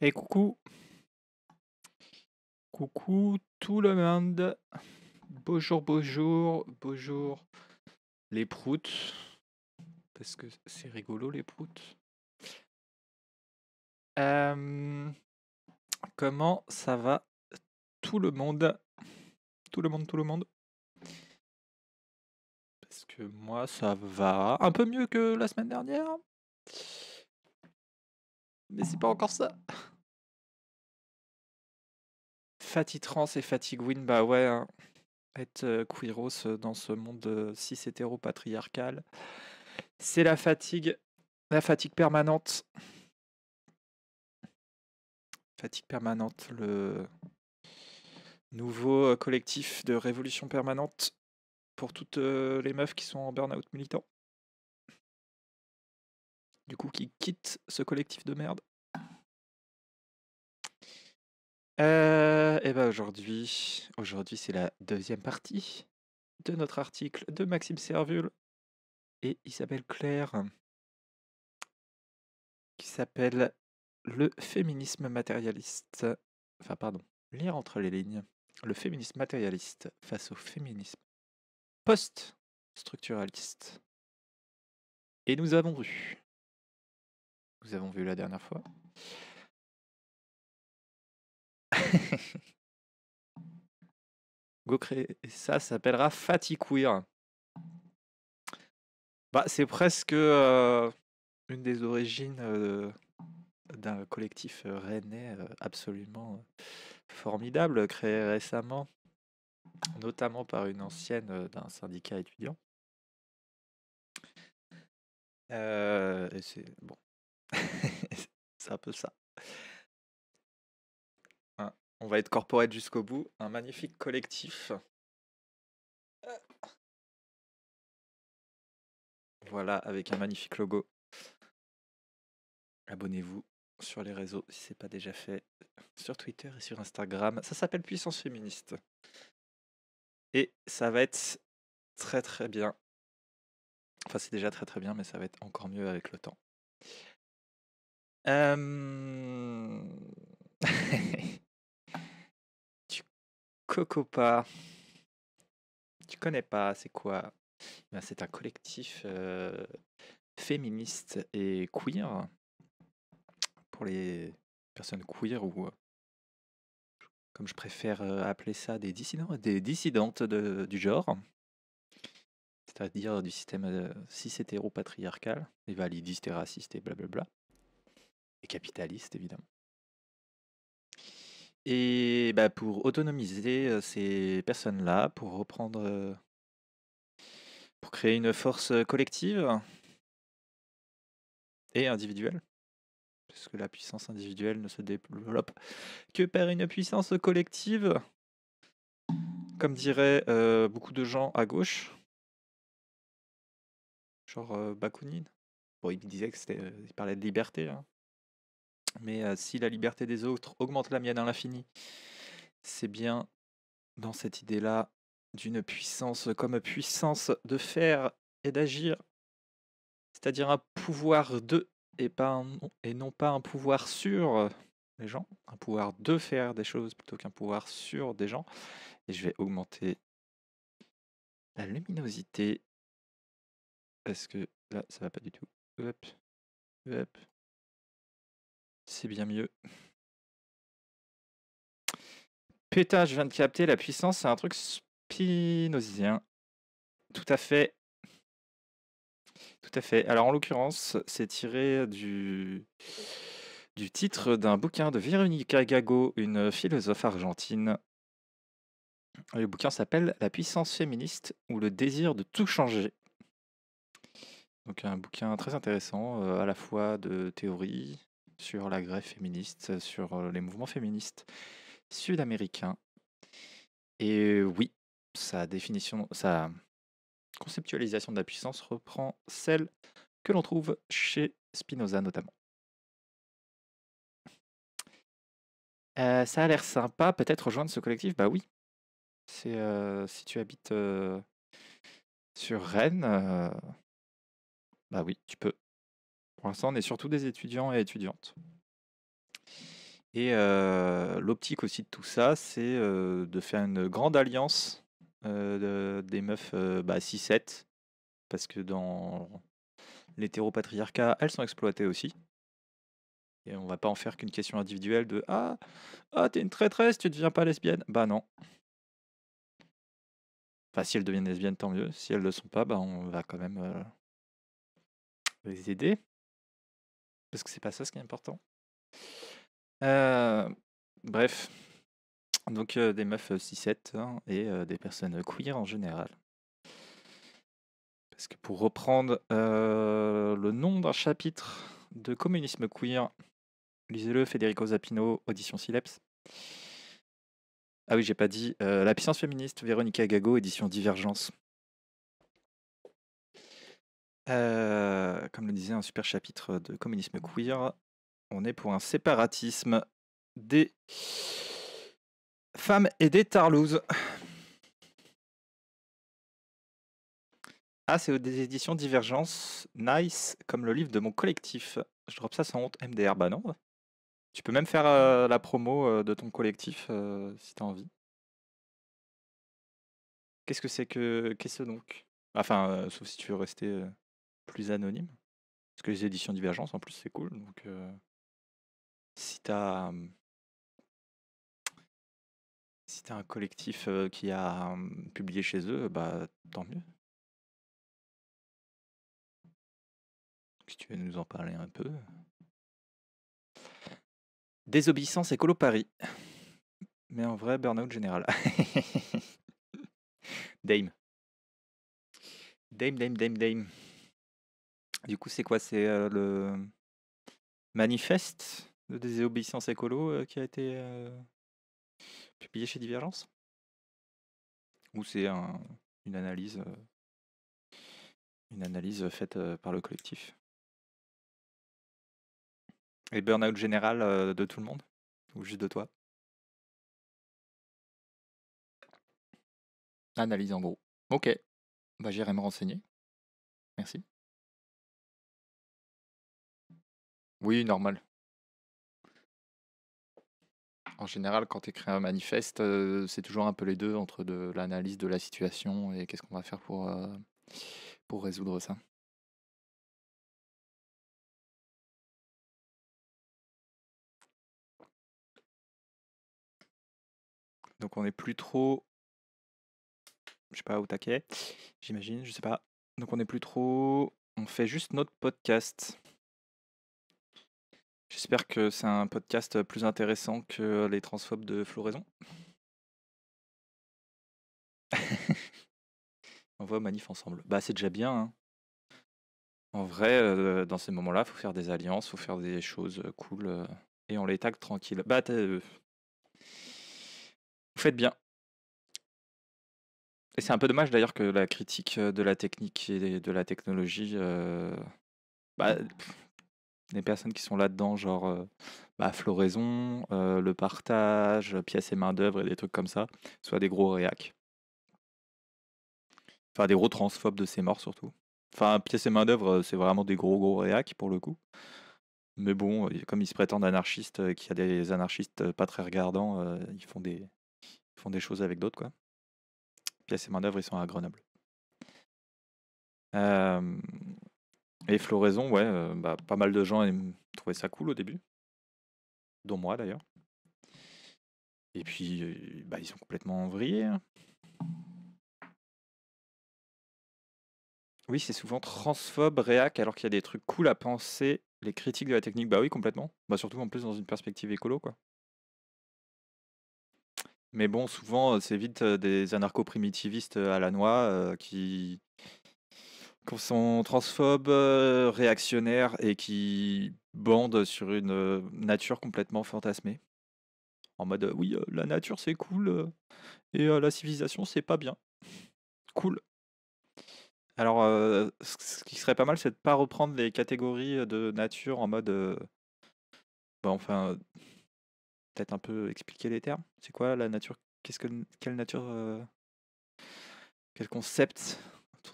Et coucou. Coucou tout le monde. Bonjour, bonjour, bonjour les proutes. Parce que c'est rigolo les proutes. Comment ça va tout le monde? Tout le monde, tout le monde? Parce que moi ça va un peu mieux que la semaine dernière. Mais c'est pas encore ça. Fatitrans et Win, bah ouais, hein. être euh, queeros euh, dans ce monde euh, cis hétéro-patriarcal, c'est la fatigue, la fatigue permanente. Fatigue permanente, le nouveau collectif de révolution permanente pour toutes les meufs qui sont en burn-out militant. Du coup, qui quittent ce collectif de merde. Euh, et ben aujourd'hui, aujourd'hui c'est la deuxième partie de notre article de Maxime Servule et Isabelle Claire qui s'appelle Le féminisme matérialiste. Enfin, pardon, lire entre les lignes. Le féminisme matérialiste face au féminisme post-structuraliste. Et nous avons vu, nous avons vu la dernière fois, Go créer ça s'appellera Queer. Bah, c'est presque euh, une des origines euh, d'un collectif euh, rennais absolument formidable, créé récemment, notamment par une ancienne d'un syndicat étudiant. bon, c'est un peu ça. On va être corporate jusqu'au bout. Un magnifique collectif. Voilà, avec un magnifique logo. Abonnez-vous sur les réseaux si ce n'est pas déjà fait. Sur Twitter et sur Instagram. Ça s'appelle Puissance Féministe. Et ça va être très très bien. Enfin, c'est déjà très très bien, mais ça va être encore mieux avec le temps. Euh... Cocopa. Tu connais pas, c'est quoi? Ben, C'est un collectif féministe et queer. Pour les personnes queer ou, comme je préfère appeler ça, des dissidents, des dissidentes de, du genre. C'est-à-dire du système cis hétéro-patriarcal, et validiste et raciste et blablabla. Et capitaliste, évidemment. Et bah, pour autonomiser ces personnes-là, pour reprendre, pour créer une force collective et individuelle, parce que la puissance individuelle ne se développe que par une puissance collective, comme diraient beaucoup de gens à gauche, genre Bakounine. Bon, il disait que c'était, il parlait de liberté. Hein. Mais si la liberté des autres augmente la mienne à l'infini, c'est bien dans cette idée-là d'une puissance comme puissance de faire et d'agir, c'est-à-dire un pouvoir de et, non pas un pouvoir sur les gens, un pouvoir de faire des choses plutôt qu'un pouvoir sur des gens. Et je vais augmenter la luminosité parce que là, ça va pas du tout? Hop, hop, c'est bien mieux. Putain, je viens de capter la puissance, c'est un truc spinozien. Tout à fait. Tout à fait. Alors en l'occurrence, c'est tiré du, du titre d'un bouquin de Veronica Gago, une philosophe argentine. Le bouquin s'appelle La puissance féministe ou le désir de tout changer. Donc un bouquin très intéressant, euh, à la fois de théorie, sur la grève féministe, sur les mouvements féministes sud-américains. Et oui, sa définition, sa conceptualisation de la puissance reprend celle que l'on trouve chez Spinoza notamment. ça a l'air sympa, peut-être rejoindre ce collectif? Bah oui. Si tu habites sur Rennes, bah oui, tu peux. Pour l'instant, on est surtout des étudiants et étudiantes. Et l'optique aussi de tout ça, c'est de faire une grande alliance des meufs bah, 6-7. Parce que dans l'hétéropatriarcat, elles sont exploitées aussi. Et on va pas en faire qu'une question individuelle de Ah, ah t'es une traîtresse, tu deviens pas lesbienne. Bah non. Enfin, si elles deviennent lesbiennes, tant mieux. Si elles le sont pas, bah, on va quand même les aider. Parce que c'est pas ça ce qui est important. bref. Donc des meufs 6-7 hein, et des personnes queer en général. Parce que pour reprendre le nom d'un chapitre de communisme queer, lisez-le, Federico Zappino, Audition Sileps. Ah oui, j'ai pas dit. la puissance féministe, Véronica Gago, édition Divergence. Comme le disait un super chapitre de communisme queer, on est pour un séparatisme des femmes et des tarlouses. Ah, c'est des éditions Divergence. Nice, comme le livre de mon collectif. Je drop ça sans honte. MDR, bah non. Tu peux même faire la promo de ton collectif si tu as envie. Qu'est-ce que c'est que. Qu'est-ce donc? Enfin, sauf si tu veux rester plus anonyme. Parce que les éditions Divergence, en plus, c'est cool. Donc, si tu as. Si as un collectif qui a publié chez eux, bah tant mieux. Si tu veux nous en parler un peu. Désobéissance écolo Paris. Mais en vrai, burn-out général. Dame. Dame, Dame, Dame, Dame. Du coup, c'est quoi? C'est le manifeste de désobéissance écolo qui a été publié chez Divergence? Ou c'est une analyse une analyse faite par le collectif? Et burn-out général de tout le monde? Ou juste de toi? Analyse en gros. Ok. Bah, j'irai me renseigner. Merci. Oui, normal. En général, quand tu écris un manifeste, c'est toujours un peu les deux entre de l'analyse de la situation et qu'est-ce qu'on va faire pour, résoudre ça. Donc on n'est plus trop. Je sais pas, au taquet, j'imagine, je sais pas. Donc on n'est plus trop. On fait juste notre podcast. J'espère que c'est un podcast plus intéressant que les transphobes de Floraison. on au manif ensemble. Bah c'est déjà bien. Hein. En vrai, dans ces moments-là, faut faire des alliances, faut faire des choses cool et on les tag tranquille. Bah vous faites bien. Et c'est un peu dommage d'ailleurs que la critique de la technique et de la technologie, bah, les personnes qui sont là-dedans, genre bah, floraison, le partage, pièces et main-d'œuvre et des trucs comme ça, soient des gros réacs. Enfin, des gros transphobes de ces morts surtout. Enfin, pièces et main-d'œuvre, c'est vraiment des gros gros réacs pour le coup. Mais bon, comme ils se prétendent anarchistes, qu'il y a des anarchistes pas très regardants, ils font des, font des choses avec d'autres, quoi. Pièces et main-d'œuvre, ils sont à Grenoble. Et Floraison, ouais, bah, pas mal de gens trouvaient ça cool au début, dont moi d'ailleurs. Et puis, bah, ils sont complètement vrillés. Hein. Oui, c'est souvent transphobe, réac, alors qu'il y a des trucs cool à penser. Les critiques de la technique, bah oui, complètement. Bah surtout en plus dans une perspective écolo, quoi. Mais bon, souvent, c'est vite des anarcho-primitivistes à la noix qui, sont transphobes, réactionnaires et qui bandent sur une nature complètement fantasmée. En mode oui, la nature c'est cool et la civilisation c'est pas bien. Cool. Alors, ce qui serait pas mal, c'est de pas reprendre les catégories de nature en mode. bah, enfin, peut-être un peu expliquer les termes. C'est quoi la nature? Qu'est-ce que quelle nature euh, Quel concept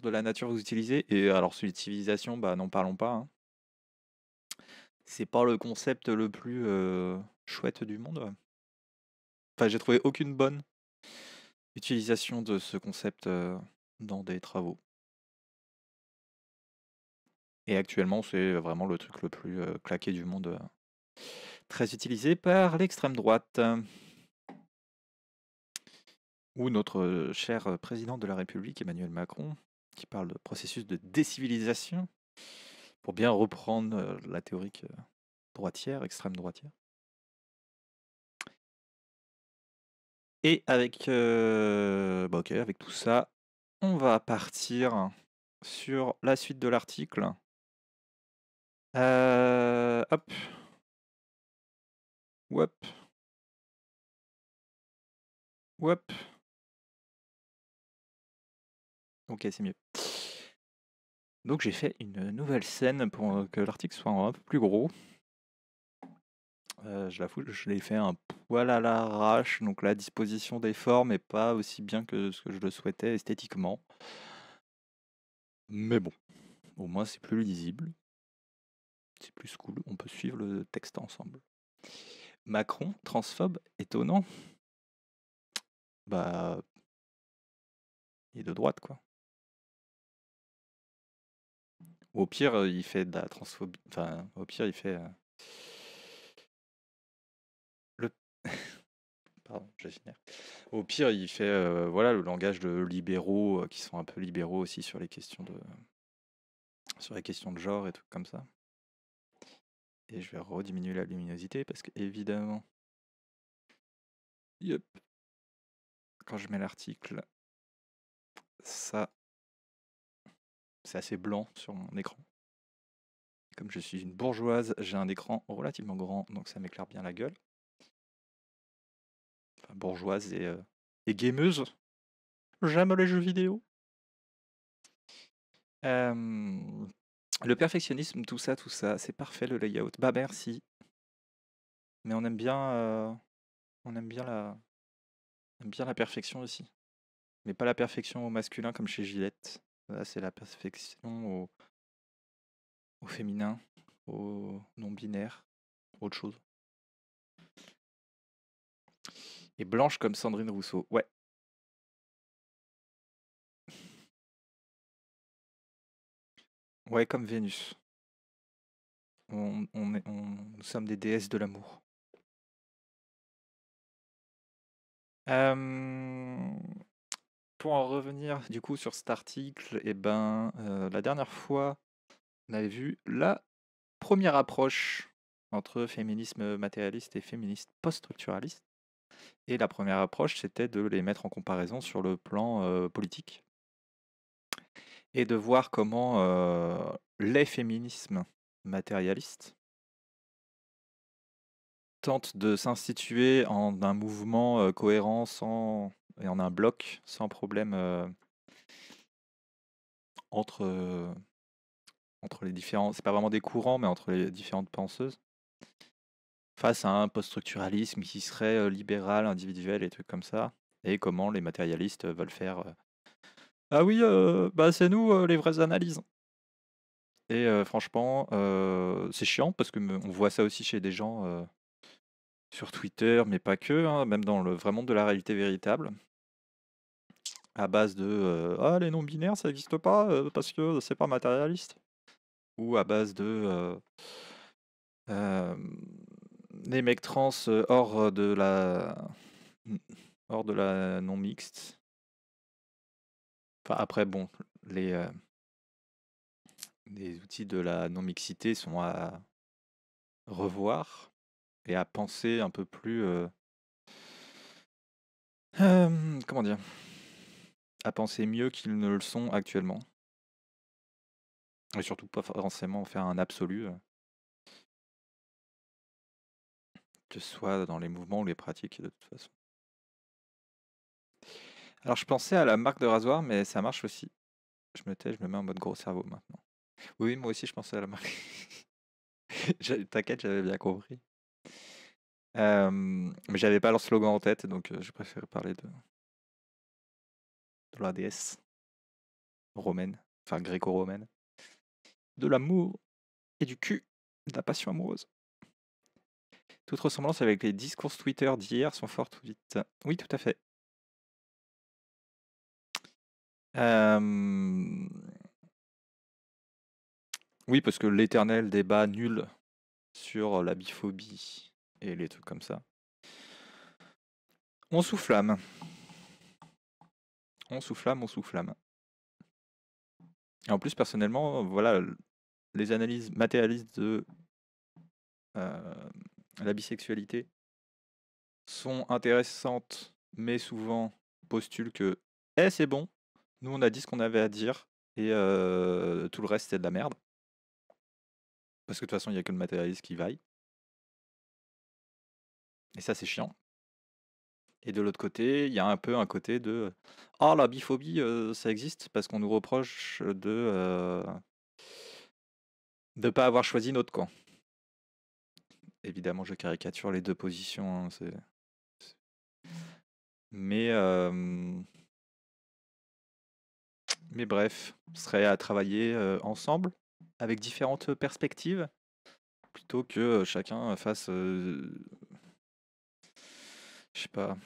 de la nature vous utilisez Et alors celui de civilisation, bah n'en parlons pas. Hein. C'est pas le concept le plus chouette du monde. Enfin, j'ai trouvé aucune bonne utilisation de ce concept dans des travaux. Et actuellement, c'est vraiment le truc le plus claqué du monde, très utilisé par l'extrême droite. Ou notre cher président de la République, Emmanuel Macron, qui parle de processus de décivilisation, pour bien reprendre la théorique droitière, extrême droitière. Et avec, bah, ok, avec tout ça, on va partir sur la suite de l'article. hop. Hop. Hop. Ok, c'est mieux. Donc j'ai fait une nouvelle scène pour que l'article soit un peu plus gros. Je je l'ai fait un poil à l'arrache, donc la disposition des formes n'est pas aussi bien que ce que je le souhaitais esthétiquement. Mais bon, au moins c'est plus lisible. C'est plus cool, on peut suivre le texte ensemble. Macron, transphobe, étonnant. Bah. Il est de droite, quoi. Au pire, il fait de la transphobie. Enfin, au pire, il fait. Le. Pardon, je vais finir. Au pire, il fait voilà, le langage de libéraux qui sont un peu libéraux aussi sur les questions de. Sur les questions de genre et tout comme ça. Et je vais rediminuer la luminosité parce que, évidemment. Yep. Quand je mets l'article, ça c'est assez blanc sur mon écran. Comme je suis une bourgeoise, j'ai un écran relativement grand, donc ça m'éclaire bien la gueule. Enfin, bourgeoise et, euh, gameuse. J'aime les jeux vidéo. le perfectionnisme, tout ça, tout ça, c'est parfait le layout. Bah merci. Mais on aime bien, euh, on aime bien la, on aime bien la perfection aussi. Mais pas la perfection au masculin comme chez Gillette c'est la perfection au, féminin, au non-binaire, autre chose. Et blanche comme Sandrine Rousseau. Ouais. Ouais, comme Vénus. On, est, on, nous sommes des déesses de l'amour. Pour en revenir du coup sur cet article, eh ben, euh, la dernière fois, on avait vu la première approche entre féminisme matérialiste et féministe post-structuraliste. Et la première approche, c'était de les mettre en comparaison sur le plan euh, politique et de voir comment euh, les féminismes matérialistes tentent de s'instituer en un mouvement cohérent sans et a un bloc sans problème entre, entre les différents. C'est pas vraiment des courants, mais entre les différentes penseuses. Face à un post-structuralisme qui serait libéral, individuel et trucs comme ça. Et comment les matérialistes veulent faire. ah oui, bah c'est nous les vraies analyses. Et franchement, c'est chiant parce que on voit ça aussi chez des gens sur Twitter, mais pas que, hein, même dans le vrai monde de la réalité véritable. À base de Ah, les non-binaires, ça n'existe pas parce que c'est pas matérialiste. Ou à base de les mecs trans hors de la hors de la non mixte. Enfin, après, bon, les, les outils de la non-mixité sont à revoir et à penser un peu plus. comment dire? À penser mieux qu'ils ne le sont actuellement. Et surtout pas forcément faire un absolu. Que ce soit dans les mouvements ou les pratiques, de toute façon. Alors je pensais à la marque de rasoir, mais ça marche aussi. Je me tais, je me mets en mode gros cerveau maintenant. Oui, moi aussi je pensais à la marque. T'inquiète, j'avais bien compris mais j'avais pas leur slogan en tête, donc je préfère parler de, de la déesse romaine, enfin gréco-romaine, de l'amour et du cul, de la passion amoureuse. Toute ressemblance avec les discours Twitter d'hier sont fortes vite. Oui, tout à fait. Oui, parce que l'éternel débat nul sur la biphobie et les trucs comme ça. On soufflamme. On soufflamme, on soufflamme. Et en plus, personnellement, voilà, les analyses matérialistes de euh, la bisexualité sont intéressantes, mais souvent postulent que eh, c'est bon, nous on a dit ce qu'on avait à dire et euh, tout le reste c'est de la merde. Parce que de toute façon, il n'y a que le matérialisme qui vaille. Et ça, c'est chiant. Et de l'autre côté, il y a un peu un côté de Ah, la biphobie, euh, ça existe parce qu'on nous reproche de euh, de pas avoir choisi notre camp. Évidemment, je caricature les deux positions. Hein, mais, mais bref, ce serait à travailler ensemble avec différentes perspectives plutôt que chacun fasse. Je sais pas.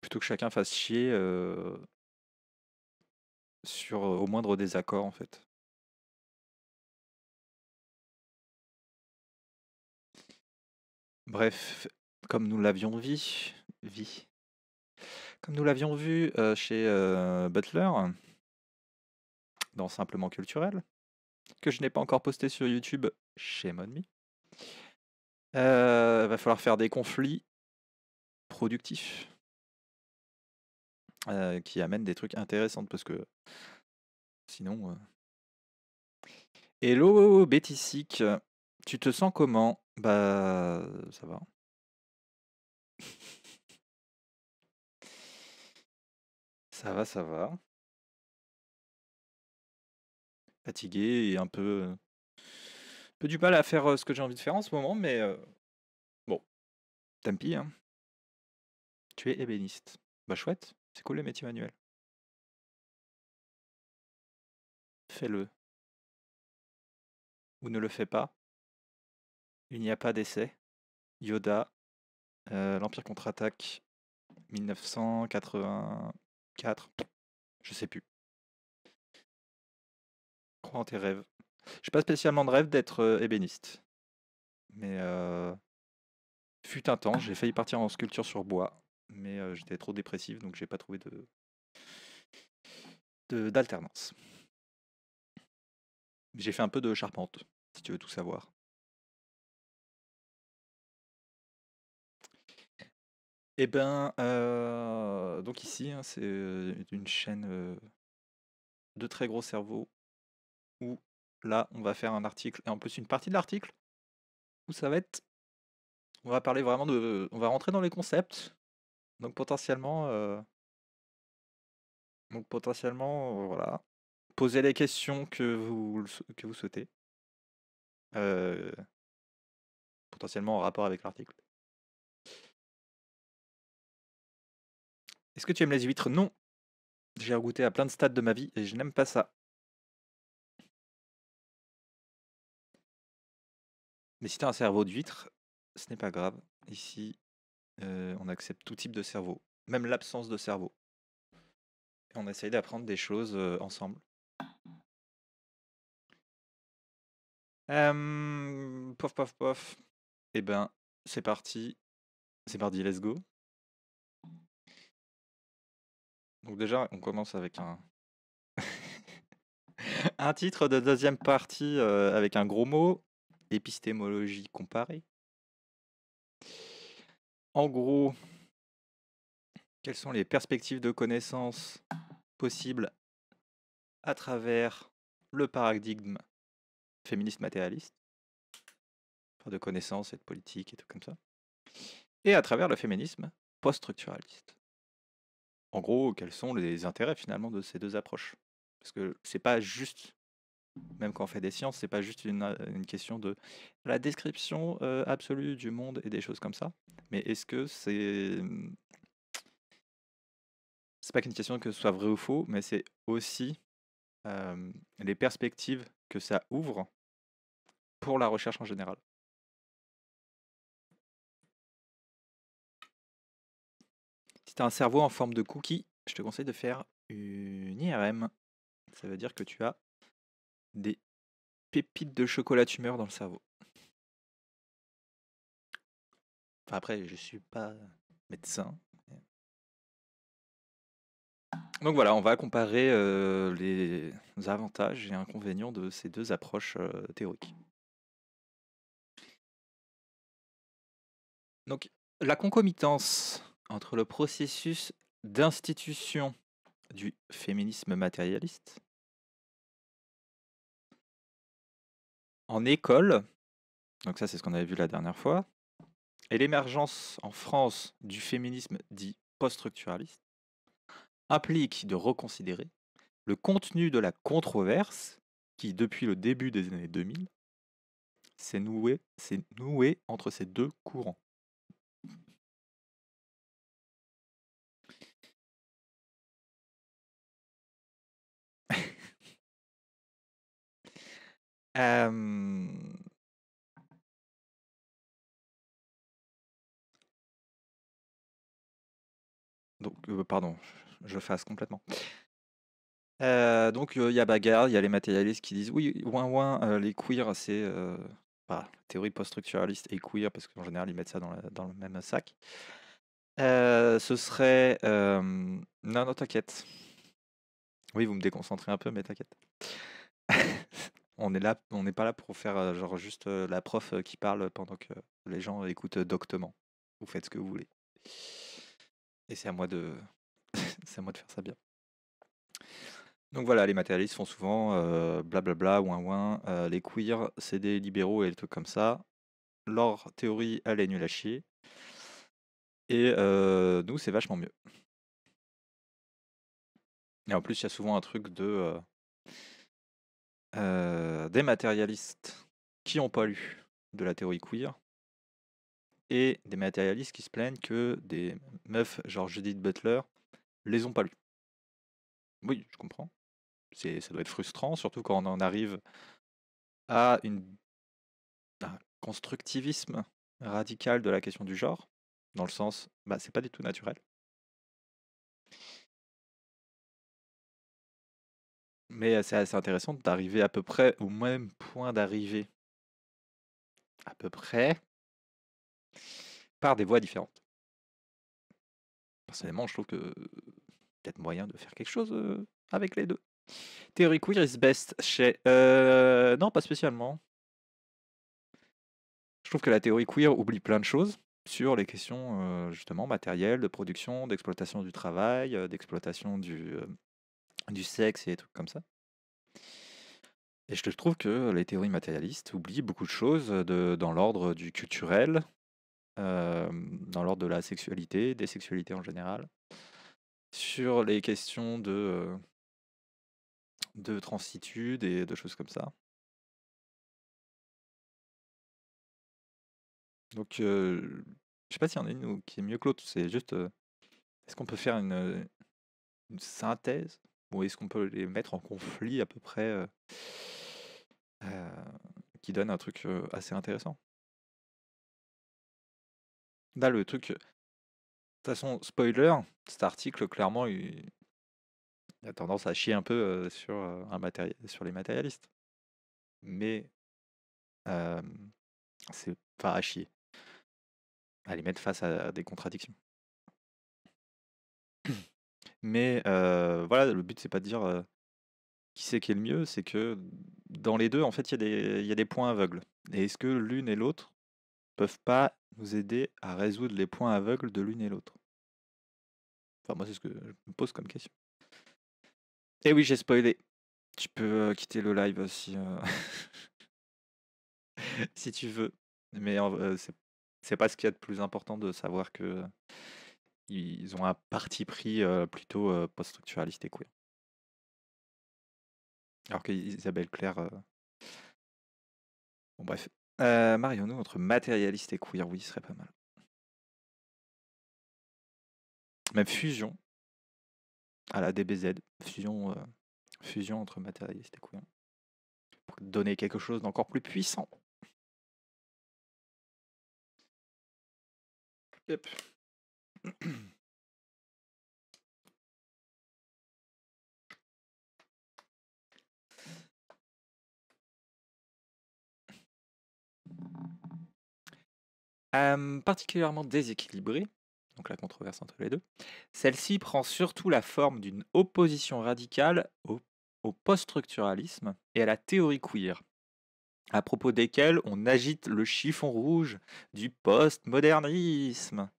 Plutôt que chacun fasse chier sur au moindre désaccord en fait. Bref, comme nous l'avions vu, comme nous l'avions vu chez Butler, dans Simplement Culturel, que je n'ai pas encore posté sur YouTube, chez Monmi, il va falloir faire des conflits productifs qui amènent des trucs intéressants parce que sinon. Hello Bétisic, tu te sens comment? Bah, ça va. Ça va, ça va. Fatigué et un peu, peu du mal à faire ce que j'ai envie de faire en ce moment, mais tant hein. Tu es ébéniste. Bah chouette, c'est cool les métiers manuels. Fais-le. Ou ne le fais pas. Il n'y a pas d'essai. Yoda, euh, l'Empire contre-attaque, 1984, je sais plus. Crois en tes rêves. J'ai pas spécialement de rêve d'être euh, ébéniste. Mais euh, fut un temps, j'ai failli partir en sculpture sur bois, mais j'étais trop dépressif, donc j'ai pas trouvé de d'alternance. J'ai fait un peu de charpente, si tu veux tout savoir. Eh ben, donc ici, hein, c'est une chaîne de très gros cerveaux où là, on va faire un article et en plus une partie de l'article où ça va être on va parler de on va rentrer dans les concepts. Donc potentiellement donc potentiellement, voilà, poser les questions que vous souhaitez. potentiellement en rapport avec l'article. Est-ce que tu aimes les huîtres? Non. J'ai regoûté à plein de stades de ma vie et je n'aime pas ça. Mais si tu as un cerveau d'huître, ce n'est pas grave. Ici, on accepte tout type de cerveau, même l'absence de cerveau. Et on essaye d'apprendre des choses ensemble. Pof, pof, pof. Eh ben, c'est parti. C'est parti, let's go. Donc déjà, on commence avec un un titre de deuxième partie avec un gros mot, épistémologie comparée. En gros, quelles sont les perspectives de connaissance possibles à travers le paradigme féministe matérialiste, de connaissance et de politique et tout comme ça, et à travers le féminisme post-structuraliste. En gros, quels sont les intérêts finalement de ces deux approches? Parce que c'est pas juste, même quand on fait des sciences, c'est pas juste une, euh, question de la description euh, absolue du monde et des choses comme ça. Mais est-ce que c'est. Mmh, c'est pas qu'une question que ce soit vrai ou faux, mais c'est aussi les perspectives que ça ouvre pour la recherche en général. Si tu as un cerveau en forme de cookie, je te conseille de faire une IRM. Ça veut dire que tu as des pépites de chocolat tumeur dans le cerveau. Enfin, après, je suis pas médecin. Donc voilà, on va comparer euh, les avantages et inconvénients de ces deux approches euh, théoriques. Donc la concomitance entre le processus d'institution du féminisme matérialiste en école, donc ça c'est ce qu'on avait vu la dernière fois, et l'émergence en France du féminisme dit post-structuraliste implique de reconsidérer le contenu de la controverse qui, depuis le début des années 2000, s'est noué, noué entre ces deux courants. Donc, pardon, je fasse complètement. Donc, il y a bagarre, il y a les matérialistes qui disent oui, ouin ouin, les queers, c'est bah, théorie post-structuraliste et queer, parce qu'en général, ils mettent ça dans, le même sac. ce serait. non, non, t'inquiète. Oui, vous me déconcentrez un peu, mais t'inquiète. On n'est pas là pour faire genre juste la prof qui parle pendant que les gens écoutent doctement. Vous faites ce que vous voulez. Et c'est à moi de, moi de faire ça bien. Donc voilà, les matérialistes font souvent blablabla, ouin ouin. les queers, c'est des libéraux et des trucs comme ça. Leur théorie, elle est nulle à chier. Et nous, c'est vachement mieux. Et en plus, il y a souvent un truc de des matérialistes qui n'ont pas lu de la théorie queer et des matérialistes qui se plaignent que des meufs genre Judith Butler les ont pas lus. Oui, je comprends. Ça doit être frustrant, surtout quand on en arrive à un constructivisme radical de la question du genre, dans le sens, bah, c'est pas du tout naturel. Mais c'est assez intéressant d'arriver à peu près au même point d'arrivée, à peu près, par des voies différentes. Personnellement, je trouve que peut-être moyen de faire quelque chose avec les deux. Théorie queer is best chez. non, pas spécialement. Je trouve que la théorie queer oublie plein de choses sur les questions justement matérielles, de production, d'exploitation du travail, d'exploitation du, du sexe et des trucs comme ça. Et je trouve que les théories matérialistes oublient beaucoup de choses dans l'ordre du culturel, dans l'ordre de la sexualité, des sexualités en général, sur les questions de, de transitude et de choses comme ça. Donc, je sais pas s'il y en a une qui est mieux que l'autre. C'est juste, est-ce qu'on peut faire une synthèse? Ou est-ce qu'on peut les mettre en conflit à peu près qui donne un truc assez intéressant? Là, le truc. De toute façon, spoiler, cet article, clairement, il, a tendance à chier un peu sur, un sur les matérialistes. Mais c'est pas à chier. À les mettre face à des contradictions. Mais voilà, le but, c'est pas de dire qui c'est qui est le mieux, c'est que dans les deux, en fait, il y, a des points aveugles. Et est-ce que l'une et l'autre peuvent pas nous aider à résoudre les points aveugles de l'une et l'autre? Enfin, moi, c'est ce que je me pose comme question. Et oui, j'ai spoilé. Tu peux quitter le live si, si tu veux. Mais c'est pas ce qu'il y a de plus important de savoir que ils ont un parti pris plutôt post-structuraliste et queer. Alors qu'Isabelle Claire. Bon, bref. Euh, Marions-nous entre matérialiste et queer, oui, ce serait pas mal. Même fusion à la DBZ, fusion, fusion entre matérialiste et queer. Pour donner quelque chose d'encore plus puissant. Yep. Particulièrement déséquilibrée, donc la controverse entre les deux, celle-ci prend surtout la forme d'une opposition radicale au, au post-structuralisme et à la théorie queer, à propos desquelles on agite le chiffon rouge du post-modernisme.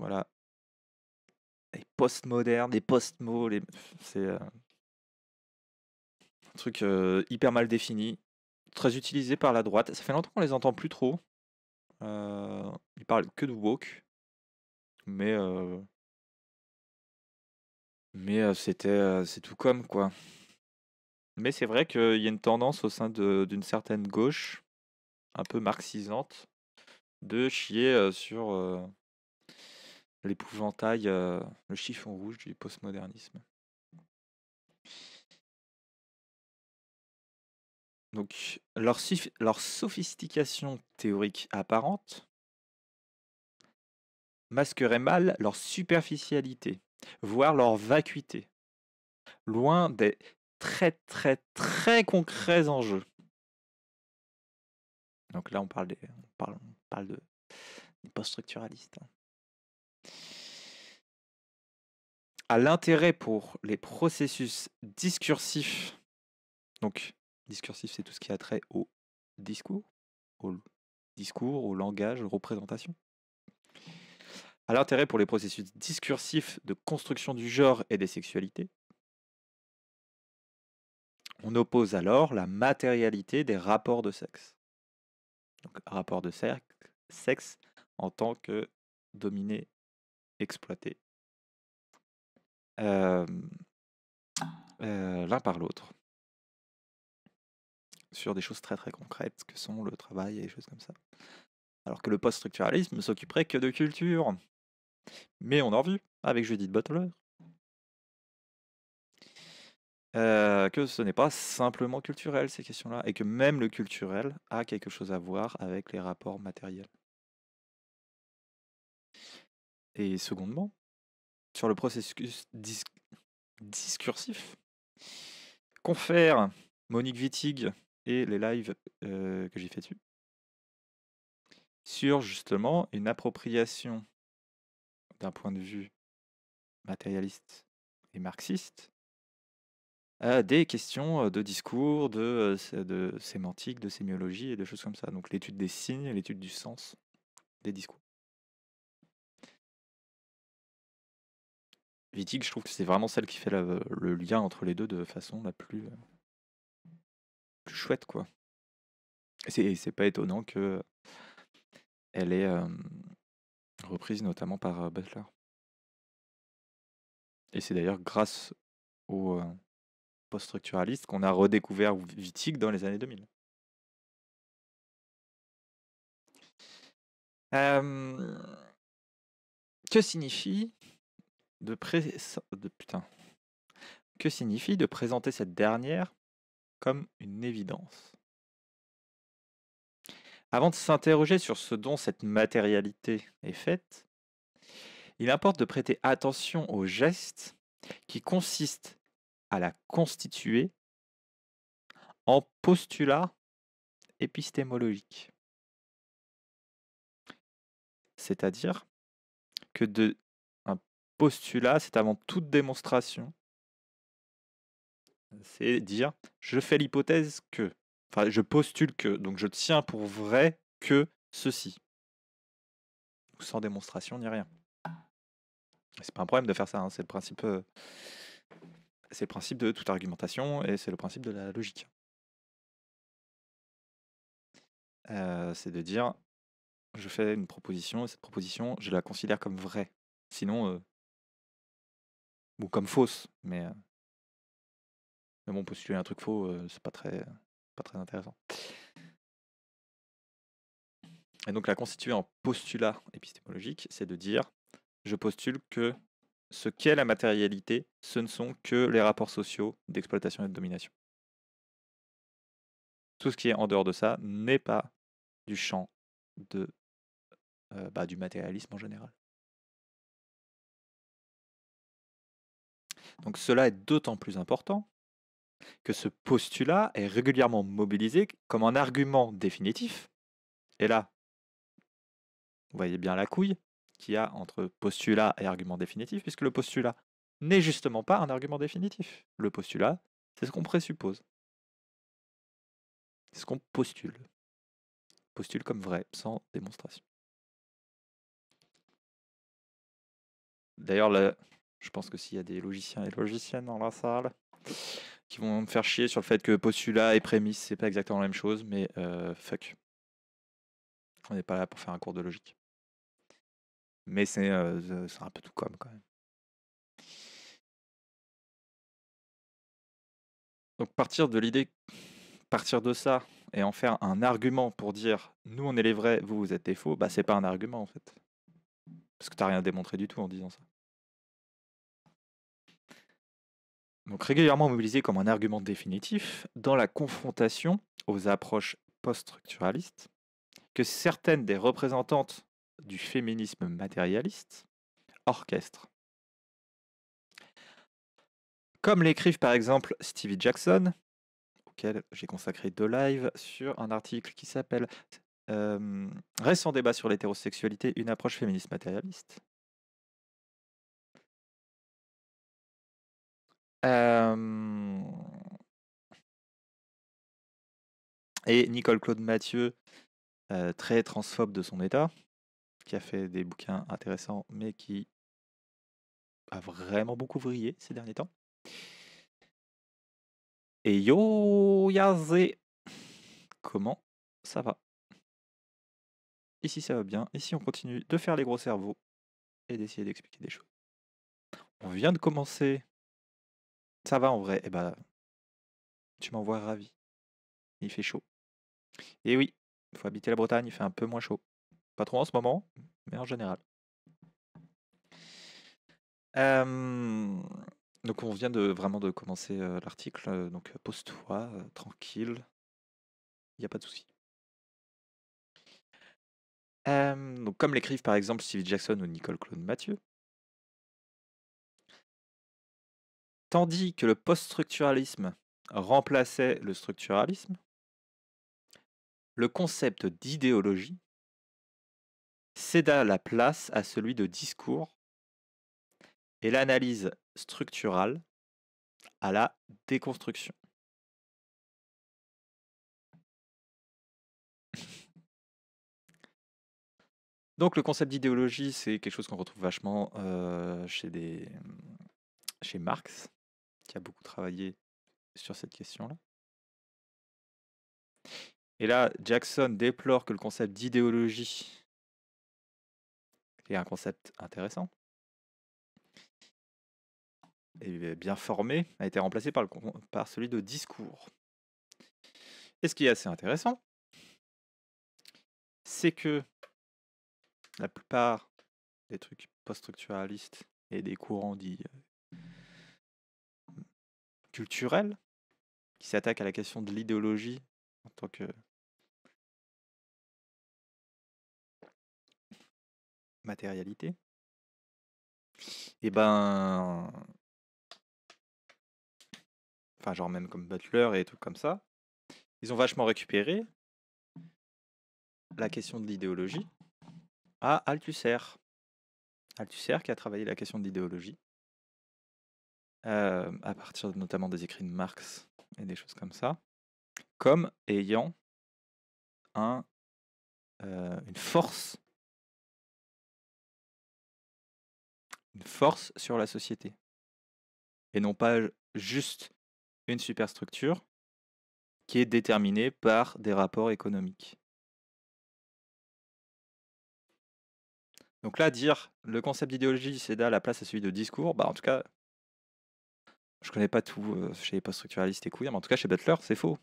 Voilà. Les post-modernes, les post-mots, c'est euh, un truc euh, hyper mal défini, très utilisé par la droite. Ça fait longtemps qu'on les entend plus trop. Euh, ils parlent que de woke, mais mais c'était c'est tout comme quoi. Mais c'est vrai qu'il y a une tendance au sein d'une certaine gauche, un peu marxisante, de chier sur l'épouvantail, euh, le chiffon rouge du postmodernisme. Donc, leur, leur sophistication théorique apparente masquerait mal leur superficialité, voire leur vacuité, loin des très très très concrets enjeux. Donc là, on parle, des, on parle, on parle de, post-structuralistes. hein. À l'intérêt pour les processus discursifs, donc discursif, c'est tout ce qui a trait au discours, au discours, au langage, aux représentations. À l'intérêt pour les processus discursifs de construction du genre et des sexualités, on oppose alors la matérialité des rapports de sexe. Donc, rapport de sexe en tant que dominé, exploité. Euh, euh, l'un par l'autre. Sur des choses très très concrètes que sont le travail et des choses comme ça. Alors que le post-structuralisme ne s'occuperait que de culture. Mais on a vu avec Judith Butler que ce n'est pas simplement culturel ces questions-là, et que même le culturel a quelque chose à voir avec les rapports matériels. Et secondement, sur le processus dis- discursif, confère Monique Wittig et les lives que j'ai fait dessus, sur justement une appropriation d'un point de vue matérialiste et marxiste à des questions de discours, de, de sémantique, de sémiologie et de choses comme ça. Donc l'étude des signes l'étude du sens des discours. Wittig, je trouve que c'est vraiment celle qui fait le lien entre les deux de façon la plus, euh, chouette, quoi. Et c'est pas étonnant que elle est euh, reprise notamment par euh, Butler. Et c'est d'ailleurs grâce au euh, post-structuraliste qu'on a redécouvert Wittig dans les années 2000. Euh, que signifie de, que signifie de présenter cette dernière comme une évidence? Avant de s'interroger sur ce dont cette matérialité est faite, il importe de prêter attention au geste qui consiste à la constituer en postulat épistémologique. C'est-à-dire que de, postulat, c'est avant toute démonstration. C'est dire, je fais l'hypothèse que, enfin, je postule que, donc je tiens pour vrai que ceci. Sans démonstration ni rien. C'est pas un problème de faire ça, hein, c'est le principe. euh, c'est le principe de toute argumentation et c'est le principe de la logique. Euh, c'est de dire, je fais une proposition et cette proposition, je la considère comme vraie. Sinon, euh, ou comme fausse, mais, euh, mais bon, postuler un truc faux, euh, c'est pas très, pas très intéressant. Et donc la constituer en postulat épistémologique, c'est de dire, je postule que ce qu'est la matérialité, ce ne sont que les rapports sociaux d'exploitation et de domination. Tout ce qui est en dehors de ça n'est pas du champ de, euh, bah, du matérialisme en général. Donc cela est d'autant plus important que ce postulat est régulièrement mobilisé comme un argument définitif. Et là, vous voyez bien la couille qu'il y a entre postulat et argument définitif, puisque le postulat n'est justement pas un argument définitif. Le postulat, c'est ce qu'on présuppose. C'est ce qu'on postule. Postule comme vrai, sans démonstration. D'ailleurs, je pense que s'il y a des logiciens et logiciennes dans la salle qui vont me faire chier sur le fait que postulat et prémisse, c'est pas exactement la même chose, mais euh, fuck. On n'est pas là pour faire un cours de logique. Mais c'est euh, un peu tout comme quand même. Donc partir de l'idée, partir de ça et en faire un argument pour dire nous on est les vrais, vous vous êtes les faux, bah c'est pas un argument en fait. Parce que t'as rien démontré du tout en disant ça. Donc régulièrement mobilisé comme un argument définitif dans la confrontation aux approches post-structuralistes que certaines des représentantes du féminisme matérialiste orchestrent. Comme l'écrivent par exemple Stevie Jackson, auquel j'ai consacré deux lives sur un article qui s'appelle Récent débat sur l'hétérosexualité, une approche féministe matérialiste. Et Nicole Claude Mathieu, très transphobe de son état, qui a fait des bouquins intéressants, mais qui a vraiment beaucoup vrillé ces derniers temps. Et yo Yazé, comment ça va? Ici ça va bien, ici on continue de faire les gros cerveaux et d'essayer d'expliquer des choses? On vient de commencer. Ça va en vrai, eh ben, tu m'envoies ravi. Il fait chaud. Et oui, il faut habiter la Bretagne, il fait un peu moins chaud. Pas trop en ce moment, mais en général. donc on vient de vraiment de commencer l'article, donc pose-toi, tranquille, il n'y a pas de souci. comme l'écrivent par exemple Stevie Jackson ou Nicole Claude Mathieu. Tandis que le post-structuralisme remplaçait le structuralisme, le concept d'idéologie céda la place à celui de discours et l'analyse structurale à la déconstruction. Donc le concept d'idéologie, c'est quelque chose qu'on retrouve vachement euh, chez, Marx, qui a beaucoup travaillé sur cette question-là. Et là, Jackson déplore que le concept d'idéologie est un concept intéressant et bien formé, a été remplacé par, le, par celui de discours. Et ce qui est assez intéressant, c'est que la plupart des trucs post-structuralistes et des courants dits qui s'attaquent à la question de l'idéologie en tant que matérialité, et eh ben, enfin genre même comme Butler et trucs comme ça, ils ont vachement récupéré la question de l'idéologie à Althusser. Althusser qui a travaillé la question de l'idéologie à partir notamment des écrits de Marx et des choses comme ça, comme ayant un, une force une force sur la société. Et non pas juste une superstructure qui est déterminée par des rapports économiques. Donc là, dire le concept d'idéologie c'est à la place à celui de discours, bah en tout cas, je connais pas tout euh, chez les post-structuralistes et queer, mais en tout cas chez Butler, c'est faux.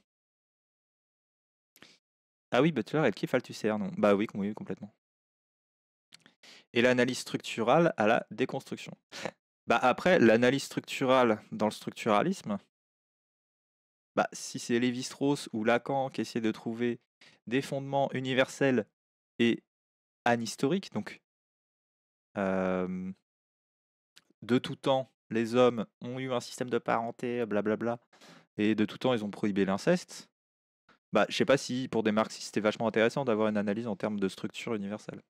Ah oui, Butler, elle kiffe Althusser, non Bah oui, complètement et l'analyse structurale à la déconstruction. Bah après, l'analyse structurale dans le structuralisme, bah, si c'est Lévi-Strauss ou Lacan qui essaient de trouver des fondements universels et anhistoriques, donc de tout temps, les hommes ont eu un système de parenté, blablabla, et de tout temps ils ont prohibé l'inceste. Bah, je sais pas si pour des marxistes c'était vachement intéressant d'avoir une analyse en termes de structure universelle.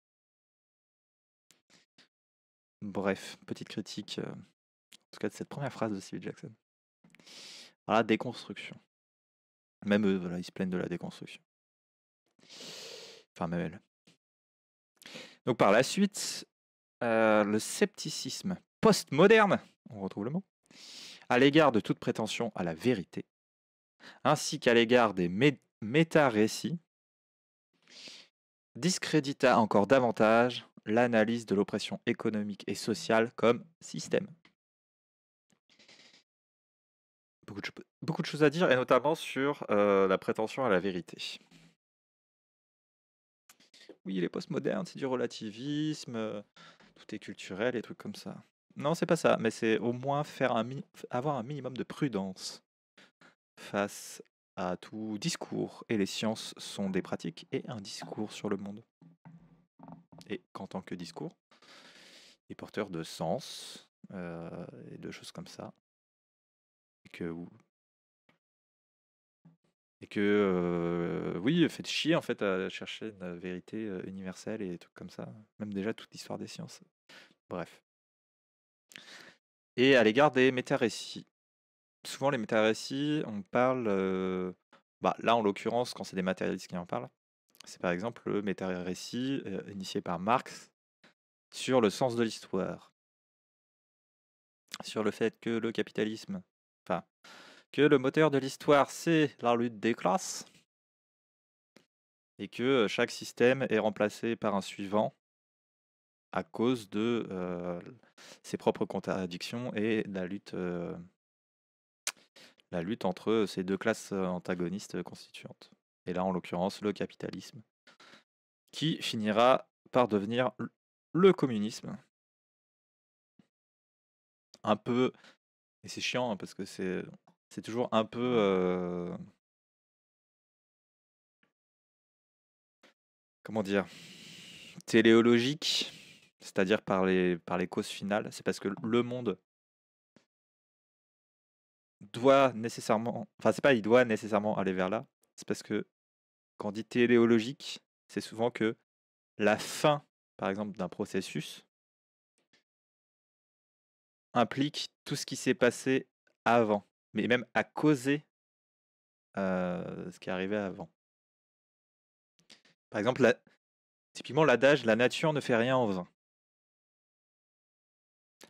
Bref, petite critique, euh, en tout cas de cette première phrase de Steve Jackson. Voilà, déconstruction. Même eux, voilà, ils se plaignent de la déconstruction. Enfin, même elle. Donc par la suite, euh, le scepticisme postmoderne, on retrouve le mot, à l'égard de toute prétention à la vérité, ainsi qu'à l'égard des méta-récits, discrédita encore davantage l'analyse de l'oppression économique et sociale comme système. Beaucoup de, choses à dire, et notamment sur euh, la prétention à la vérité. Oui, les postmodernes, c'est du relativisme, euh, tout est culturel et trucs comme ça. Non, c'est pas ça, mais c'est au moins faire un avoir un minimum de prudence face à tout discours. Et les sciences sont des pratiques et un discours sur le monde. Et qu'en tant que discours, est porteur de sens euh, et de choses comme ça. Et que, et que euh, oui, faites chier en fait à chercher une vérité euh, universelle et des trucs comme ça. Même déjà toute l'histoire des sciences. Bref. Et à l'égard des méta-récits. Souvent, les méta-récits, on parle. Bah, là, en l'occurrence, quand c'est des matérialistes qui en parlent, c'est par exemple le méta-récit initié par Marx sur le sens de l'histoire. Sur le fait que le capitalisme. Enfin, que le moteur de l'histoire, c'est la lutte des classes. Et que chaque système est remplacé par un suivant à cause de ses propres contradictions et la lutte, la lutte entre ces deux classes antagonistes constituantes. Et là, en l'occurrence, le capitalisme, qui finira par devenir le communisme. Un peu, et c'est chiant hein, parce que c'est, c'est toujours un peu, comment dire, téléologique c'est-à-dire par les, causes finales, c'est parce que le monde doit nécessairement, enfin c'est pas il doit nécessairement aller vers là, c'est parce que quand on dit téléologique, c'est souvent que la fin, par exemple, d'un processus implique tout ce qui s'est passé avant, mais même à causer euh, ce qui est arrivé avant. Par exemple, typiquement l'adage la nature ne fait rien en vain.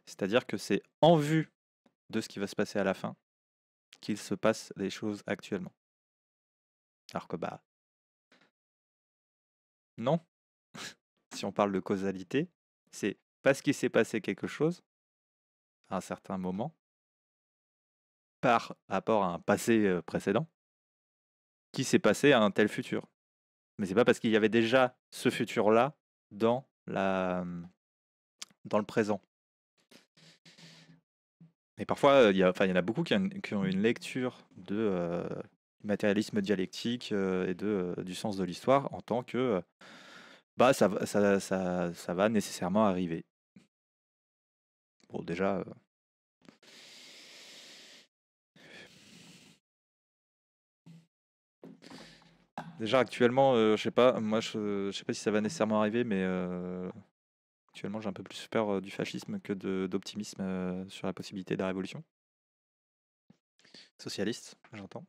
C'est-à-dire que c'est en vue de ce qui va se passer à la fin qu'il se passe des choses actuellement. Alors que bah non. si on parle de causalité, c'est parce qu'il s'est passé quelque chose à un certain moment par rapport à un passé précédent qui s'est passé à un tel futur. Mais c'est pas parce qu'il y avait déjà ce futur-là dans la dans le présent. Et parfois, il y, y en a beaucoup qui, ont une lecture de matérialisme dialectique et de, du sens de l'histoire en tant que bah, ça, ça, ça, va nécessairement arriver. Bon, déjà. Déjà actuellement, je sais pas, moi je sais pas si ça va nécessairement arriver, mais Actuellement, j'ai un peu plus peur du fascisme que d'optimisme sur la possibilité de la révolution. Socialiste, j'entends.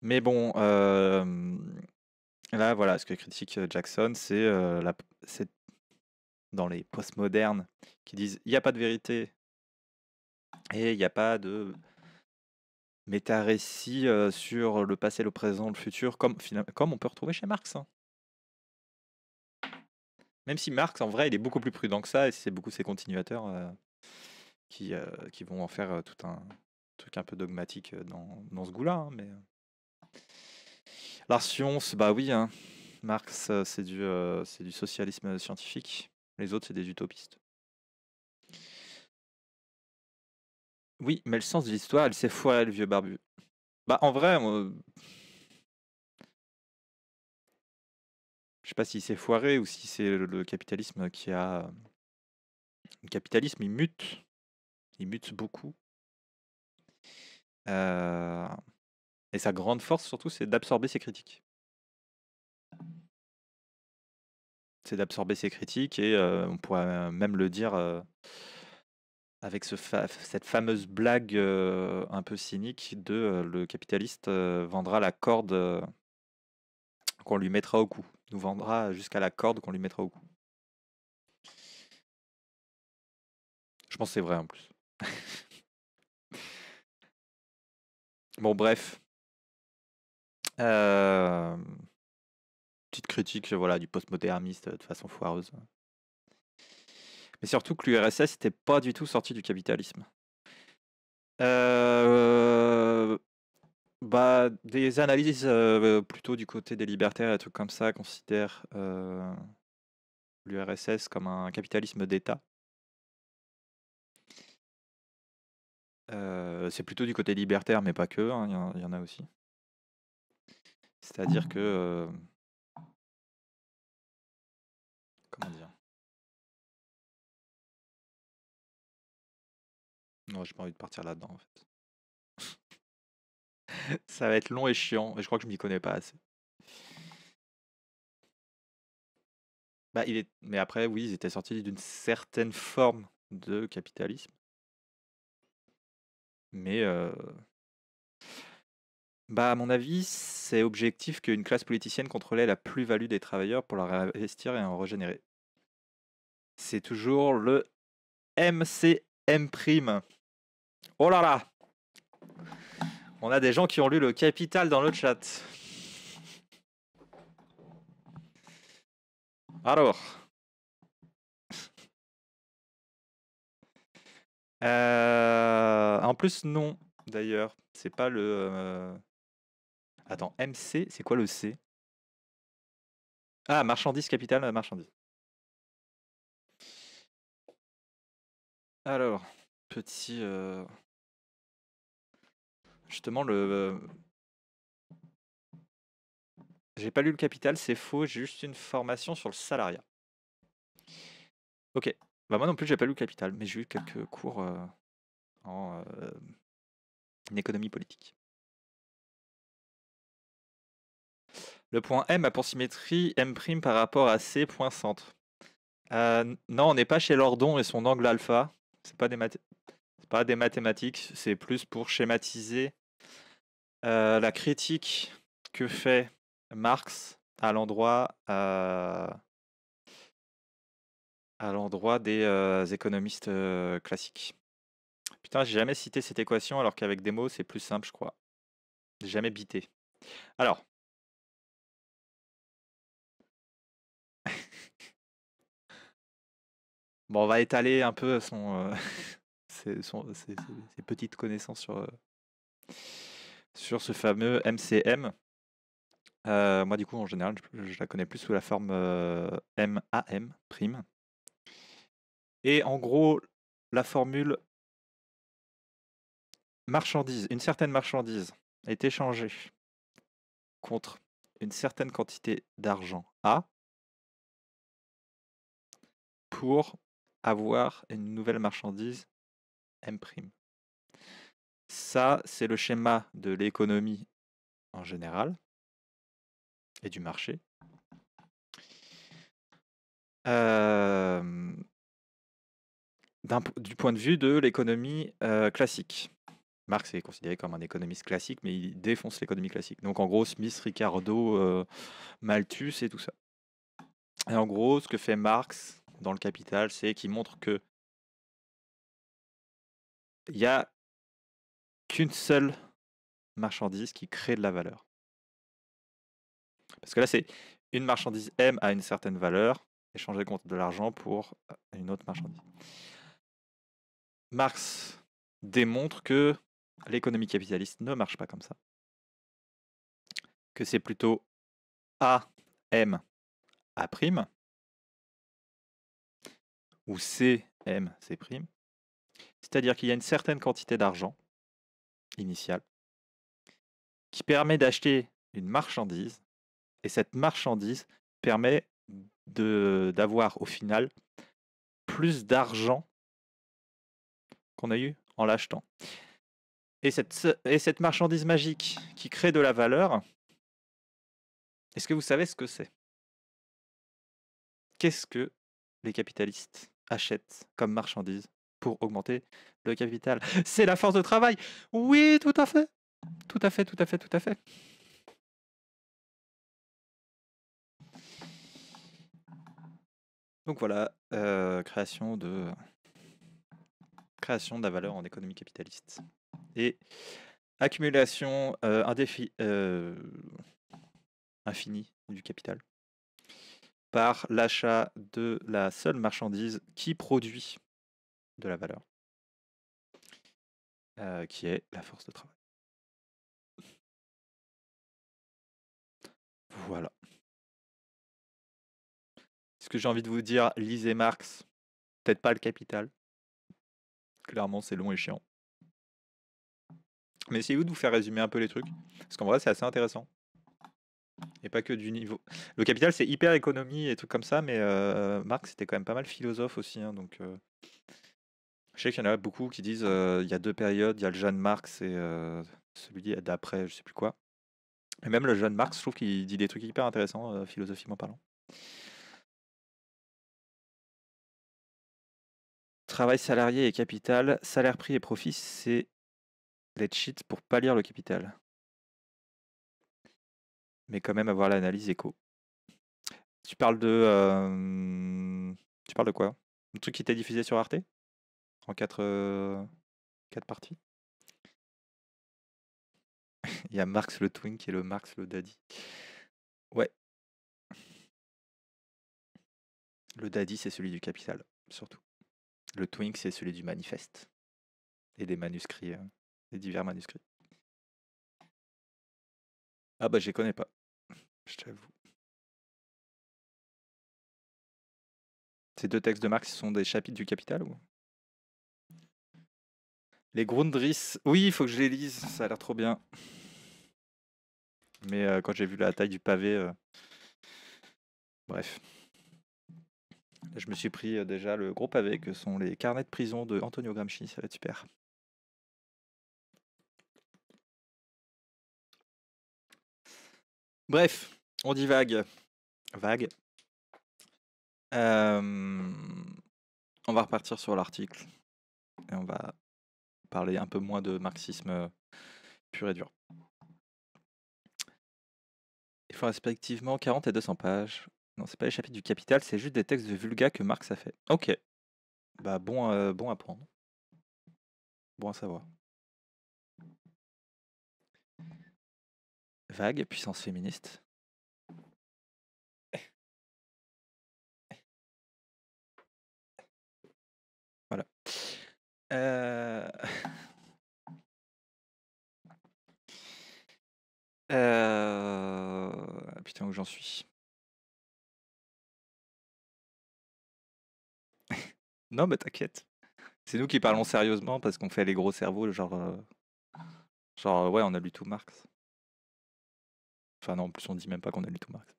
Mais bon, là, voilà, ce que critique Jackson, c'est dans les postmodernes qui disent il n'y a pas de vérité et il n'y a pas de méta-récit sur le passé, le présent, le futur, comme, comme on peut retrouver chez Marx. Hein. Même si Marx, en vrai, il est beaucoup plus prudent que ça, et c'est beaucoup ses continuateurs euh, qui, euh, qui vont en faire euh, tout un truc un peu dogmatique dans, dans ce goût-là. Hein, mais la science, bah oui, hein. Marx, c'est du, c'est du socialisme scientifique. Les autres, c'est des utopistes. Oui, mais le sens de l'histoire, elle s'est foirée, le vieux barbu. Bah, en vrai, Je sais pas si c'est foiré ou si c'est le capitalisme qui a. Le capitalisme, il mute. Il mute beaucoup. Euh, et sa grande force, surtout, c'est d'absorber ses critiques. C'est d'absorber ses critiques et euh, on pourrait même le dire euh, avec ce cette fameuse blague un peu cynique de le capitaliste vendra la corde qu'on lui mettra au cou. Nous vendra jusqu'à la corde qu'on lui mettra au cou. Je pense que c'est vrai en plus. bon, bref. Euh, petite critique du postmoderniste de façon foireuse. Mais surtout que l'URSS n'était pas du tout sorti du capitalisme. Euh, bah, des analyses euh, plutôt du côté des libertaires et trucs comme ça considèrent l'URSS comme un capitalisme d'État. c'est plutôt du côté libertaire, mais pas que, hein, il y, en a aussi. C'est-à-dire que. comment dire? Non, j'ai pas envie de partir là-dedans, en fait. Ça va être long et chiant, et je crois que je m'y connais pas assez. Bah, il est... Mais après, oui, ils étaient sortis d'une certaine forme de capitalisme. Mais bah, à mon avis, c'est objectif qu'une classe politicienne contrôlait la plus-value des travailleurs pour la réinvestir et en régénérer. C'est toujours le MCM'. Oh là là On a des gens qui ont lu le Capital dans le chat. Alors. Euh, en plus, non, d'ailleurs. C'est pas le. Euh, attends, MC, c'est quoi le C? Ah, marchandise capitale, euh, marchandise. Alors, petit. Justement, le. J'ai pas lu le capital, c'est faux, j'ai juste une formation sur le salariat. Ok. Bah, moi non plus, j'ai pas lu Capital, mais j'ai eu quelques cours en économie politique. Le point M a pour symétrie M' par rapport à C, point centre. non, on n'est pas chez Lordon et son angle alpha. C'est pas des pas des mathématiques, c'est plus pour schématiser la critique que fait Marx à l'endroit à l'endroit des économistes classiques. Putain, j'ai jamais cité cette équation alors qu'avec des mots, c'est plus simple, je crois. J'ai jamais bité. Alors. bon, on va étaler un peu ses, petites connaissances sur, sur ce fameux MCM. moi, du coup, en général, je, la connais plus sous la forme MAM, prime. Et en gros, la formule marchandise, une certaine marchandise est échangée contre une certaine quantité d'argent A pour avoir une nouvelle marchandise M'. Ça, c'est le schéma de l'économie en général et du marché. Du point de vue de l'économie classique. Marx est considéré comme un économiste classique, mais il défonce l'économie classique. Donc en gros, Smith, Ricardo, Malthus et tout ça. Et en gros, ce que fait Marx dans le Capital, c'est qu'il montre que il n'y a qu'une seule marchandise qui crée de la valeur. Parce que là, c'est une marchandise M a une certaine valeur, échanger contre de l'argent pour une autre marchandise. Marx démontre que l'économie capitaliste ne marche pas comme ça. Que c'est plutôt A, M, A', ou C, M, C'. C'est-à-dire qu'il y a une certaine quantité d'argent initiale qui permet d'acheter une marchandise, et cette marchandise permet d'avoir au final plus d'argent qu'on a eu en l'achetant. Et cette, et cette marchandise magique qui crée de la valeur, est-ce que vous savez ce que c'est? Qu'est-ce que les capitalistes achètent comme marchandise? Pour augmenter le capital. C'est la force de travail. Oui, tout à fait. Tout à fait, tout à fait, tout à fait. Donc voilà, euh, création de création de la valeur en économie capitaliste. Et accumulation euh, euh, infinie du capital par l'achat de la seule marchandise qui produit de la valeur, euh, qui est la force de travail. Voilà. Ce que j'ai envie de vous dire, lisez Marx, peut-être pas le capital. Clairement, c'est long et chiant. Mais essayez-vous de vous faire résumer un peu les trucs, parce qu'en vrai, c'est assez intéressant. Et pas que du niveau. Le capital, c'est hyper économie et trucs comme ça, mais euh, Marx, c'était quand même pas mal philosophe aussi. hein, donc, euh, je sais qu'il y en a beaucoup qui disent il y a deux périodes, il y a le jeune Marx et celui d'après, je sais plus quoi. Et même le jeune Marx, je trouve qu'il dit des trucs hyper intéressants, philosophiquement parlant. Travail salarié et capital, salaire, prix et profit, c'est les cheats pour pas lire le capital. Mais quand même avoir l'analyse éco. Tu parles de. Tu parles de quoi? Un truc qui était diffusé sur Arte? En quatre, quatre parties Il y a Marx le Twink et le Marx le Daddy. Ouais. Le Daddy, c'est celui du capital, surtout. Le Twink, c'est celui du manifeste. Et des manuscrits, des divers manuscrits. Ah bah, je les connais pas. Je t'avoue. Ces deux textes de Marx sont des chapitres du Capital ou? Les oui, il faut que je les lise, ça a l'air trop bien. Mais euh, quand j'ai vu la taille du pavé, euh, bref. Je me suis pris euh, déjà le gros pavé que sont les carnets de prison de Antonio Gramsci, ça va être super. Bref, on dit vague. Vague. On va repartir sur l'article et on va parler un peu moins de marxisme euh, pur et dur. Il faut respectivement 40 et 200 pages. Non, c'est pas les chapitres du Capital, c'est juste des textes de Vulga que Marx a fait. Ok. Bah bon, euh, bon à prendre. Bon à savoir. Vague, puissance féministe. Voilà. Euh... Euh... Putain, où j'en suis? Non, mais t'inquiète. C'est nous qui parlons sérieusement parce qu'on fait les gros cerveaux, genre... euh, Genre, ouais, on a lu tout Marx. Enfin non, en plus on dit même pas qu'on a lu tout Marx.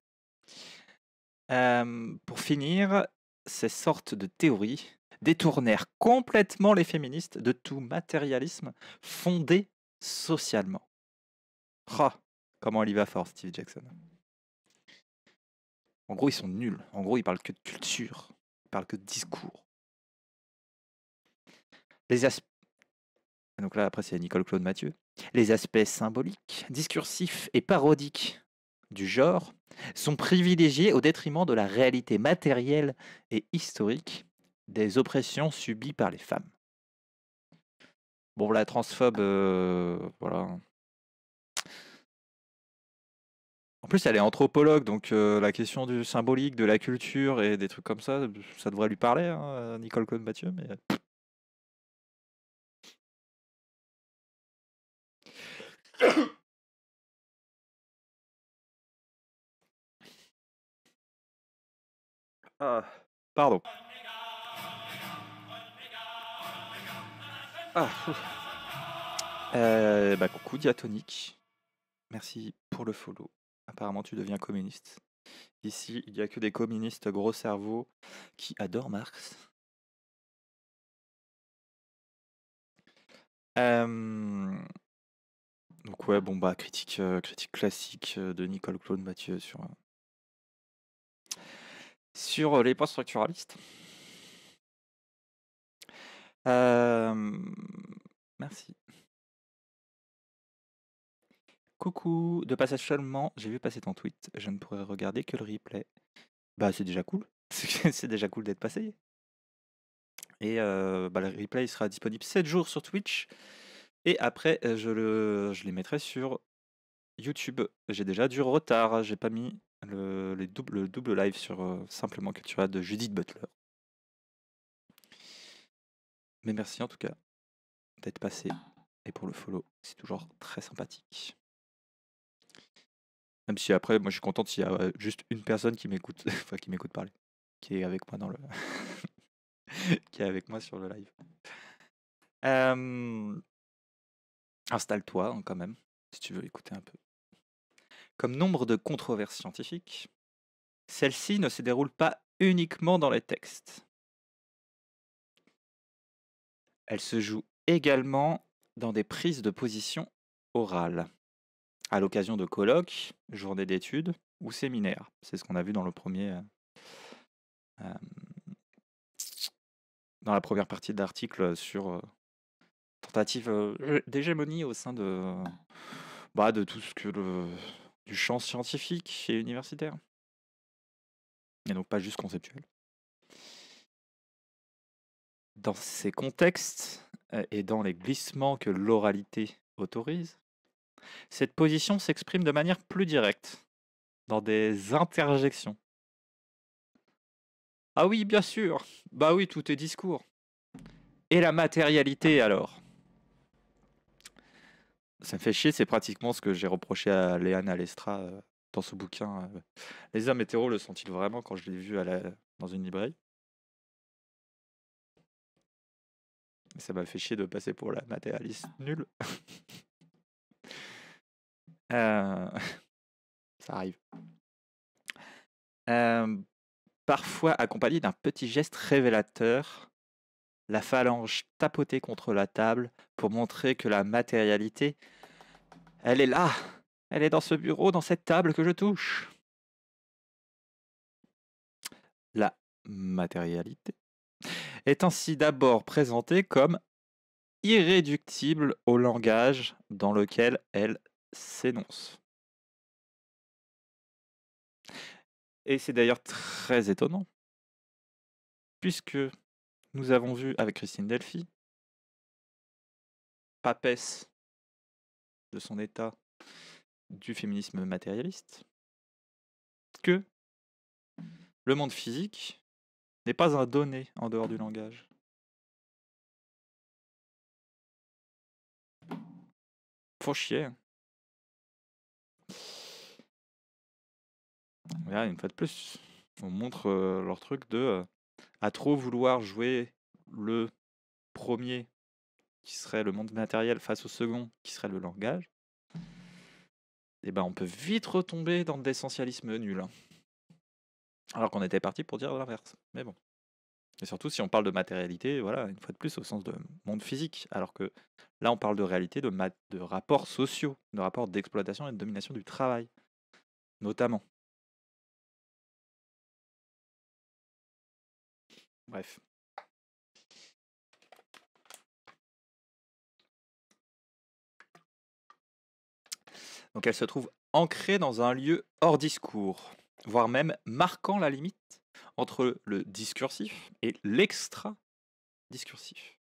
Pour finir, ces sortes de théories détournèrent complètement les féministes de tout matérialisme fondé socialement. Comment il y va fort, Steve Jackson? En gros, ils sont nuls. En gros, ils parlent que de culture. Ils parlent que de discours. Les. Donc là, après, c'est Nicole Claude Mathieu. Les aspects symboliques, discursifs et parodiques du genre sont privilégiés au détriment de la réalité matérielle et historique des oppressions subies par les femmes. Bon, la transphobe, euh, voilà. En plus, elle est anthropologue, donc euh, la question du symbolique, de la culture et des trucs comme ça, ça devrait lui parler, hein, à Nicole Claude Mathieu, mais Ah, pardon. Ah. Euh, bah coucou Diatonique. Merci pour le follow. Apparemment tu deviens communiste. Ici, il n'y a que des communistes gros cerveaux qui adorent Marx. Hem, donc ouais, bon, bah, critique, heu, critique classique, de Nicole Claude Mathieu sur, sur, les post-structuralistes. Hem, merci. Coucou, de passage seulement, j'ai vu passer ton tweet, je ne pourrais regarder que le replay. Bah, c'est déjà cool, c'est déjà cool d'être passé. Et heu, bah, le replay sera disponible 7 jours sur Twitch et après, je le je les mettrai sur YouTube. J'ai déjà du retard, j'ai pas mis le les double live sur, Simplement Culturel de Judith Butler. Mais merci en tout cas d'être passé et pour le follow, c'est toujours très sympathique. Même si après, moi je suis content s'il y a, juste une personne qui m'écoute, enfin qui m'écoute parler, qui est avec moi dans le qui est avec moi sur le live. Installe-toi, hein, quand même, si tu veux écouter un peu. Comme nombre de controverses scientifiques, celle-ci ne se déroule pas uniquement dans les textes. Elle se joue également dans des prises de position orales, à l'occasion de colloques, journées d'études ou séminaires. C'est ce qu'on a vu dans le premier, heu, hem, dans la première partie de l'article, sur, heu, tentative, d'hégémonie au sein de, bah, de tout ce que le du champ scientifique et universitaire. Et donc pas juste conceptuel. Dans ces contextes, heu, et dans les glissements que l'oralité autorise, cette position s'exprime de manière plus directe, dans des interjections. Ah oui, bien sûr! Bah oui, tout est discours. Et la matérialité alors? Ça me fait chier, c'est pratiquement ce que j'ai reproché à Léane Alestra, heu, dans ce bouquin, heu. Les hommes hétéros le sont-ils vraiment? Quand je l'ai vu dans une librairie? Ça m'a fait chier de passer pour la matérialiste nulle. Heu, ça arrive. Hem, parfois accompagné d'un petit geste révélateur, la phalange tapotait contre la table pour montrer que la matérialité, elle est là! Elle est dans ce bureau, dans cette table que je touche. La matérialité est ainsi d'abord présentée comme irréductible au langage dans lequel elle s'énonce. Et c'est d'ailleurs très étonnant puisque nous avons vu avec Christine Delphy papesse de son état du féminisme matérialiste que le monde physique n'est pas un donné en dehors du langage. Font chier, hein. Une fois de plus, on montre, leur truc de, à trop vouloir jouer le premier qui serait le monde matériel face au second qui serait le langage et ben, on peut vite retomber dans de l'essentialisme nul, hein. Alors qu'on était parti pour dire l'inverse, mais bon. Et surtout si on parle de matérialité, voilà, une fois de plus au sens de monde physique, alors que là on parle de réalité, de de rapports sociaux, de rapports d'exploitation et de domination du travail, notamment. Bref. Donc elle se trouve ancrée dans un lieu hors discours, voire même marquant la limite entre le discursif et l'extra-discursif.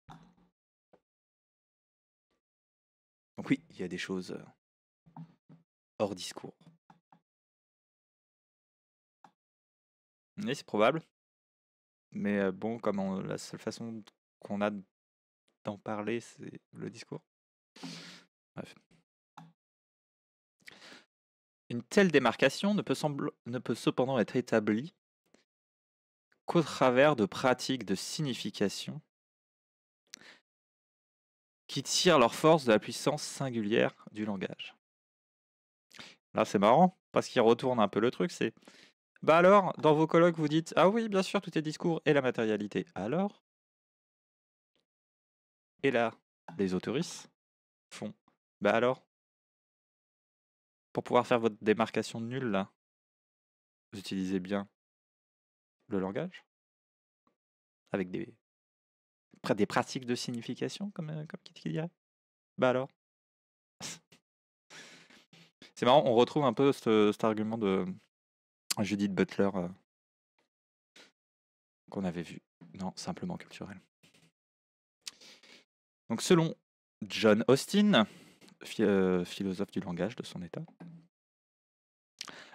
Donc oui, il y a des choses, heu, hors discours. Oui, c'est probable. Mais, heu, bon, comme la seule façon qu'on a d'en parler, c'est le discours. Bref. Une telle démarcation ne peut cependant être établie qu'au travers de pratiques de signification qui tirent leur force de la puissance singulière du langage. Là, c'est marrant parce qu'il retourne un peu le truc, c'est: «Bah alors, dans vos colloques, vous dites: "Ah oui, bien sûr, tout est discours et la matérialité". Alors?» «Et là, les autoristes font. Bah alors, pour pouvoir faire votre démarcation nulle, là, vous utilisez bien le langage? Avec des, pratiques de signification, comme, euh, comme qui dirait? Bah alors? C'est marrant, on retrouve un peu cet argument de Judith Butler euh, qu'on avait vu. Non, simplement culturel. Donc selon John Austin, philosophe du langage de son état,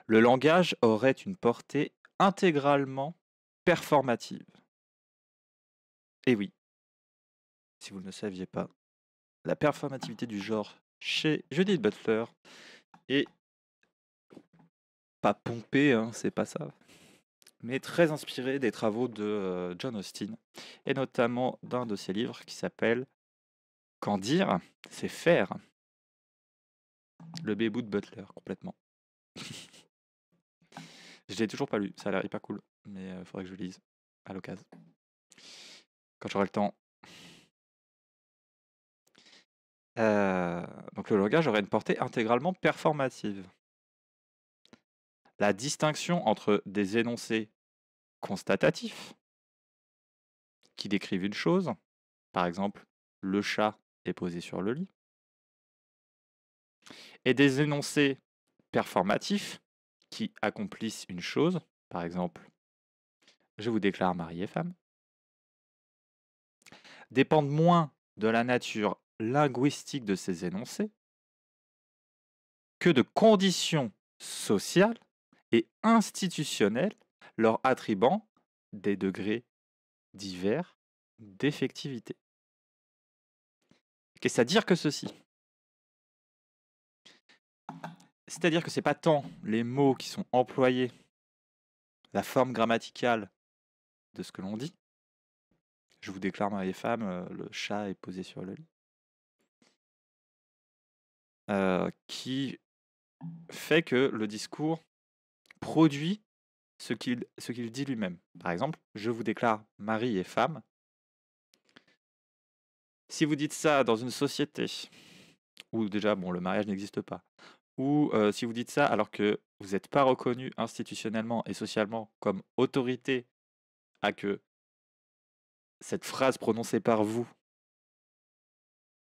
le langage aurait une portée intégralement performative. Et oui, si vous ne le saviez pas, la performativité du genre chez Judith Butler est pas pompée, hein, c'est pas ça, mais très inspirée des travaux de euh, John Austin, et notamment d'un de ses livres qui s'appelle Quand dire, c'est faire. Le bébou de Butler, complètement. je l'ai toujours pas lu, ça a l'air hyper cool, mais il faudrait que je lise à l'occasion. Quand j'aurai le temps. donc le langage aurait une portée intégralement performative. La distinction entre des énoncés constatatifs, qui décrivent une chose, par exemple, le chat est posé sur le lit, et des énoncés performatifs qui accomplissent une chose, par exemple, je vous déclare mari et femme, dépendent moins de la nature linguistique de ces énoncés que de conditions sociales et institutionnelles leur attribuant des degrés divers d'effectivité. Qu'est-ce à dire que ceci? C'est-à-dire que ce n'est pas tant les mots qui sont employés, la forme grammaticale de ce que l'on dit. Je vous déclare mari et femme, euh, le chat est posé sur le lit. Euh, qui fait que le discours produit ce qu'il dit lui-même. Par exemple, je vous déclare mari et femme. Si vous dites ça dans une société où déjà le mariage n'existe pas, ou si vous dites ça alors que vous n'êtes pas reconnu institutionnellement et socialement comme autorité à que cette phrase prononcée par vous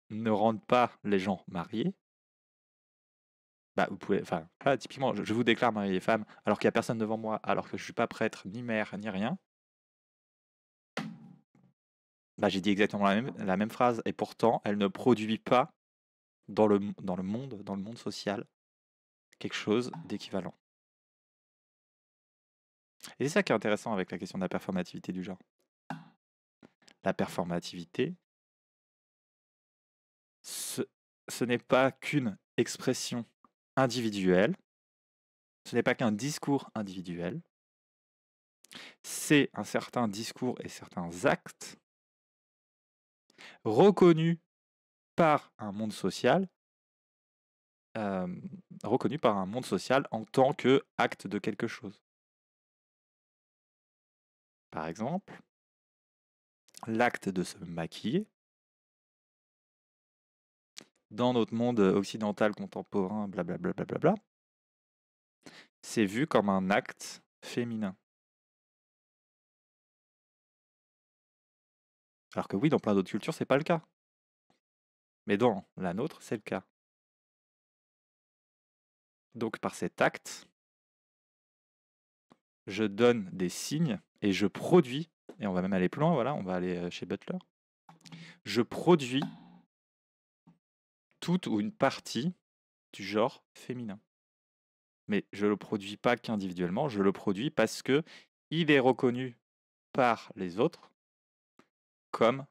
ne rende pas les gens mariés, bah, vous pouvez, enfin, typiquement, je, vous déclare marié et femme, alors qu'il n'y a personne devant moi, alors que je ne suis pas prêtre, ni mère, ni rien. Bah, j'ai dit exactement la même, la même phrase, et pourtant, elle ne produit pas dans le, dans le monde, dans le monde social, quelque chose d'équivalent. Et c'est ça qui est intéressant avec la question de la performativité du genre. La performativité, ce, n'est pas qu'une expression individuelle, ce n'est pas qu'un discours individuel, c'est un certain discours et certains actes reconnus par un monde social reconnu par un monde social en tant que acte de quelque chose. Par exemple, l'acte de se maquiller dans notre monde occidental contemporain, blablabla, bla, bla, bla, c'est vu comme un acte féminin. Alors que oui, dans plein d'autres cultures, c'est pas le cas. Mais dans la nôtre, c'est le cas. Donc par cet acte, je donne des signes et je produis, et on va même aller plus loin, voilà, on va aller euh, chez Butler, je produis toute ou une partie du genre féminin. Mais je ne le produis pas qu'individuellement, je le produis parce que il est reconnu par les autres comme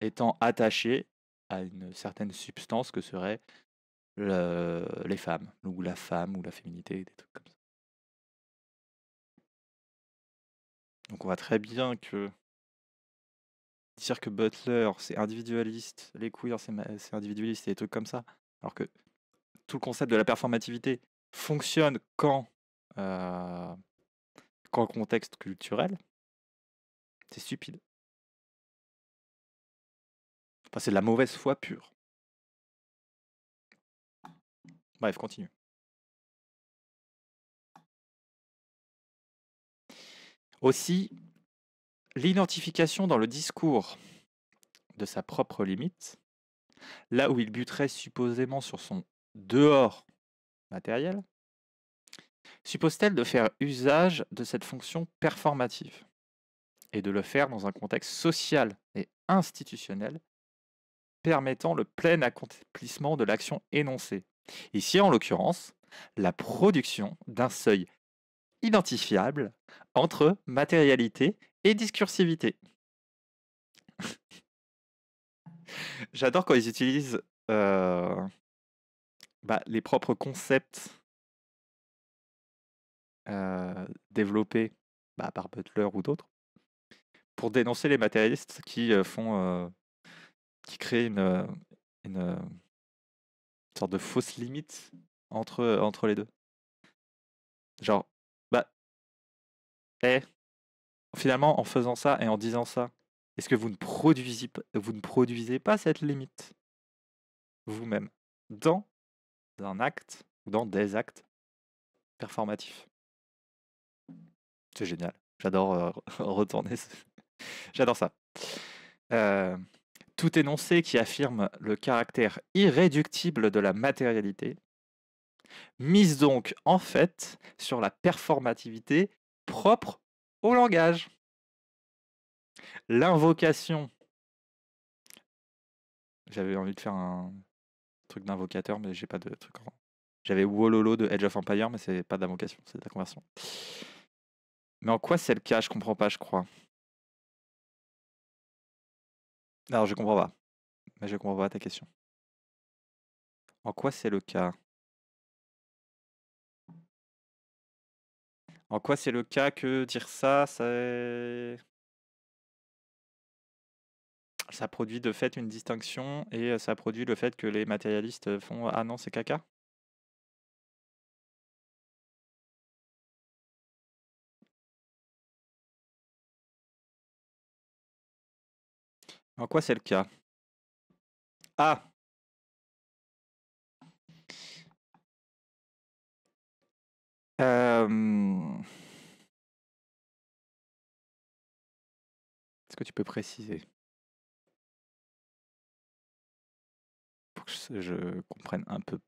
étant attaché à une certaine substance que serait les femmes, ou la femme, ou la féminité, des trucs comme ça. Donc on voit très bien que dire que Butler c'est individualiste, les queers c'est individualiste et des trucs comme ça, alors que tout le concept de la performativité fonctionne quand, euh, contexte culturel, c'est stupide. Enfin, c'est de la mauvaise foi pure. Bref, continue. Aussi, l'identification dans le discours de sa propre limite, là où il buterait supposément sur son dehors matériel, suppose-t-elle de faire usage de cette fonction performative et de le faire dans un contexte social et institutionnel permettant le plein accomplissement de l'action énoncée? Ici, en l'occurrence, la production d'un seuil identifiable entre matérialité et discursivité. J'adore quand ils utilisent euh, bah, les propres concepts euh, développés bah, par Butler ou d'autres pour dénoncer les matérialistes qui euh, font qui créent une, une, sorte de fausse limite entre, entre les deux. Genre, bah, eh, finalement, en faisant ça et en disant ça, est-ce que vous ne produisez, vous ne produisez pas cette limite vous-même dans un acte ou dans des actes performatifs? C'est génial. J'adore retourner. J'adore ça. Tout énoncé qui affirme le caractère irréductible de la matérialité mise donc en fait sur la performativité propre au langage. L'invocation. J'avais envie de faire un truc d'invocateur, mais j'ai pas de truc en. J'avais Wololo de Edge of Empire, mais c'est pas d'invocation, c'est de la conversion. Mais en quoi c'est le cas? Je comprends pas, je crois. Alors, je comprends pas. Je comprends pas ta question. En quoi c'est le cas? En quoi c'est le cas que dire ça, c'est... ça produit de fait une distinction et ça produit le fait que les matérialistes font Ah non, c'est caca? En quoi c'est le cas? Ah Est-ce que tu peux préciser? Pour que je comprenne un peu.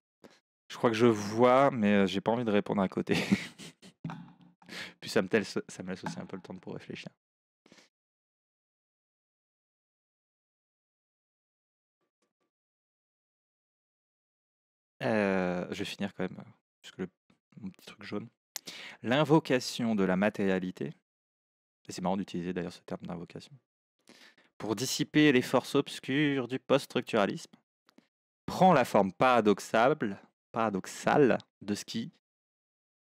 Je crois que je vois, mais j'ai pas envie de répondre à côté. Puis ça me, ça me laisse aussi un peu le temps pour réfléchir. Je vais finir quand même, puisque mon petit truc jaune. L'invocation de la matérialité, et c'est marrant d'utiliser d'ailleurs ce terme d'invocation, pour dissiper les forces obscures du post-structuralisme, prend la forme paradoxale, de ce qui,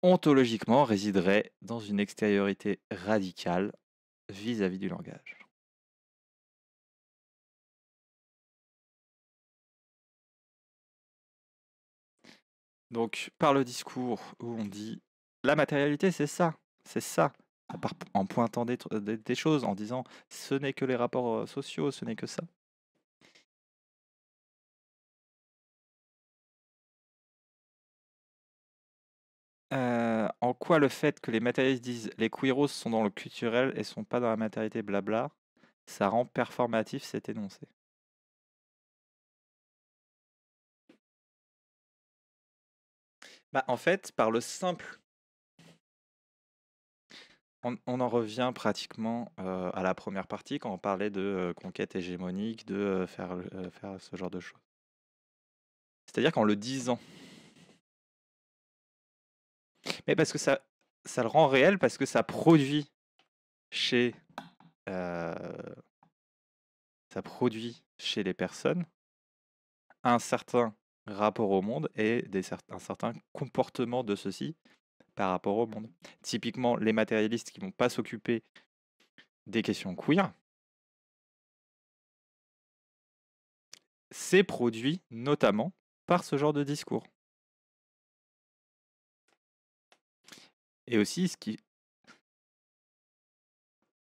ontologiquement, résiderait dans une extériorité radicale vis-à-vis -vis du langage. Donc, par le discours où on dit la matérialité, c'est ça, c'est ça, en pointant des, choses, en disant ce n'est que les rapports sociaux, ce n'est que ça. en quoi le fait que les matérialistes disent les queeros sont dans le culturel et sont pas dans la matérialité, blabla, ça rend performatif cet énoncé? Bah, en fait, par le simple on en revient pratiquement, à la première partie quand on parlait de, conquête hégémonique, de, faire, faire ce genre de choses. C'est-à-dire qu'en le disant mais parce que ça ça le rend réel, parce que ça produit chez, ça produit chez les personnes un certain rapport au monde et un certain comportement de ceci par rapport au monde. Typiquement, les matérialistes qui vont pas s'occuper des questions queer, c'est produit notamment par ce genre de discours. Et aussi, ce qui.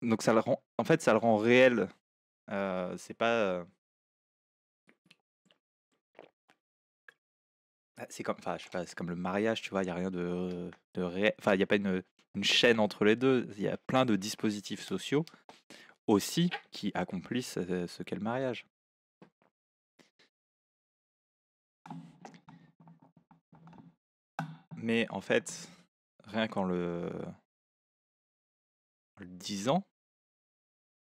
Donc ça le rend. En fait, ça rend réel. c'est pas Ah, c'est comme, enfin, c'est comme le mariage, tu vois, il y a rien de, de enfin, il y a pas une, chaîne entre les deux. Il y a plein de dispositifs sociaux aussi qui accomplissent ce qu'est le mariage. Mais en fait, rien qu'en le, le disant,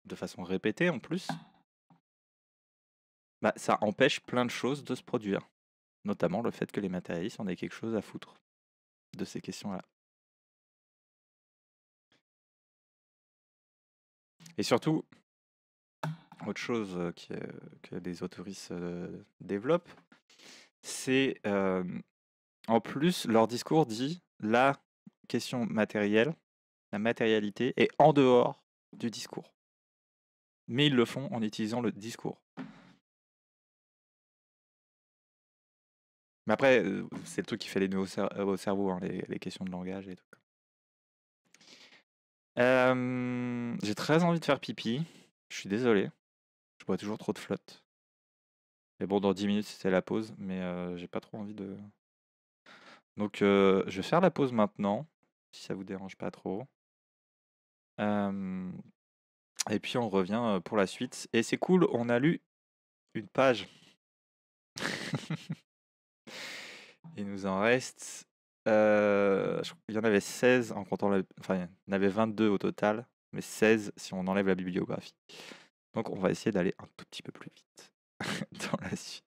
de façon répétée en plus, bah, ça empêche plein de choses de se produire. Notamment le fait que les matérialistes en aient quelque chose à foutre de ces questions-là. Et surtout, autre chose que les autoristes développent, c'est en plus leur discours dit la question matérielle, la matérialité est en dehors du discours. Mais ils le font en utilisant le discours. Mais après, c'est le truc qui fait les nœuds au, cerveau, hein, les, questions de langage et tout. J'ai très envie de faire pipi. Je suis désolé. Je bois toujours trop de flotte. Mais bon, dans 10 minutes, c'était la pause, mais j'ai pas trop envie de. Donc, je vais faire la pause maintenant, si ça vous dérange pas trop. Et puis, on revient pour la suite. Et c'est cool, on a lu une page. Il nous en reste. Il y en avait 16 en comptant. enfin, il y en avait 22 au total, mais 16 si on enlève la bibliographie. Donc, on va essayer d'aller un tout petit peu plus vite dans la suite.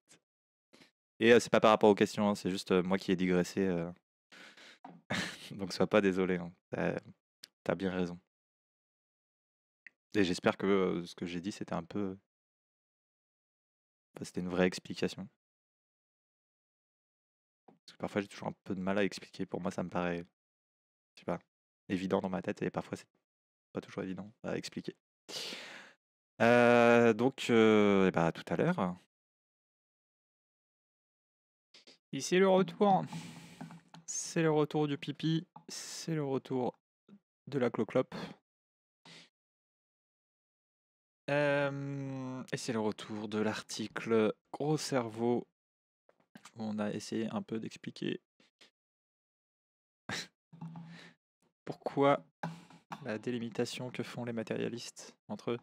Et euh, c'est pas par rapport aux questions, hein, c'est juste moi qui ai digressé. Donc, sois pas désolé. Hein. T'as as bien raison. Et j'espère que ce que j'ai dit, c'était un peu. C'était une vraie explication parfois j'ai toujours un peu de mal à expliquer. Pour moi, ça me paraît, je sais pas, évident dans ma tête et parfois c'est pas toujours évident à expliquer. Euh, donc, euh, ben, à tout à l'heure. Ici le retour. C'est le retour du pipi. C'est le retour de la cloclope. Euh, et c'est le retour de l'article Gros cerveau on a essayé un peu d'expliquer pourquoi la délimitation que font les matérialistes entre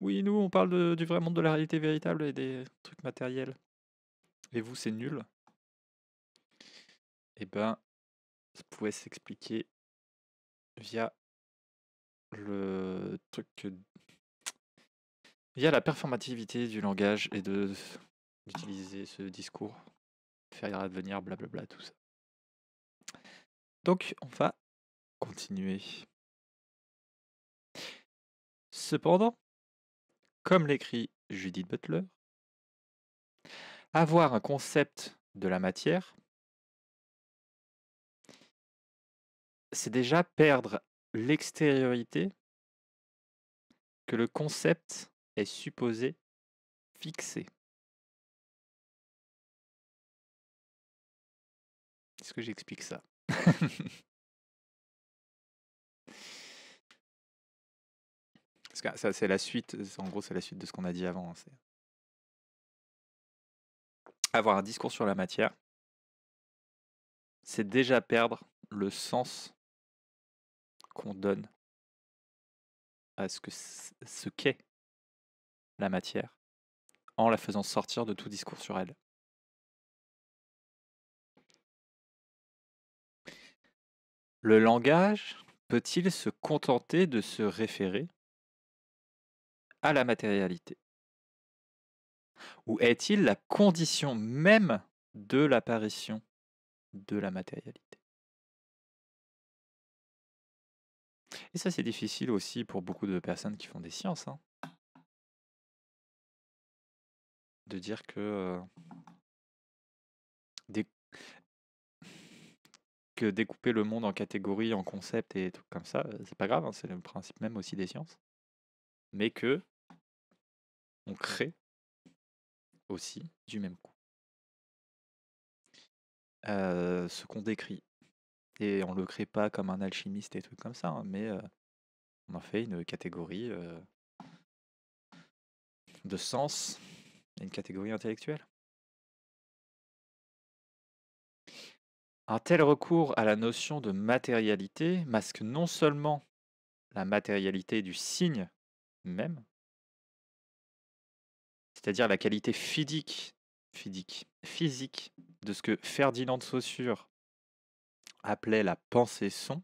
oui, nous on parle du vrai monde de la réalité véritable et des trucs matériels, et vous c'est nul. Et eh ben, ça pouvait s'expliquer via le truc via la performativité du langage et de d'utiliser ce discours faire advenir, blablabla, tout ça. Donc, on va continuer. Cependant, comme l'écrit Judith Butler, avoir un concept de la matière, c'est déjà perdre l'extériorité que le concept est supposé fixer. Est-ce que j'explique ça? Parce que ça, c'est la suite, en gros, c'est la suite de ce qu'on a dit avant. Hein, avoir un discours sur la matière, c'est déjà perdre le sens qu'on donne à ce que ce qu'est la matière en la faisant sortir de tout discours sur elle. Le langage peut-il se contenter de se référer à la matérialité? Ou est-il la condition même de l'apparition de la matérialité? Et ça, c'est difficile aussi pour beaucoup de personnes qui font des sciences. Hein. de dire que euh, découper le monde en catégories, en concepts et tout comme ça, c'est pas grave, hein, c'est le principe même aussi des sciences. Mais que on crée aussi du même coup. ce qu'on décrit. Et on le crée pas comme un alchimiste et trucs comme ça, hein, mais on en fait une catégorie de sens une catégorie intellectuelle. Un tel recours à la notion de matérialité masque non seulement la matérialité du signe même, c'est-à-dire la qualité physique, physique, physique de ce que Ferdinand de Saussure appelait la pensée-son.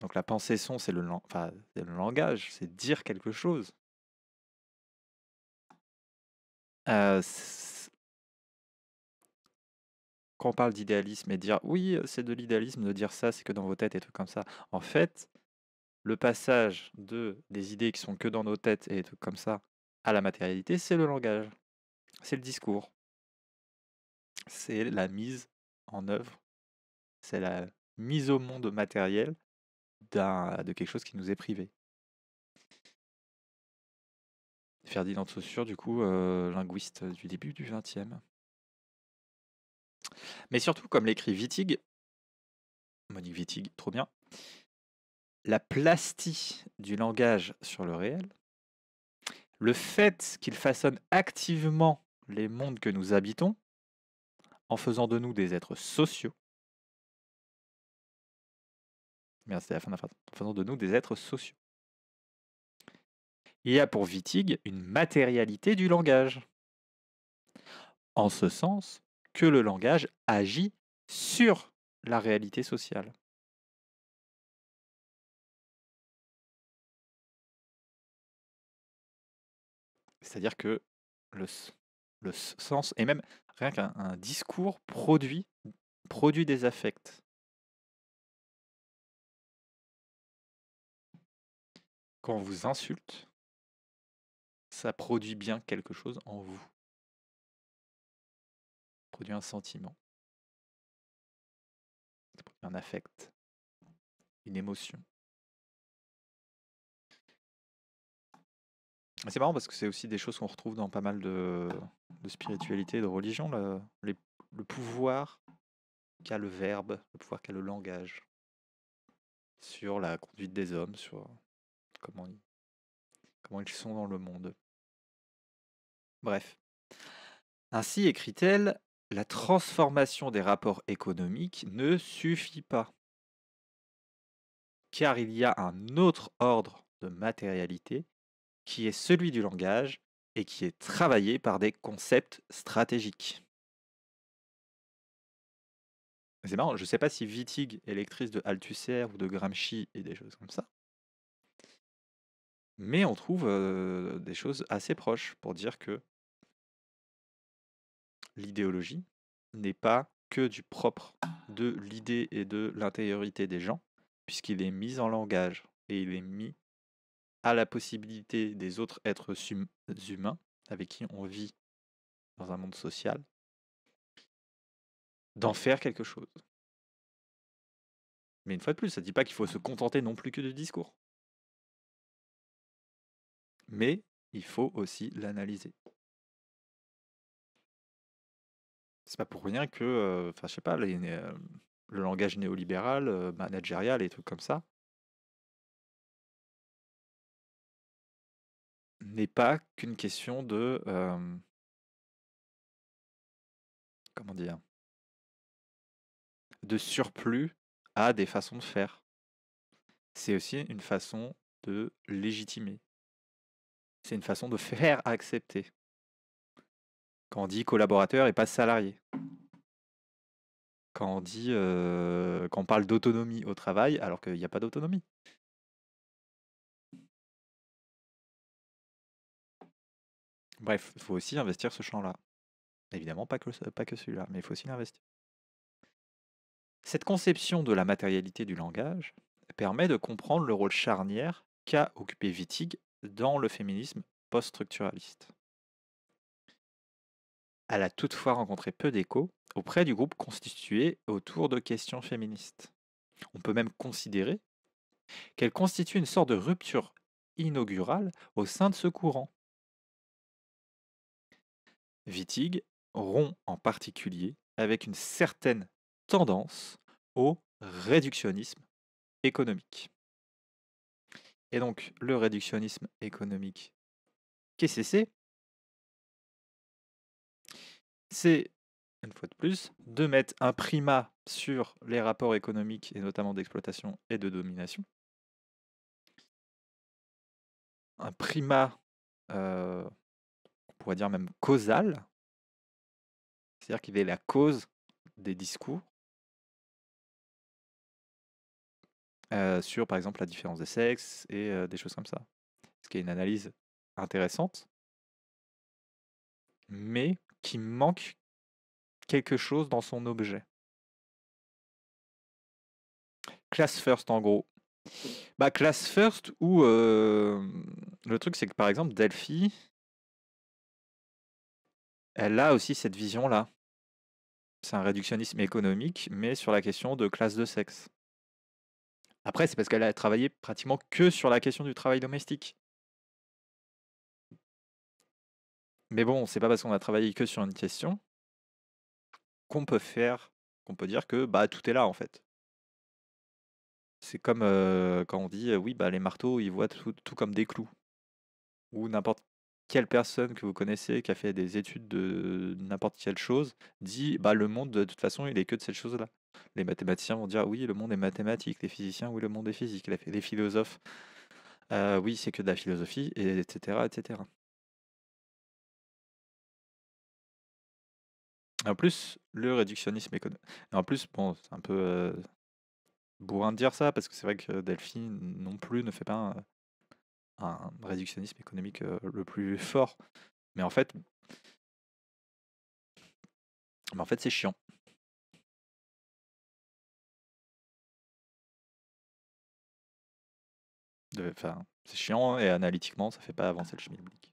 Donc la pensée-son, c'est le, langage, c'est dire quelque chose. Euh, quand on parle d'idéalisme et dire oui, c'est de l'idéalisme de dire ça, c'est que dans vos têtes et tout comme ça. En fait, le passage de des idées qui sont que dans nos têtes et tout comme ça à la matérialité, c'est le langage, c'est le discours, c'est la mise en œuvre, c'est la mise au monde matériel de quelque chose qui nous est privé. Ferdinand de Saussure, du coup, euh, linguiste du début du XXe. Mais surtout, comme l'écrit Wittig, Monique Wittig, trop bien, la plastie du langage sur le réel, le fait qu'il façonne activement les mondes que nous habitons, en faisant de nous des êtres sociaux, Merci, la fin de la phrase. En faisant de nous des êtres sociaux. Il y a pour Wittig une matérialité du langage. En ce sens que le langage agit sur la réalité sociale. C'est-à-dire que le, sens, et même rien qu'un discours produit, produit des affects. Quand on vous insulte, ça produit bien quelque chose en vous. Un sentiment. Un affect. Une émotion. C'est marrant parce que c'est aussi des choses qu'on retrouve dans pas mal de, spiritualité et de religion, le, pouvoir qu'a le verbe, le pouvoir qu'a le langage sur la conduite des hommes, sur comment ils sont dans le monde. Bref. Ainsi écrit-elle, la transformation des rapports économiques ne suffit pas, car il y a un autre ordre de matérialité qui est celui du langage et qui est travaillé par des concepts stratégiques. C'est marrant, je ne sais pas si Wittig est lectrice de Althusser ou de Gramsci et des choses comme ça. Mais on trouve des choses assez proches pour dire que l'idéologie n'est pas que du propre de l'idée et de l'intériorité des gens, puisqu'il est mis en langage et il est mis à la possibilité des autres êtres humains avec qui on vit dans un monde social d'en faire quelque chose. Mais une fois de plus, ça ne dit pas qu'il faut se contenter non plus que du discours mais il faut aussi l'analyser. C'est pas pour rien que, enfin, je sais pas, le langage néolibéral, managérial et trucs comme ça n'est pas qu'une question de, comment dire? De surplus à des façons de faire. C'est aussi une façon de légitimer. C'est une façon de faire accepter. Quand on dit collaborateur et pas salarié. Quand on dit euh, parle d'autonomie au travail alors qu'il n'y a pas d'autonomie. Bref, il faut aussi investir ce champ-là. Évidemment, pas que, pas que celui-là, mais il faut aussi l'investir. Cette conception de la matérialité du langage permet de comprendre le rôle charnière qu'a occupé Wittig dans le féminisme post-structuraliste. Elle a toutefois rencontré peu d'écho auprès du groupe constitué autour de questions féministes. On peut même considérer qu'elle constitue une sorte de rupture inaugurale au sein de ce courant. Wittig rompt en particulier avec une certaine tendance au réductionnisme économique. Et donc, le réductionnisme économique, qu'est-ce que c'est? C'est une fois de plus, de mettre un primat sur les rapports économiques et notamment d'exploitation et de domination. Un primat, euh, on pourrait dire même causal, c'est-à-dire qu'il est la cause des discours euh, sur, par exemple, la différence des sexes et euh, des choses comme ça. Ce qui est une analyse intéressante, mais qui manque quelque chose dans son objet. Class first, en gros. Bah, class first, ou le truc, c'est que par exemple, Delphi, elle a aussi cette vision-là. C'est un réductionnisme économique, mais sur la question de classe de sexe. Après, c'est parce qu'elle a travaillé pratiquement que sur la question du travail domestique. Mais bon, c'est pas parce qu'on a travaillé que sur une question qu'on peut faire, qu'on peut dire que bah tout est là en fait. C'est comme quand on dit oui, bah les marteaux, ils voient tout, comme des clous. Ou n'importe quelle personne que vous connaissez qui a fait des études de n'importe quelle chose dit bah le monde de toute façon il est que de cette chose-là. Les mathématiciens vont dire oui le monde est mathématique, les physiciens oui le monde est physique, les philosophes oui c'est que de la philosophie, et etc. etc. En plus, le réductionnisme économique. En plus, bon, c'est un peu bourrin de dire ça, parce que c'est vrai que Delphine non plus ne fait pas un, réductionnisme économique le plus fort. Mais en fait, mais en fait c'est chiant. Enfin, c'est chiant et analytiquement, ça fait pas avancer le schmilblick.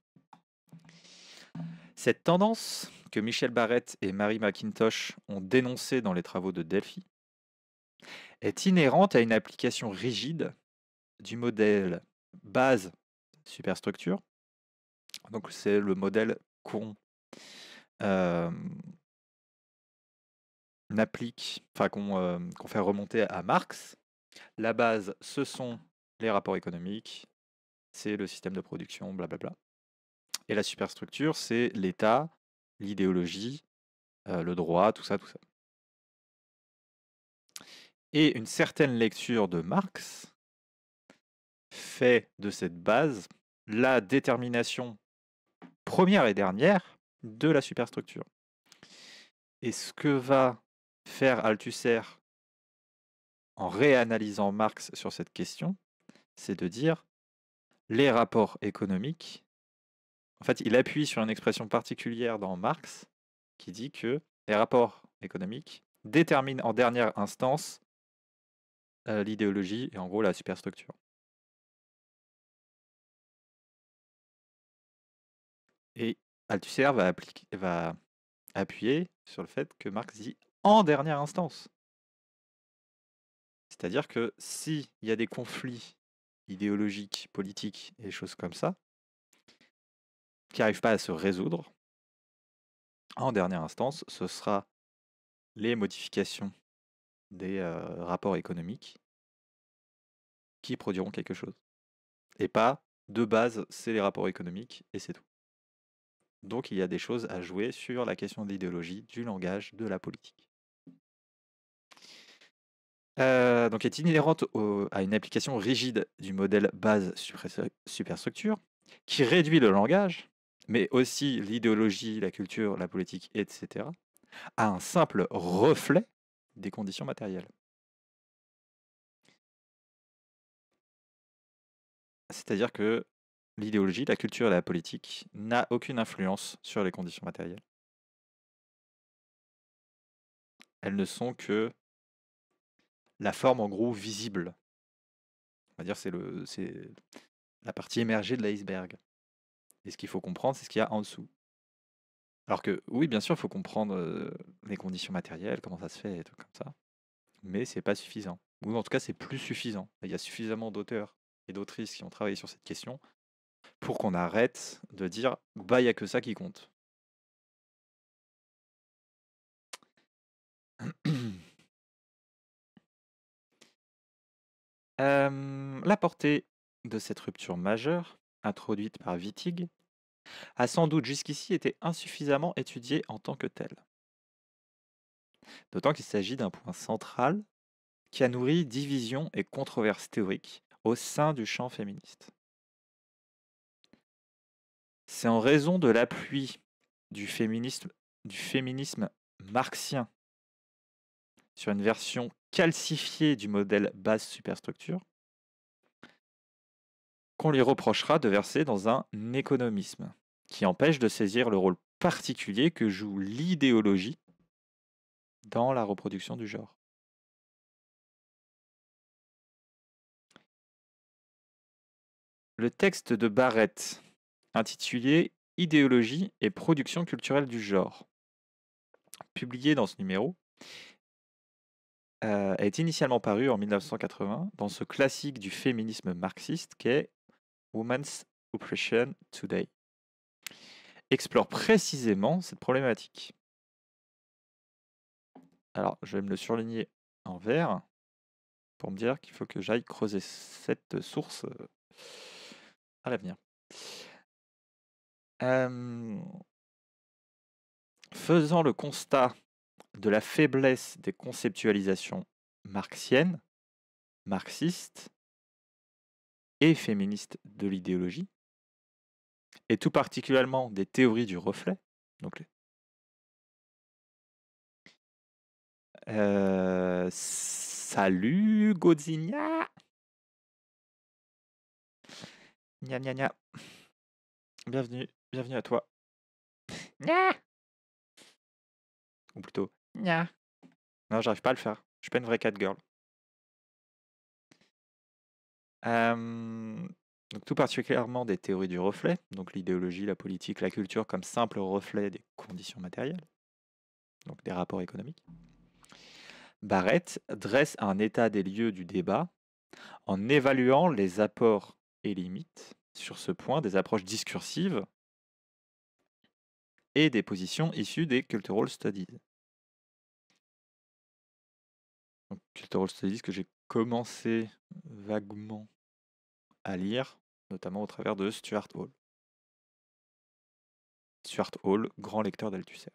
Cette tendance que Michel Barrett et Mary McIntosh ont dénoncée dans les travaux de Delphi est inhérente à une application rigide du modèle base superstructure. Donc c'est le modèle qu'on applique, enfin qu'on fait remonter à Marx. La base, ce sont les rapports économiques, c'est le système de production, blablabla. Et la superstructure, c'est l'État, l'idéologie, le droit, tout ça, tout ça. Et une certaine lecture de Marx fait de cette base la détermination première et dernière de la superstructure. Et ce que va faire Althusser en réanalysant Marx sur cette question, c'est de dire les rapports économiques. En fait, il appuie sur une expression particulière dans Marx qui dit que les rapports économiques déterminent en dernière instance euh, l'idéologie et en gros la superstructure. Et Althusser va, va appuyer sur le fait que Marx dit en dernière instance. C'est-à-dire que s'il y a des conflits idéologiques, politiques et choses comme ça, qui n'arrivent pas à se résoudre, en dernière instance, ce sera les modifications des rapports économiques qui produiront quelque chose. Et pas, de base, c'est les rapports économiques et c'est tout. Donc il y a des choses à jouer sur la question de l'idéologie, du langage, de la politique. donc est inhérente à une application rigide du modèle base superstructure qui réduit le langage, mais aussi l'idéologie, la culture, la politique, etc., à un simple reflet des conditions matérielles. C'est-à-dire que l'idéologie, la culture et la politique n'a aucune influence sur les conditions matérielles. Elles ne sont que la forme en gros visible. On va dire c'est la partie émergée de l'iceberg. Et ce qu'il faut comprendre, c'est ce qu'il y a en dessous. Alors que oui, bien sûr, il faut comprendre les conditions matérielles, comment ça se fait et tout comme ça. Mais c'est pas suffisant. Ou en tout cas, c'est plus suffisant. Il y a suffisamment d'auteurs et d'autrices qui ont travaillé sur cette question pour qu'on arrête de dire bah il n'y a que ça qui compte. la portée de cette rupture majeure, introduite par Wittig, a sans doute jusqu'ici été insuffisamment étudiée en tant que telle. d'autant qu'il s'agit d'un point central qui a nourri divisions et controverses théoriques au sein du champ féministe. C'est en raison de l'appui du féminisme, du féminisme marxien sur une version calcifiée du modèle base superstructure qu'on lui reprochera de verser dans un économisme qui empêche de saisir le rôle particulier que joue l'idéologie dans la reproduction du genre. Le texte de Barrett, intitulé Idéologie et production culturelle du genre, publié dans ce numéro, euh, est initialement paru en 1980 dans ce classique du féminisme marxiste qu'est Women's Oppression Today. Explore précisément cette problématique. Alors, je vais me le surligner en vert pour me dire qu'il faut que j'aille creuser cette source euh, à l'avenir. faisant le constat de la faiblesse des conceptualisations marxiennes, marxistes et féministes de l'idéologie, et tout particulièrement des théories du reflet, donc Euh, salut Godzilla. Nya nya nya. Bienvenue, bienvenue à toi. Nya. Ou plutôt, nya. Non, j'arrive pas à le faire. Je suis pas une vraie cat girl. Donc tout particulièrement des théories du reflet, donc l'idéologie, la politique, la culture comme simple reflet des conditions matérielles, donc des rapports économiques. Barrett dresse un état des lieux du débat en évaluant les apports et limites sur ce point des approches discursives et des positions issues des cultural studies. cultural studies que j'ai commencé vaguement à lire, notamment au travers de Stuart Hall. Stuart Hall, grand lecteur d'Althusser.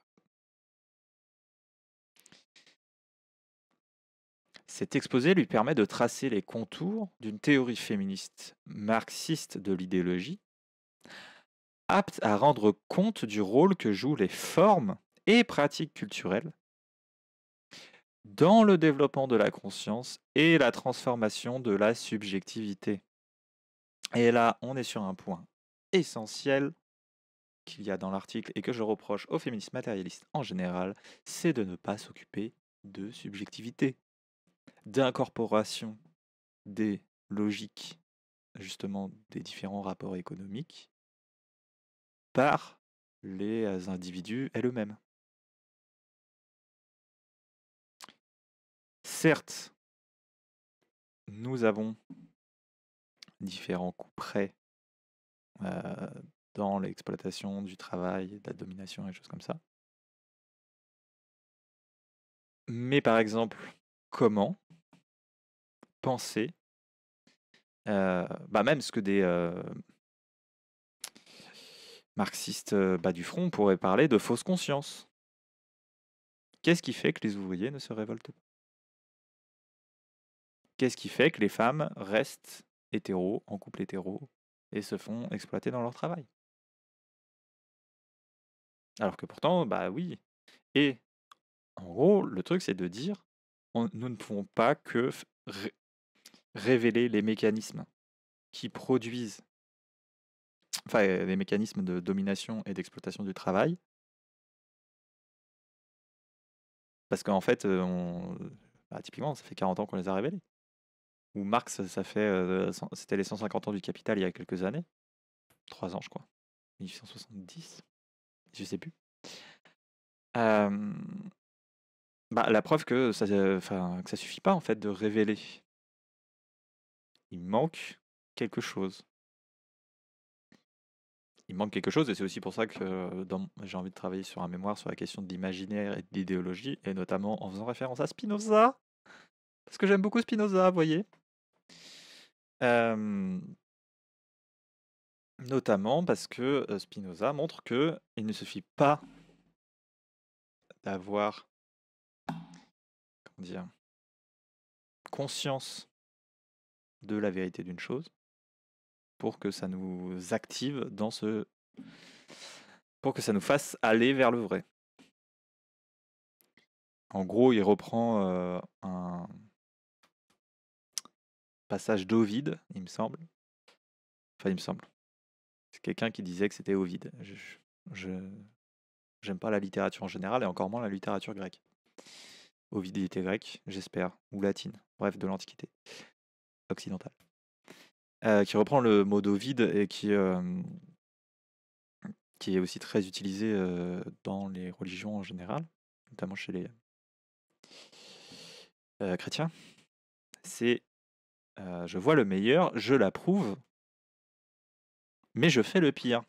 Cet exposé lui permet de tracer les contours d'une théorie féministe marxiste de l'idéologie, apte à rendre compte du rôle que jouent les formes et pratiques culturelles dans le développement de la conscience et la transformation de la subjectivité. Et là, on est sur un point essentiel qu'il y a dans l'article et que je reproche aux féministes matérialistes en général, c'est de ne pas s'occuper de subjectivité d'incorporation des logiques, justement, des différents rapports économiques par les individus elles-mêmes. Certes, nous avons différents coups près dans l'exploitation du travail, de la domination et choses comme ça. Mais par exemple, comment penser, bah même ce que des marxistes du front pourraient parler de fausse conscience. Qu'est-ce qui fait que les ouvriers ne se révoltent pas? Qu'est-ce qui fait que les femmes restent hétéros, en couple hétéro, et se font exploiter dans leur travail? Alors que pourtant, bah oui. Et en gros, le truc, c'est de dire, nous ne pouvons pas que révéler les mécanismes qui produisent, enfin les mécanismes de domination et d'exploitation du travail. Parce qu'en fait, bah, typiquement, ça fait 40 ans qu'on les a révélés. Ou Marx, ça fait, c'était les 150 ans du capital il y a quelques années. 3 ans, je crois. 1870 Je sais plus. Bah, la preuve que ça, enfin, suffit pas en fait de révéler. Il manque quelque chose. Il manque quelque chose et c'est aussi pour ça que j'ai envie de travailler sur un mémoire sur la question de l'imaginaire et de l'idéologie et notamment en faisant référence à Spinoza. Parce que j'aime beaucoup Spinoza, vous voyez. Notamment parce que Spinoza montre que il ne suffit pas d'avoir conscience de la vérité d'une chose pour que ça nous active dans ce pour que ça nous fasse aller vers le vrai. En gros, il reprend un passage d'Ovide, il me semble. Enfin, il me semble. C'est quelqu'un qui disait que c'était Ovide. Je j'aime pas la littérature en général et encore moins la littérature grecque. Ovide était grec, j'espère, ou latine, bref, de l'Antiquité occidentale. Euh, qui reprend le mot d'Ovide et qui, euh, est aussi très utilisé euh, dans les religions en général, notamment chez les chrétiens. C'est je vois le meilleur, je l'approuve, mais je fais le pire.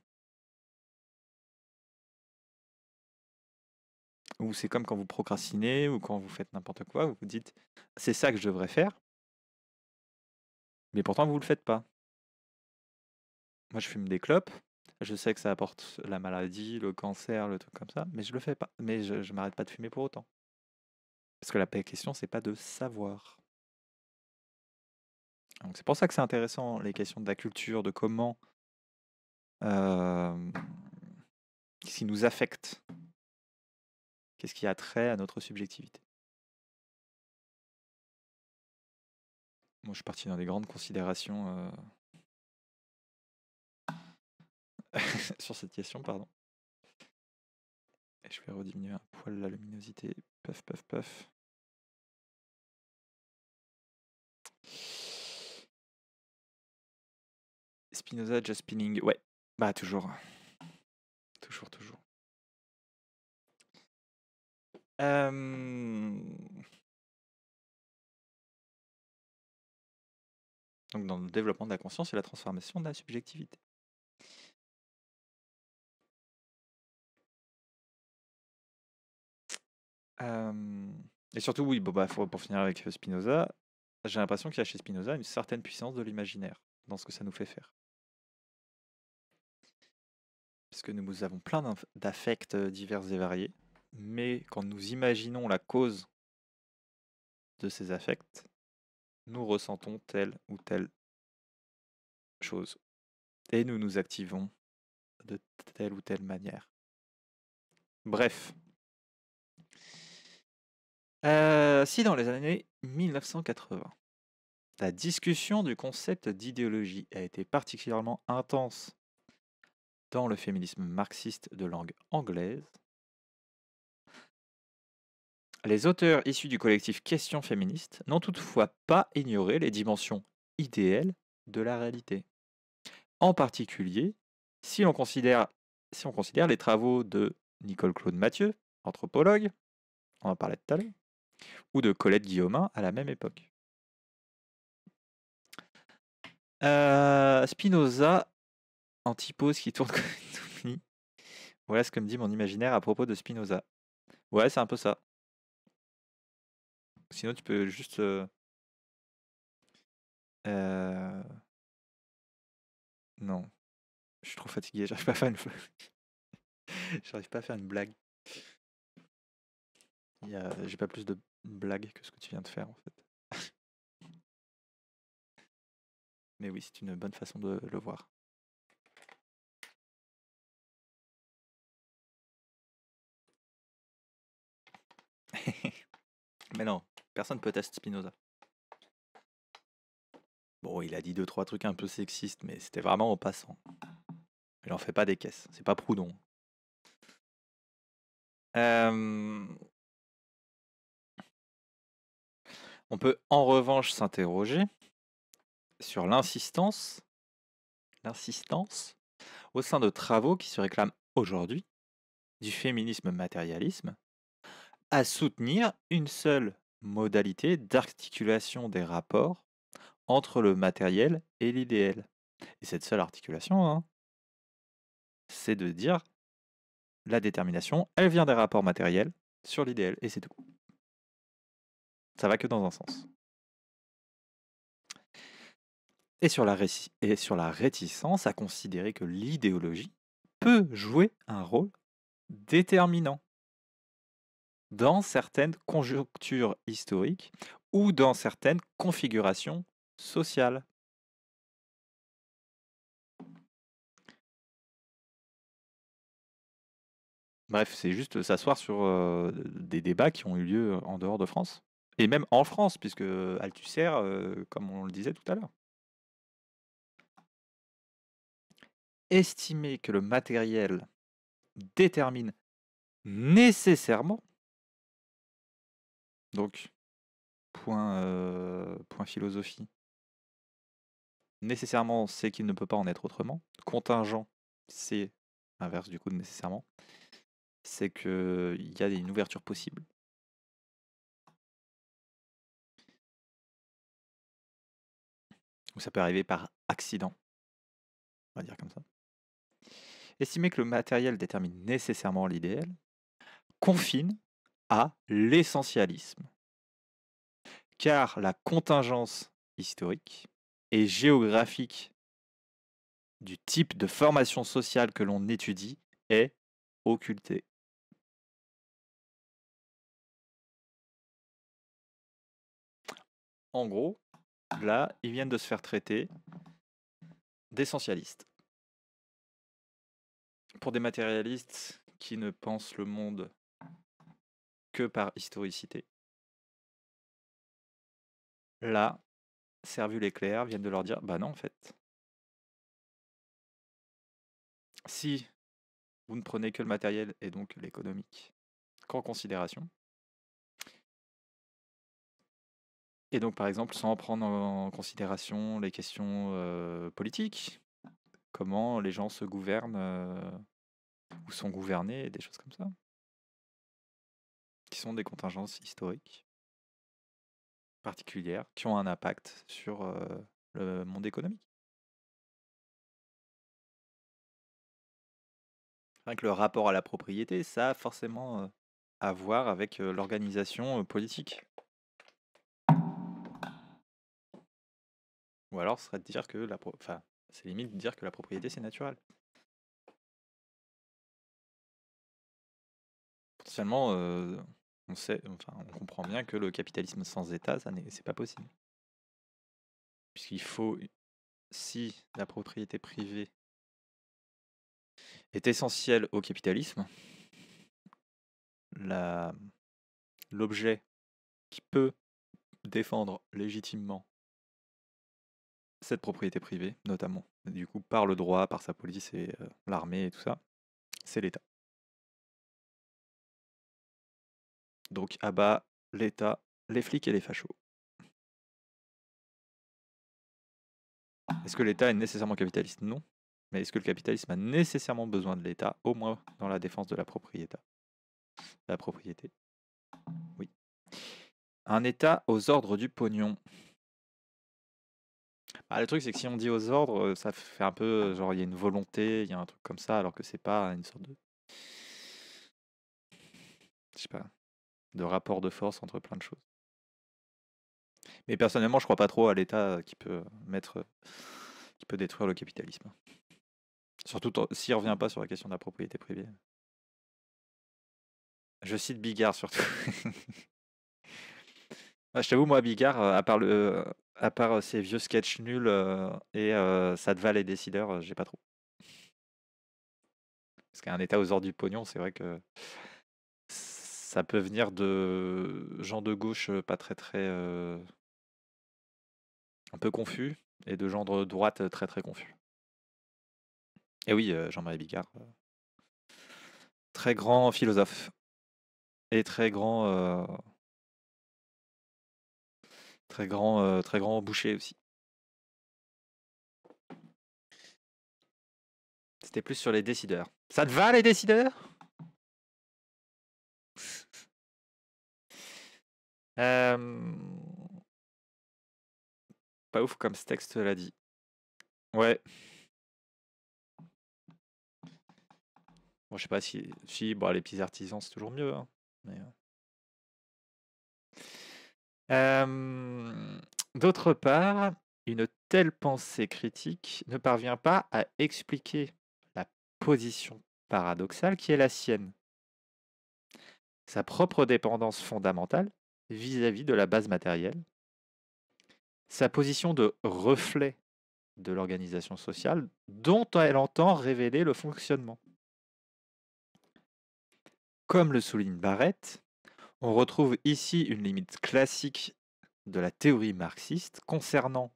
Ou c'est comme quand vous procrastinez ou quand vous faites n'importe quoi, vous vous dites c'est ça que je devrais faire, mais pourtant vous ne le faites pas. Moi je fume des clopes, je sais que ça apporte la maladie, le cancer, le truc comme ça, mais je le fais pas. Mais je, ne m'arrête pas de fumer pour autant. Parce que la question c'est pas de savoir. Donc c'est pour ça que c'est intéressant les questions de la culture, de comment euh, ce qui nous affecte Qu'est-ce qui a trait à notre subjectivité? Moi, je suis parti dans des grandes considérations euh, sur cette question, pardon. Et je vais rediminuer un poil la luminosité. Puff, puff, puff. Spinoza, just spinning. Ouais, bah toujours. Toujours, toujours. Donc dans le développement de la conscience et la transformation de la subjectivité. Et surtout, oui, bah, pour finir avec Spinoza, j'ai l'impression qu'il y a chez Spinoza une certaine puissance de l'imaginaire dans ce que ça nous fait faire. Parce que nous avons plein d'affects divers et variés mais quand nous imaginons la cause de ces affects, nous ressentons telle ou telle chose. Et nous nous activons de telle ou telle manière. Bref. Euh, si dans les années 1980, la discussion du concept d'idéologie a été particulièrement intense dans le féminisme marxiste de langue anglaise, les auteurs issus du collectif Questions féministes n'ont toutefois pas ignoré les dimensions idéales de la réalité. En particulier, si on considère, si on considère les travaux de Nicole Claude Mathieu, anthropologue, on en parlait tout à l'heure, ou de Colette Guillaumin à la même époque. Euh, Spinoza, antipose qui tourne comme une Voilà ce que me dit mon imaginaire à propos de Spinoza. Ouais, c'est un peu ça. Sinon, tu peux juste. Euh, euh, non. Je suis trop fatigué, j'arrive pas à faire une. j'arrive pas à faire une blague. J'ai pas plus de blagues que ce que tu viens de faire en fait. Mais oui, c'est une bonne façon de le voir. Mais non, Personne peut tester Spinoza. Bon, il a dit deux, trois trucs un peu sexistes, mais c'était vraiment au passant. Il en fait pas des caisses. C'est pas Proudhon. On peut en revanche s'interroger sur l'insistance, l'insistance au sein de travaux qui se réclament aujourd'hui du féminisme matérialisme à soutenir une seule modalité d'articulation des rapports entre le matériel et l'idéal. Et cette seule articulation, hein, c'est de dire la détermination, elle vient des rapports matériels sur l'idéal, et c'est tout. Ça va que dans un sens. Et sur la, et sur la réticence à considérer que l'idéologie peut jouer un rôle déterminant dans certaines conjonctures historiques ou dans certaines configurations sociales. Bref, c'est juste s'asseoir sur euh, des débats qui ont eu lieu en dehors de France. Et même en France, puisque Althusser, euh, comme on le disait tout à l'heure. Estimer que le matériel détermine nécessairement, donc point, euh, point philosophie, nécessairement c'est qu'il ne peut pas en être autrement, contingent c'est inverse du coup de nécessairement, c'est qu'il y a une ouverture possible. Ou ça peut arriver par accident. On va dire comme ça. Estimer que le matériel détermine nécessairement l'idéal confine à l'essentialisme. Car la contingence historique et géographique du type de formation sociale que l'on étudie est occultée. En gros, là, ils viennent de se faire traiter d'essentialistes. Pour des matérialistes qui ne pensent le monde par historicité. Là, Servu l'éclair viennent de leur dire bah non en fait. Si vous ne prenez que le matériel et donc l'économique qu'en considération, Et donc, par exemple, sans prendre en considération les questions politiques, comment les gens se gouvernent ou sont gouvernés, des choses comme ça, qui sont des contingences historiques particulières, qui ont un impact sur le monde économique. Le rapport à la propriété, ça a forcément à voir avec l'organisation politique. Ou alors, serait de dire que la enfin, c'est limite de dire que la propriété, c'est naturel. Potentiellement, on sait, enfin, on comprend bien que le capitalisme sans État, ça n'est, c'est pas possible. Puisqu'il faut, si la propriété privée est essentielle au capitalisme, l'objet qui peut défendre légitimement cette propriété privée, notamment, du coup, par le droit, par sa police et l'armée et tout ça, c'est l'État. Donc, à l'État, les flics et les fachos. Est-ce que l'État est nécessairement capitaliste? Non. Mais est-ce que le capitalisme a nécessairement besoin de l'État, au moins dans la défense de la propriété La propriété? Oui. Un État aux ordres du pognon. Ah, le truc, c'est que si on dit aux ordres, ça fait un peu genre il y a une volonté, il y a un truc comme ça, alors que c'est pas une sorte de. Je sais pas. De rapport de force entre plein de choses. Mais personnellement, je crois pas trop à l'État qui peut mettre. qui peut détruire le capitalisme. Surtout s'il revient pas sur la question de la propriété privée. Je cite Bigard surtout. Ah, je t'avoue, moi, Bigard, à part le, à part ces vieux sketchs nuls et ça te va les décideurs, j'ai pas trop. Parce qu'un état aux ordres du pognon, c'est vrai que ça peut venir de gens de gauche pas très très un peu confus et de gens de droite très très confus. Et oui, Jean-Marie Bigard, très grand philosophe et très grand Très grand, très grand boucher aussi. C'était plus sur les décideurs. Ça te va les décideurs? Pas ouf comme ce texte l'a dit. Ouais. Bon, je sais pas si, les petits artisans, c'est toujours mieux. Hein, mais, d'autre part, une telle pensée critique ne parvient pas à expliquer la position paradoxale qui est la sienne. sa propre dépendance fondamentale vis-à-vis de la base matérielle, sa position de reflet de l'organisation sociale dont elle entend révéler le fonctionnement. Comme le souligne Barrett, on retrouve ici une limite classique de la théorie marxiste concernant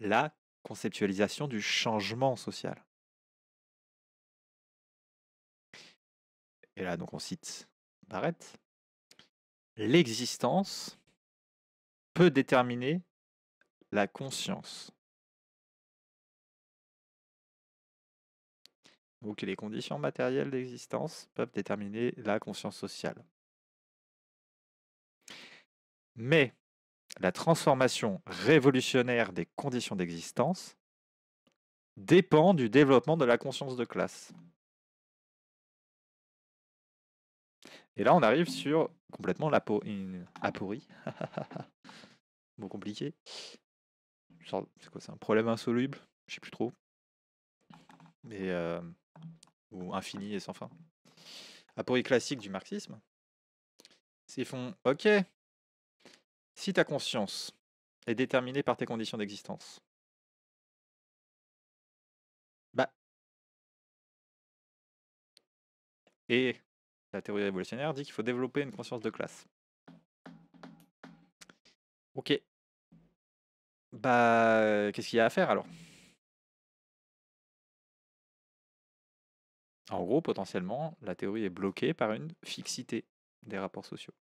la conceptualisation du changement social. Et là, donc, on cite Barrett. L'existence peut déterminer la conscience. Donc les conditions matérielles d'existence peuvent déterminer la conscience sociale. Mais la transformation révolutionnaire des conditions d'existence dépend du développement de la conscience de classe. Et là, on arrive sur complètement l'aporie. Bon, compliqué. C'est quoi, c'est un problème insoluble? Je sais plus trop. Mais, euh, ou infini et sans fin. Aporie classique du marxisme. C'est font, ok, si ta conscience est déterminée par tes conditions d'existence, bah, et la théorie révolutionnaire dit qu'il faut développer une conscience de classe. Ok. Bah, qu'est-ce qu'il y a à faire alors? En gros, potentiellement, la théorie est bloquée par une fixité des rapports sociaux.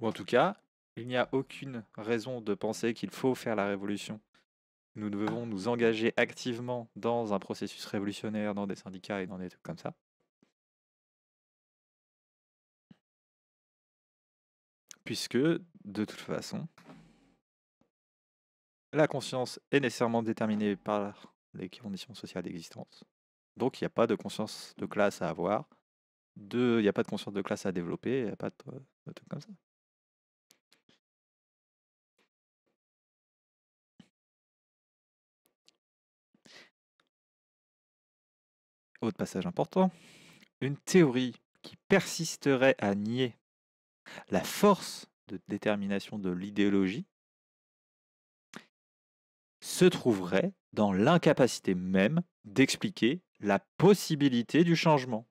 Ou en tout cas, il n'y a aucune raison de penser qu'il faut faire la révolution. Nous devons nous engager activement dans un processus révolutionnaire, dans des syndicats et dans des trucs comme ça. Puisque, de toute façon, la conscience est nécessairement déterminée par les conditions sociales d'existence. Donc il n'y a pas de conscience de classe à avoir. Il n'y a pas de conscience de classe à développer. Il n'y a pas de, de trucs comme ça. Autre passage important. Une théorie qui persisterait à nier la force de détermination de l'idéologie se trouverait dans l'incapacité même d'expliquer la possibilité du changement.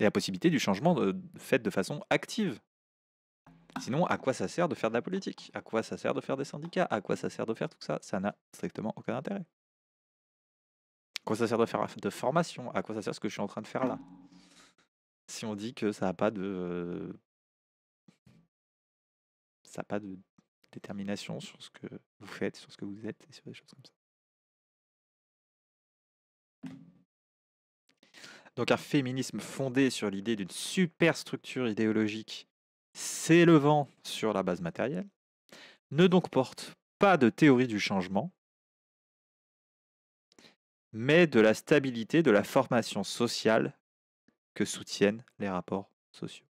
Et la possibilité du changement de, faite de façon active. Sinon, à quoi ça sert de faire de la politique? À quoi ça sert de faire des syndicats? À quoi ça sert de faire tout ça? Ça n'a strictement aucun intérêt. À quoi ça sert de faire de formation? À quoi ça sert ce que je suis en train de faire là? Si on dit que ça n'a pas de ça n'a pas de détermination sur ce que vous faites, sur ce que vous êtes et sur des choses comme ça. Donc un féminisme fondé sur l'idée d'une superstructure idéologique s'élevant sur la base matérielle ne donc porte pas de théorie du changement, mais de la stabilité de la formation sociale que soutiennent les rapports sociaux.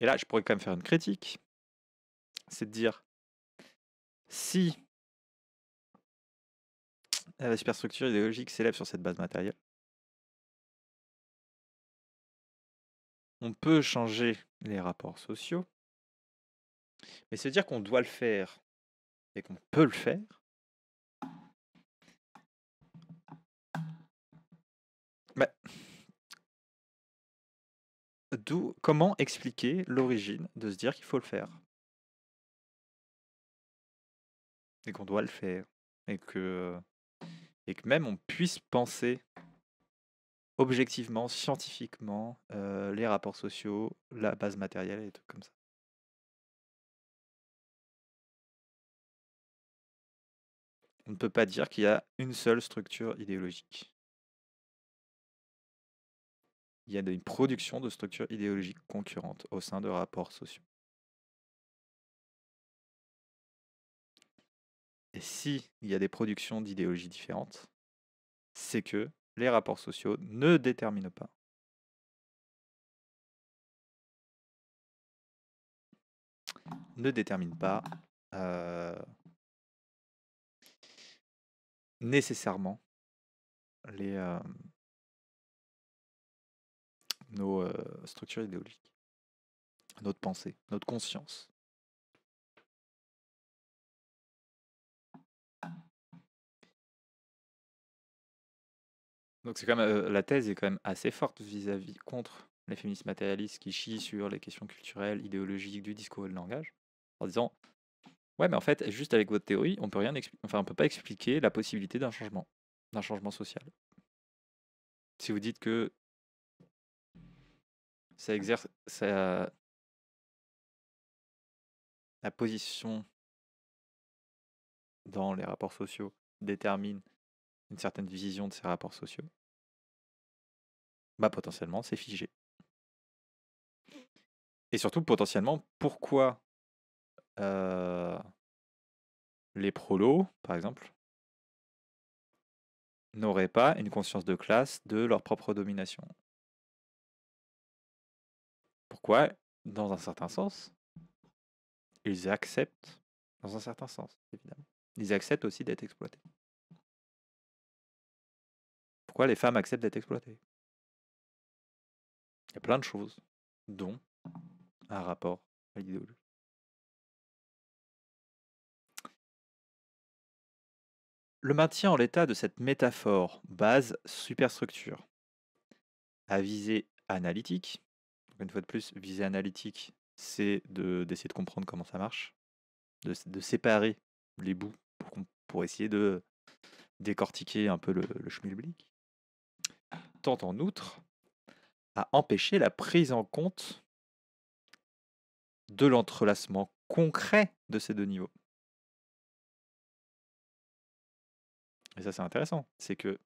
Et là, je pourrais quand même faire une critique. C'est de dire, si la superstructure idéologique s'élève sur cette base matérielle, on peut changer les rapports sociaux, mais se dire qu'on doit le faire et qu'on peut le faire, bah, D'où, comment expliquer l'origine de se dire qu'il faut le faire? Et qu'on doit le faire et que et que même on puisse penser objectivement, scientifiquement, euh, les rapports sociaux, la base matérielle et tout comme ça. On ne peut pas dire qu'il y a une seule structure idéologique il y a une production de structures idéologiques concurrentes au sein de rapports sociaux. Et si il y a des productions d'idéologies différentes, c'est que les rapports sociaux ne déterminent pas. Ne déterminent pas euh, nécessairement les, euh, nos euh, structures idéologiques, notre pensée, notre conscience. Donc c'est quand même, euh, la thèse est quand même assez forte vis-à-vis contre les féministes matérialistes qui chient sur les questions culturelles, idéologiques, du discours et du langage, en disant ouais mais en fait juste avec votre théorie on peut rien enfin on peut pas expliquer la possibilité d'un changement, d'un changement social. Si vous dites que ça la position dans les rapports sociaux détermine une certaine vision de ces rapports sociaux, bah potentiellement c'est figé. Et surtout potentiellement pourquoi les prolos, par exemple, n'auraient pas une conscience de classe de leur propre domination? Pourquoi, dans un certain sens, ils acceptent, dans un certain sens, évidemment, ils acceptent aussi d'être exploités. Pourquoi les femmes acceptent d'être exploitées? Il y a plein de choses, dont un rapport à l'idéologie. Le maintien en l'état de cette métaphore base superstructure à visée analytique, une fois de plus, visée analytique, c'est d'essayer de, comprendre comment ça marche, de, séparer les bouts pour, essayer de décortiquer un peu le, le schmilblick, tend en outre à empêcher la prise en compte de l'entrelacement concret de ces deux niveaux. Et ça, c'est intéressant. C'est que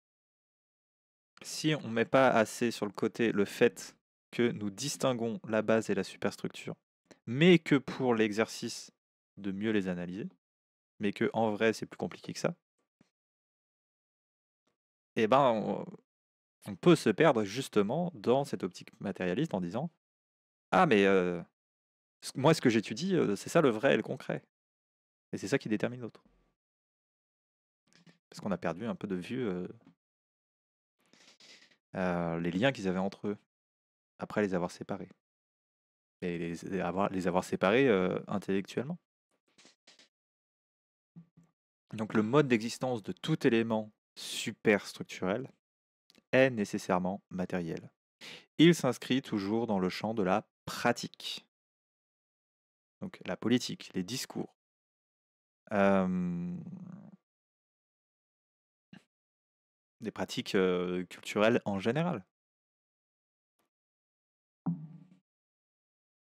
si on ne met pas assez sur le côté le fait que nous distinguons la base et la superstructure, mais que pour l'exercice de mieux les analyser, mais que en vrai c'est plus compliqué que ça, eh ben on, peut se perdre justement dans cette optique matérialiste en disant Ah mais euh, moi ce que j'étudie, euh, c'est ça le vrai et le concret. Et c'est ça qui détermine l'autre. Parce qu'on a perdu un peu de vue euh, les liens qu'ils avaient entre eux après les avoir séparés. Et les, avoir, séparés intellectuellement. Donc le mode d'existence de tout élément superstructurel est nécessairement matériel. Il s'inscrit toujours dans le champ de la pratique. Donc la politique, les discours, des pratiques culturelles en général.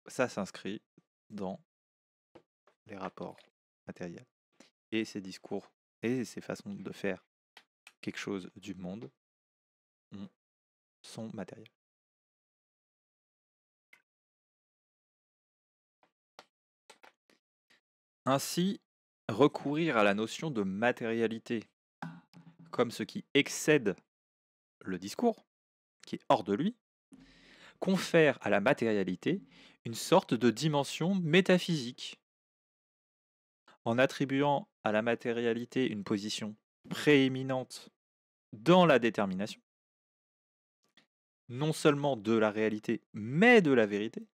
Ça s'inscrit dans les rapports matériels. Et ces discours et ces façons de faire quelque chose du monde sont matériels. Ainsi, recourir à la notion de matérialité comme ce qui excède le discours, qui est hors de lui, confère à la matérialité une sorte de dimension métaphysique. En attribuant à la matérialité une position prééminente dans la détermination, non seulement de la réalité, mais de la vérité,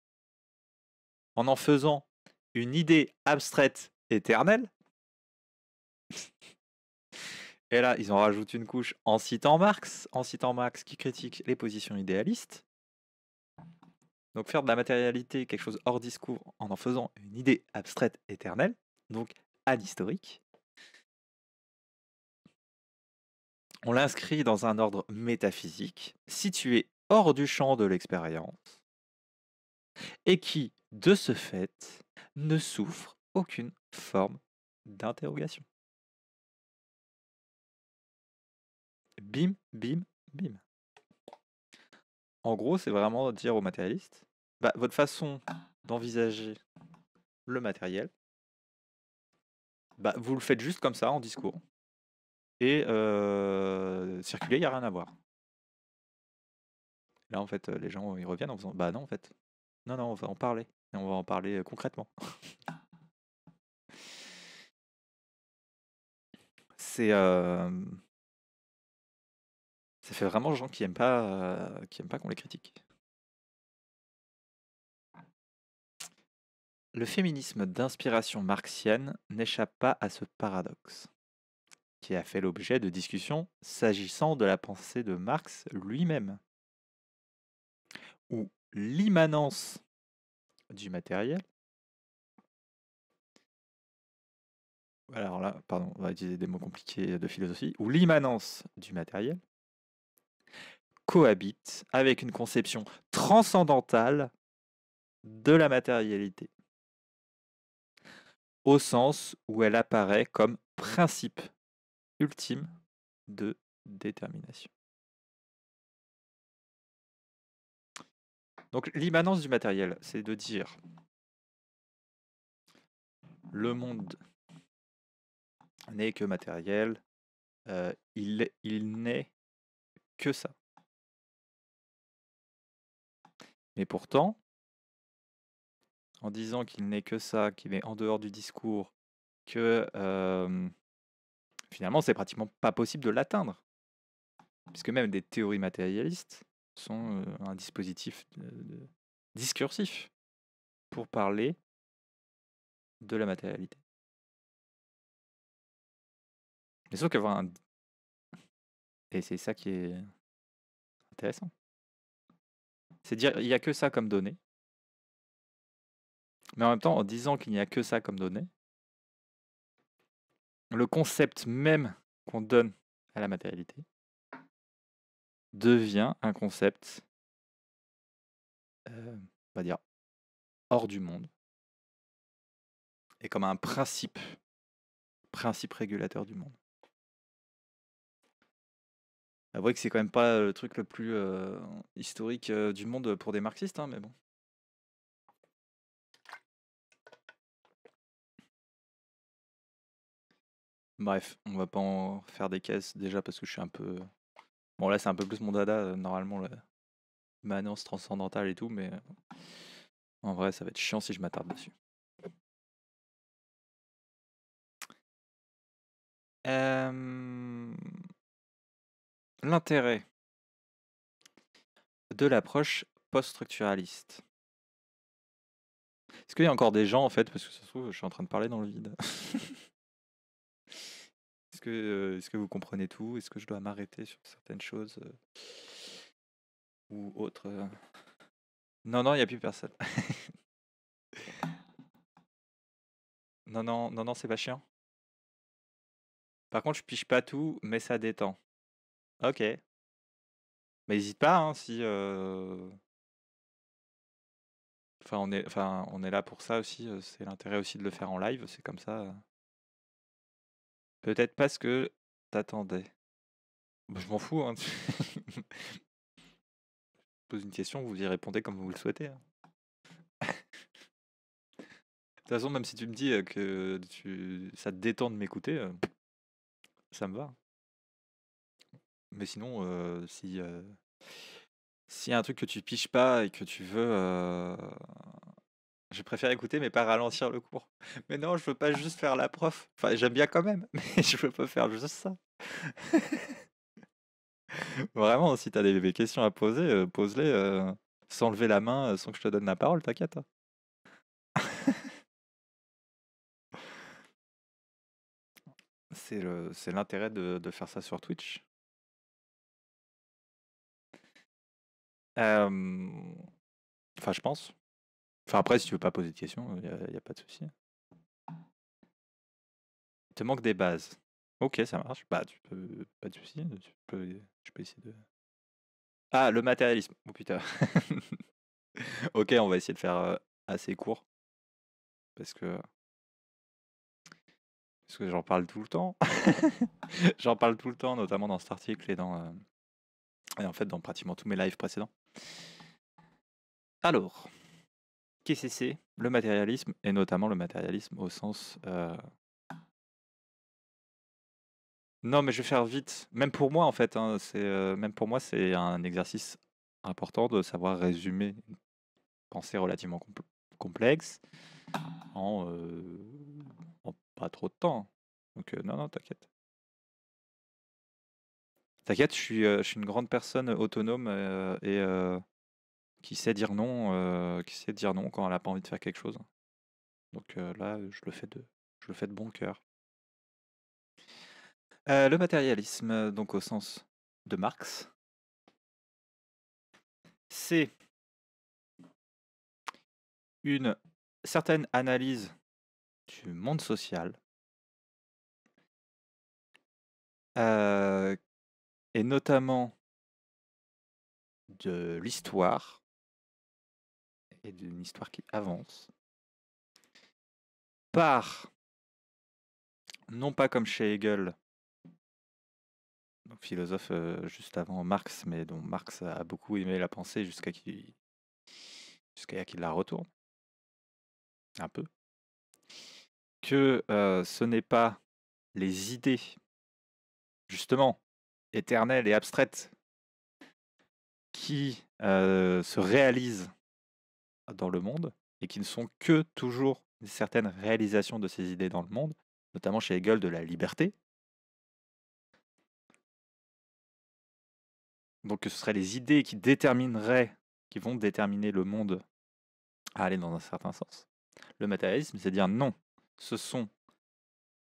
en en faisant une idée abstraite éternelle, et là, ils en rajoutent une couche en citant Marx, en citant Marx qui critique les positions idéalistes. Donc faire de la matérialité quelque chose hors discours en en faisant une idée abstraite éternelle, donc à l'historique. On l'inscrit dans un ordre métaphysique, situé hors du champ de l'expérience, et qui, de ce fait, ne souffre aucune forme d'interrogation. Bim, bim, bim. En gros, c'est vraiment dire aux matérialistes, bah, votre façon d'envisager le matériel, bah, vous le faites juste comme ça en discours. Et circuler, il n'y a rien à voir. Là, en fait, les gens, ils reviennent en faisant, bah non, en fait. Non, non, on va en parler. Et on va en parler concrètement. c'est... Euh, Ça fait vraiment gens qui aiment pas, qui aiment pas qu'on les critique. Le féminisme d'inspiration marxienne n'échappe pas à ce paradoxe, qui a fait l'objet de discussions s'agissant de la pensée de Marx lui-même, où l'immanence du matériel l'immanence du matériel cohabite avec une conception transcendantale de la matérialité, au sens où elle apparaît comme principe ultime de détermination. Donc l'immanence du matériel, c'est de dire le monde n'est que matériel, euh, il, il n'est que ça. Mais pourtant, en disant qu'il n'est que ça, qu'il est en dehors du discours, que finalement c'est pratiquement pas possible de l'atteindre. Puisque même des théories matérialistes sont un dispositif discursif pour parler de la matérialité. Mais sauf qu'avoir un... Et c'est ça qui est intéressant. C'est dire il n'y a que ça comme données. Mais en même temps, en disant qu'il n'y a que ça comme données, le concept même qu'on donne à la matérialité devient un concept, euh, on va dire, hors du monde, et comme un principe, principe régulateur du monde. Avouez que c'est quand même pas le truc le plus euh, historique euh, du monde pour des marxistes, hein, mais bon. Bref, on va pas en faire des caisses déjà parce que je suis un peu. Bon, là, c'est un peu plus mon dada, euh, normalement, la manance transcendantale et tout, mais en vrai, ça va être chiant si je m'attarde dessus. L'intérêt de l'approche post-structuraliste. Est-ce qu'il y a encore des gens, en fait, parce que ça se trouve, je suis en train de parler dans le vide. Est-ce que, euh, vous comprenez tout? Est-ce que je dois m'arrêter sur certaines choses euh, ou autres euh? Non, non, il n'y a plus personne. non, non, non, non, c'est pas chiant. Par contre, je piche pas tout, mais ça détend. Ok. Mais n'hésite pas, hein, si. Enfin, on est, enfin, on est là pour ça aussi. C'est l'intérêt aussi de le faire en live. C'est comme ça. Peut-être parce que t'attendais. Bah, je m'en fous. Hein. Je pose une question, vous y répondez comme vous le souhaitez. Hein. De toute façon, même si tu me dis que ça te détend de m'écouter, ça me va. Mais sinon, si s'il y a un truc que tu piches pas et que tu veux, je préfère écouter mais pas ralentir le cours. Mais non, je veux pas juste faire la prof. Enfin, j'aime bien quand même, mais je veux pas faire juste ça. Vraiment, si t'as des, des questions à poser, pose-les sans lever la main, sans que je te donne la parole, t'inquiète. Hein. C'est le, c'est l'intérêt de, de faire ça sur Twitch. Enfin, je pense. Enfin, après, si tu veux pas poser de questions, il n'y a, pas de souci. Il te manque des bases. Ok, ça marche. Bah, tu peux. Pas de souci. Tu peux, je peux essayer de. Ah, le matérialisme. Oh putain. ok, on va essayer de faire assez court. Parce que. Parce que j'en parle tout le temps. j'en parle tout le temps, notamment dans cet article et dans. Et en fait, dans pratiquement tous mes lives précédents. Alors, c'est Le matérialisme, et notamment le matérialisme au sens... Euh non, mais je vais faire vite. Même pour moi, en fait, hein, c'est euh, même pour moi, c'est un exercice important de savoir résumer une pensée relativement complexe en, euh, en, pas trop de temps. Donc, non, non, t'inquiète. T'inquiète, je suis, je suis une grande personne autonome et qui sait dire non, qui sait dire non quand elle a pas envie de faire quelque chose. Donc là, je le fais de, je le fais de bon cœur. le matérialisme, donc au sens de Marx, c'est une certaine analyse du monde social et notamment de l'histoire d'une histoire qui avance. Par non pas comme chez Hegel philosophe juste avant Marx mais dont Marx a beaucoup aimé la pensée jusqu'à qu'il la retourne un peu que ce n'est pas les idées justement, éternelle et abstraite, qui se réalisent dans le monde et qui ne sont que toujours une certaine réalisation de ces idées dans le monde, notamment chez Hegel de la liberté. Donc ce seraient les idées qui détermineraient, qui vont déterminer le monde à aller dans un certain sens. Le matérialisme, c'est dire non, ce sont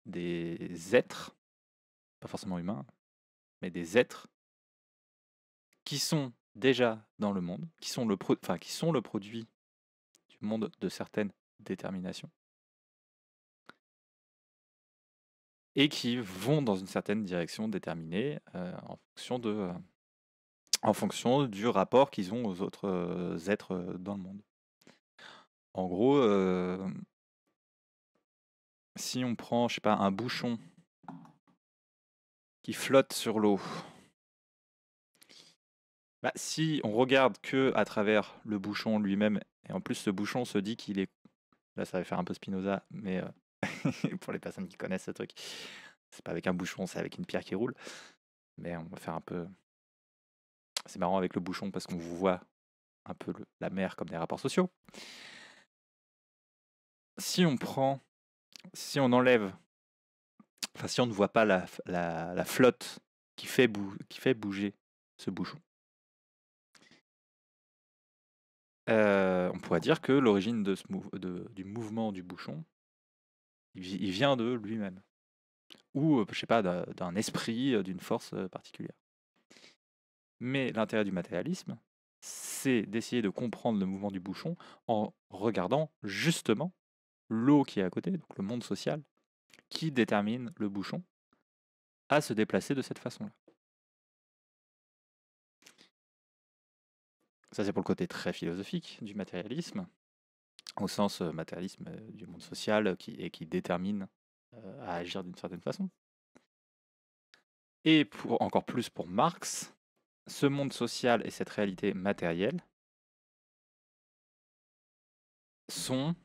des êtres pas forcément humains, mais des êtres qui sont déjà dans le monde, qui sont le, enfin, qui sont le produit du monde de certaines déterminations, et qui vont dans une certaine direction déterminée euh, en, fonction de, euh, en fonction du rapport qu'ils ont aux autres euh, êtres dans le monde. En gros, si on prend, pas, un bouchon qui flotte sur l'eau. Bah, si on regarde que à travers le bouchon lui-même, et en plus ce bouchon se dit qu'il est... Là ça va faire un peu Spinoza, mais euh, pour les personnes qui connaissent ce truc, c'est pas avec un bouchon, c'est avec une pierre qui roule. Mais on va faire un peu... C'est marrant avec le bouchon parce qu'on vous voit un peu la mer comme des rapports sociaux. Si on prend, si on enlève Enfin, si on ne voit pas la, flotte qui fait bouger ce bouchon, on pourrait dire que l'origine du mouvement du bouchon, il, vient de lui-même. Ou, euh, je sais pas, d'un esprit, d'une force particulière. Mais l'intérêt du matérialisme, c'est d'essayer de comprendre le mouvement du bouchon en regardant justement l'eau qui est à côté, donc le monde social, qui détermine le bouchon à se déplacer de cette façon-là. Ça, c'est pour le côté très philosophique du matérialisme, au sens euh, matérialisme euh, du monde social qui, et qui détermine euh, à agir d'une certaine façon. Et pour, encore plus pour Marx, ce monde social et cette réalité matérielle sont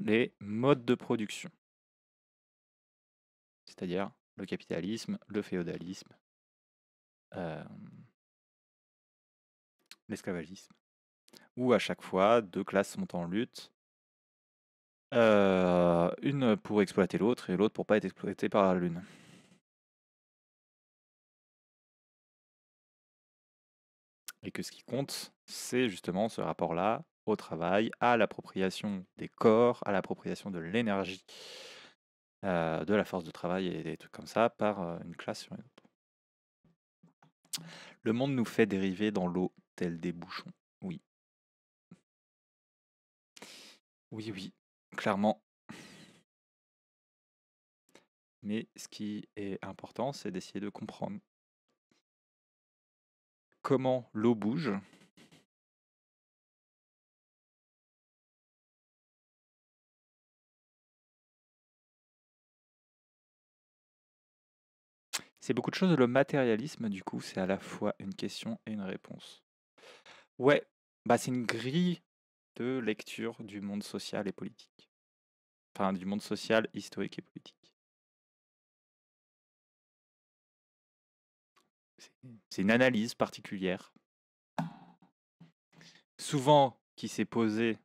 les modes de production. C'est-à-dire le capitalisme, le féodalisme, l'esclavagisme, où à chaque fois deux classes sont en lutte, une pour exploiter l'autre et l'autre pour pas être exploité par l'une. Et que ce qui compte, c'est justement ce rapport-là au travail, à l'appropriation des corps, à l'appropriation de l'énergie, euh, de la force de travail et des trucs comme ça par euh, une classe sur une autre. Le monde nous fait dériver dans l'eau des bouchons. Oui. Oui, oui, clairement. Mais ce qui est important, c'est d'essayer de comprendre comment l'eau bouge C'est beaucoup de choses. Le matérialisme, du coup, c'est à la fois une question et une réponse. Ouais, bah c'est une grille de lecture du monde social et politique. Enfin, du monde social, historique et politique. C'est une analyse particulière. Souvent qui s'est posée,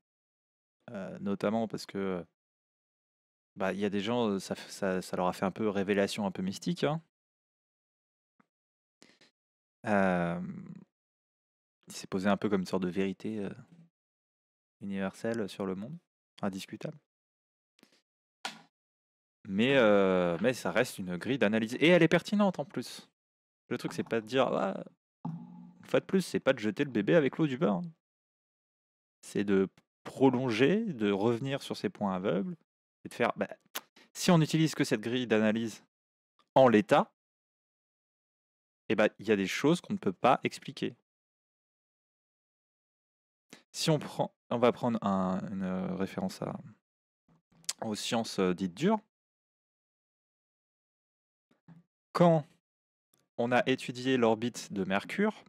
notamment parce que bah, il y a des gens, ça, leur a fait un peu révélation un peu mystique. Hein il s'est posé un peu comme une sorte de vérité, heu universelle sur le monde, indiscutable. Mais heu, mais ça reste une grille d'analyse et elle est pertinente en plus. Le truc, c'est pas de dire: «Ah» une fois de plus, c'est pas de jeter le bébé avec l'eau du bain. C'est de prolonger, de revenir sur ces points aveugles et de faire, bah, si on n'utilise que cette grille d'analyse en l'état et bah, il y a des choses qu'on ne peut pas expliquer. Si on va prendre un une, heu, référence aux sciences, dites dures. Quand on a étudié l'orbite de Mercure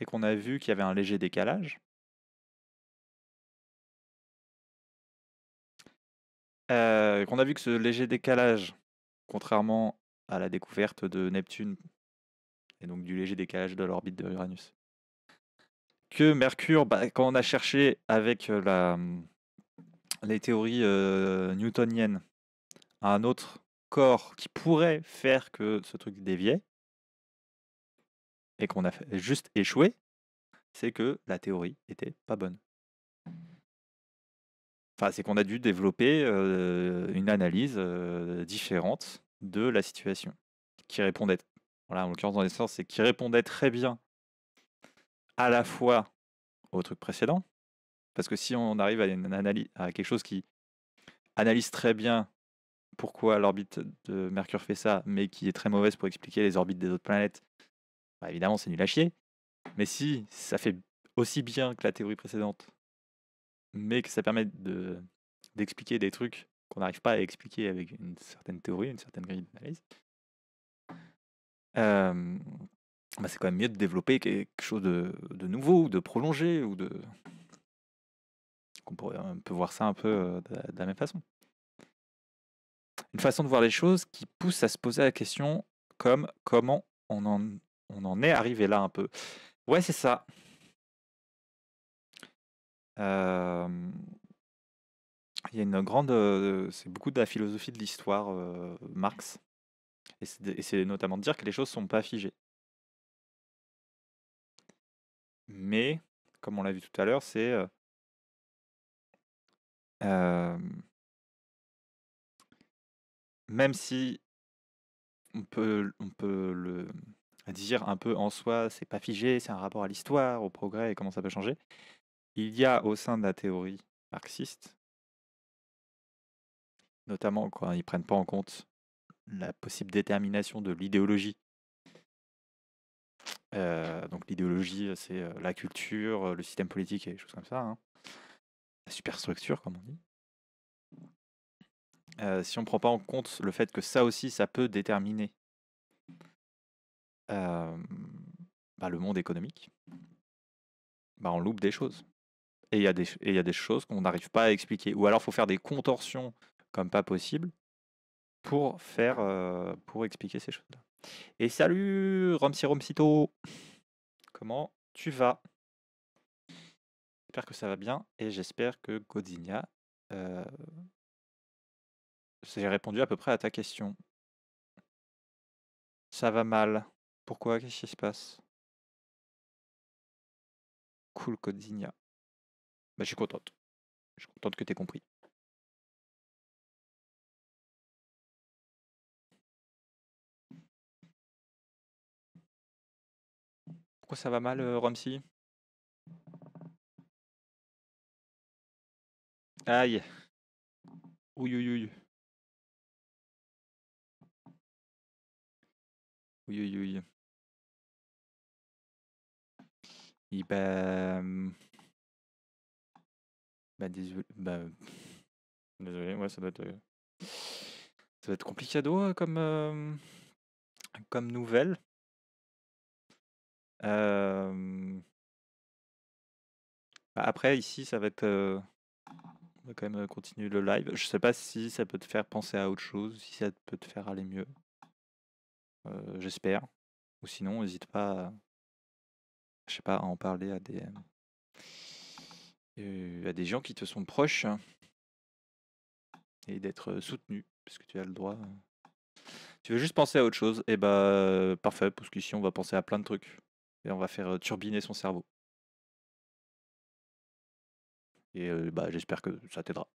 et qu'on a vu qu'il y avait un léger décalage heu, qu'on a vu que ce léger décalage, contrairement à la découverte de Neptune et donc du léger décalage de l'orbite de Uranus que Mercure, bah, quand on a cherché avec, mmh, les théories, newtoniennes, un autre corps qui pourrait faire que ce truc déviait et qu'on a juste échoué, c'est que la théorie était pas bonne. Enfin, c'est qu'on a dû développer, une analyse, différente de la situation, qui répondait voilà, en l'occurrence dans les sciences, c'est qui répondait très bien à la fois au truc précédent, parce que si on arrive à quelque chose qui analyse très bien pourquoi l'orbite de Mercure fait ça, mais qui est très mauvaise pour expliquer les orbites des autres planètes, bah, évidemment, c'est nul à chier. Mais si ça fait aussi bien que la théorie précédente, mais que ça permet de d'expliquer des trucs qu'on n'arrive pas à expliquer avec une certaine théorie, une certaine grille d'analyse hem, bah, c'est quand même mieux de développer quelque chose de de nouveau ou de prolongé ou de qu'on pourrait on peut voir ça un peu, heu, de la même façon. Une façon de voir les choses qui pousse à se poser la question comme: «Comment on en on en est arrivé là un peu?» ouais, c'est ça. Y a une grande, c'est beaucoup de la philosophie de l'histoire, Marx et c'est notamment de dire que les choses sont pas figées. Mais, comme on l'a vu tout à l'heure, c'est, heu hem même si on peut le dire un peu en soi, c'est pas figé, c'est un rapport à l'histoire, au progrès et comment ça peut changer. Il y a au sein de la théorie marxiste notamment quand ils prennent pas en compte la possible détermination de l'idéologie donc l'idéologie, c'est, heu, la culture, le système politique et des choses comme ça, hein. La superstructure, comme on dit. Si on prend pas en compte le fait que ça aussi, ça peut déterminer bah, le monde économique bah, on loupe des choses et il y a des il choses qu'on n'arrive pas à expliquer ou alors faut faire des contorsions comme pas possible pour faire, pour expliquer ces choses-là et salut Romsy Romsito! Comment tu vas? J'espère que ça va bien et j'espère que Godzilla, heu j'ai répondu à peu près à ta question. Ça va mal. Pourquoi? Qu'est-ce qui se passe? Cool Godzilla. Bah, je suis contente. Je suis contente que tu aies compris. Pourquoi ça va mal, heu, Romsy? Aïe! Ouïe, ouïe, ouïe. Et bah, mmh bah, déso bah, désolé, ouais, ça doit être, heu, ça doit être complicado, heu, comme, hem, comme nouvelle. Bah, après ici, ça va être, on va quand même, continuer le live. Je sais pas si ça peut te faire penser à autre chose, si ça peut te faire aller mieux. J'espère ou sinon hésite pas à je sais pas, à en parler à des à des gens qui te sont proches et d'être, soutenu puisque tu as le droit, tu veux juste penser à autre chose? Et bah, parfait parce qu'ici on va penser à plein de trucs. Et on va faire turbiner son cerveau. Et bah, j'espère que ça t'aidera.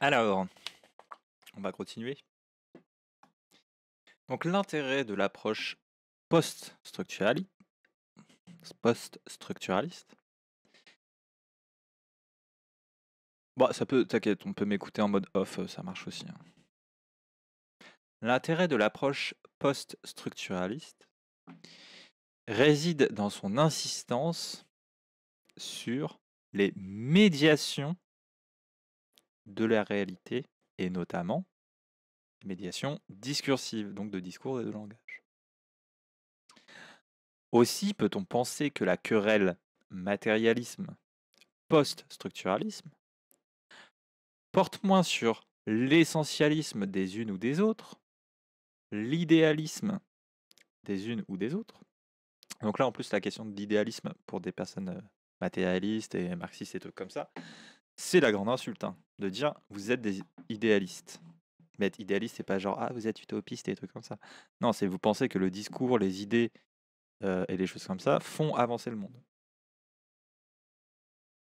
Alors, on va continuer. Donc l'intérêt de l'approche post-structuraliste. Bon, ça peut, t'inquiète, on peut m'écouter en mode off, euh, ça marche aussi. hein. L'intérêt de l'approche post-structuraliste réside dans son insistance sur les médiations de la réalité et notamment médiation discursive, donc de discours et de langage. Aussi peut-on penser que la querelle matérialisme post-structuralisme porte moins sur l'essentialisme des unes ou des autres, l'idéalisme des unes ou des autres. Donc là, en plus, la question d'idéalisme pour des personnes matérialistes et marxistes et trucs comme ça, c'est la grande insulte, hein, de dire vous êtes des idéalistes. Mais être idéaliste, c'est pas genre ah vous êtes utopiste et trucs comme ça. Non, c'est vous pensez que le discours, les idées et les choses comme ça font avancer le monde.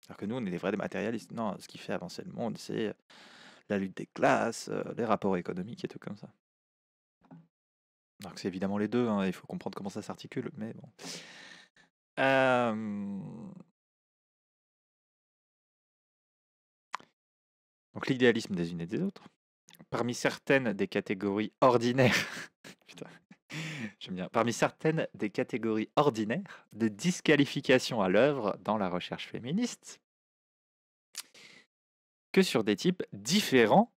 Alors que nous, on est des vrais matérialistes. Non, ce qui fait avancer le monde, c'est la lutte des classes, euh, les rapports économiques et tout comme ça. Alors que c'est évidemment les deux, hein, il faut comprendre comment ça s'articule, mais bon. Donc l'idéalisme des unes et des autres. Parmi certaines des catégories ordinaires, Putain, j'aime bien. Parmi certaines des catégories ordinaires de disqualification à l'œuvre dans la recherche féministe, que sur des types différents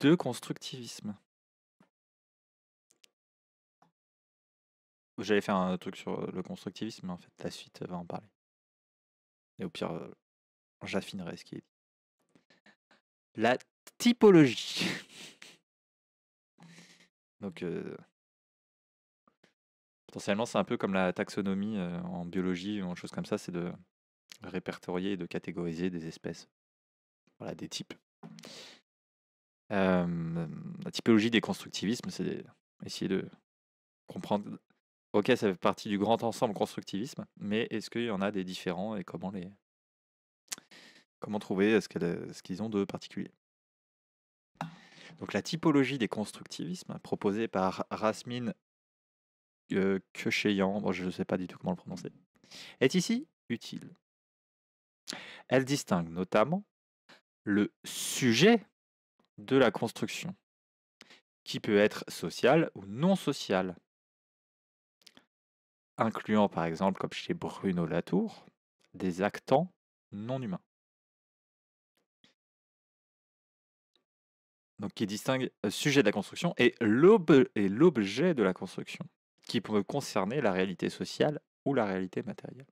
de constructivisme. J'allais faire un truc sur euh, le constructivisme, mais en fait, la suite va en parler. Et au pire, euh, j'affinerai ce qui est dit. La typologie. Donc, euh, potentiellement, c'est un peu comme la taxonomie euh, en biologie ou en chose comme ça, c'est de répertorier et de catégoriser des espèces. Voilà, des types. Euh, la typologie des constructivismes, c'est essayer de comprendre. Ok, ça fait partie du grand ensemble constructivisme, mais est-ce qu'il y en a des différents et comment les comment trouver ce qu'elle- ce qu'ils ont de particulier? Donc la typologie des constructivismes proposée par Rasmin euh, Kecheyan, bon, je ne sais pas du tout comment le prononcer, est ici utile? Elle distingue notamment le sujet de la construction, qui peut être social ou non social, incluant par exemple, comme chez Bruno Latour, des actants non humains. Donc qui distingue le sujet de la construction et l'objet de la construction, qui peut concerner la réalité sociale ou la réalité matérielle.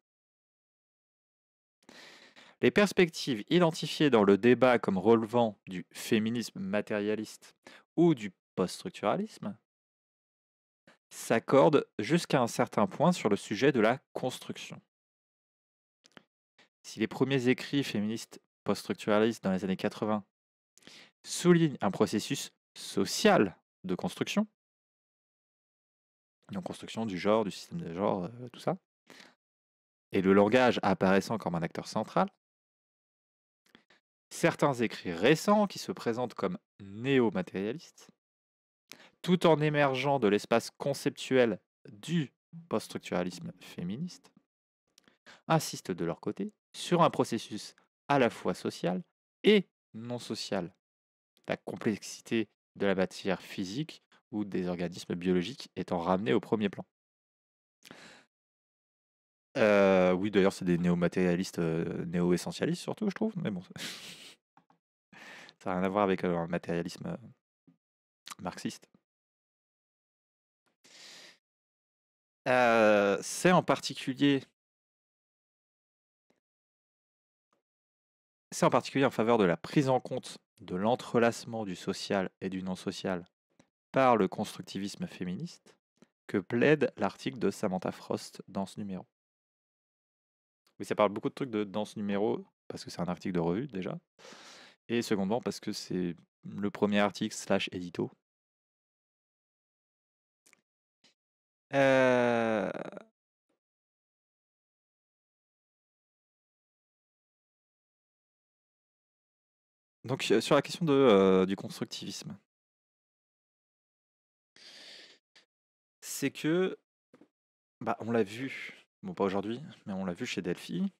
Les perspectives identifiées dans le débat comme relevant du féminisme matérialiste ou du post-structuralisme s'accordent jusqu'à un certain point sur le sujet de la construction. Si les premiers écrits féministes post-structuralistes dans les années 80 soulignent un processus social de construction, donc construction du genre, du système de genre, euh, tout ça, et le langage apparaissant comme un acteur central, certains écrits récents qui se présentent comme néo-matérialistes, tout en émergeant de l'espace conceptuel du post-structuralisme féministe, insistent de leur côté sur un processus à la fois social et non social. La complexité de la matière physique ou des organismes biologiques étant ramenée au premier plan. Euh, oui, d'ailleurs, c'est des néo-matérialistes, euh, néo-essentialistes surtout, je trouve, mais bon, ça n'a rien à voir avec euh, un matérialisme marxiste. C'est en particulier c'est en particulier en faveur de la prise en compte de l'entrelacement du social et du non social par le constructivisme féministe que plaide l'article de Samantha Frost dans ce numéro. Oui, ça parle beaucoup de trucs de, dans ce numéro, parce que c'est un article de revue déjà, et secondement parce que c'est le premier article slash édito. Euh, Donc sur la question de, du constructivisme. C'est que, bah, on l'a vu, bon pas aujourd'hui, mais on l'a vu chez Delphi.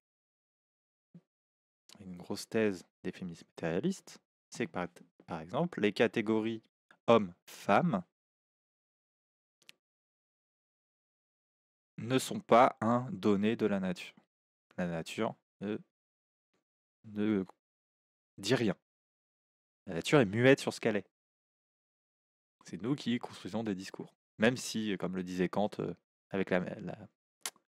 Une grosse thèse des féministes matérialistes, c'est que par, exemple, les catégories hommes-femmes ne sont pas un donné de la nature. La nature ne dit rien. La nature est muette sur ce qu'elle est. C'est nous qui construisons des discours. Même si, comme le disait Kant, avec la,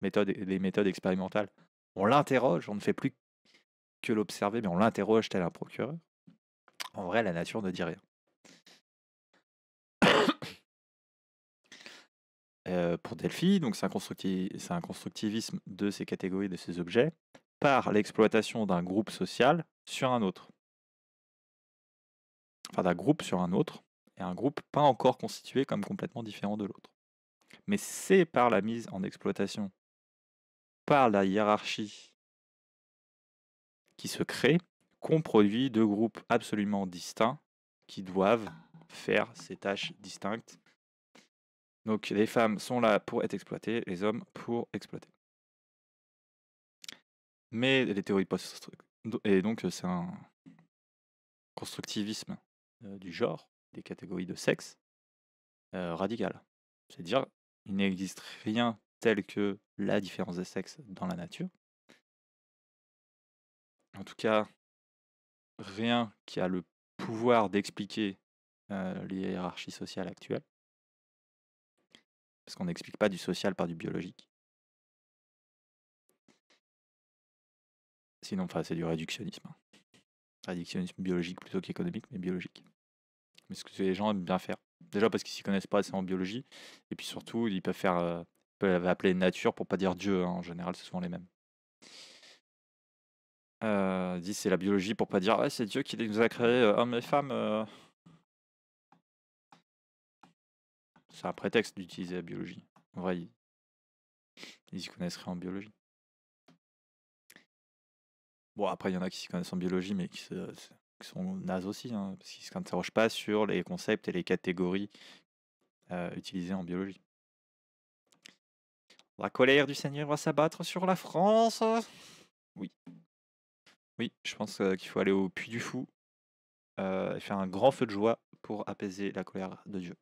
méthode, les méthodes expérimentales, on l'interroge, on ne fait plus que l'observer, mais on l'interroge tel un procureur. En vrai, la nature ne dit rien. Euh, pour Delphi, donc c'est un constructivisme de ces catégories, de ces objets, par l'exploitation d'un groupe social sur un autre enfin d'un groupe sur un autre, et un groupe pas encore constitué comme complètement différent de l'autre. Mais c'est par la mise en exploitation, par la hiérarchie qui se crée, qu'on produit deux groupes absolument distincts qui doivent faire ces tâches distinctes. Donc les femmes sont là pour être exploitées, les hommes pour exploiter. Mais les théories post et donc c'est un constructivisme du genre, des catégories de sexe, radical. C'est-à-dire, il n'existe rien tel que la différence des sexes dans la nature. En tout cas, rien qui a le pouvoir d'expliquer les hiérarchies sociales actuelles. Parce qu'on n'explique pas du social par du biologique. Sinon, c'est du réductionnisme. Hein. Réductionnisme biologique plutôt qu'économique, mais biologique. Mais ce que les gens aiment bien faire. Déjà parce qu'ils s'y connaissent pas assez en biologie. Et puis surtout, ils peuvent faire. Euh, peuvent appeler nature pour pas dire Dieu. Hein. En général, ce sont les mêmes. Euh, dit c'est la biologie pour pas dire c'est Dieu qui nous a créés euh, hommes et femmes. Euh. C'est un prétexte d'utiliser la biologie. En vrai, ils, ils y connaissent rien en biologie. Bon, après, il y en a qui s'y connaissent en biologie, mais qui, sont nazes aussi, hein, parce qu'ils ne s'interrogent pas sur les concepts et les catégories euh, utilisées en biologie. La colère du Seigneur va s'abattre sur la France. Oui. Oui, je pense euh, qu'il faut aller au puits du fou euh, et faire un grand feu de joie pour apaiser la colère de Dieu.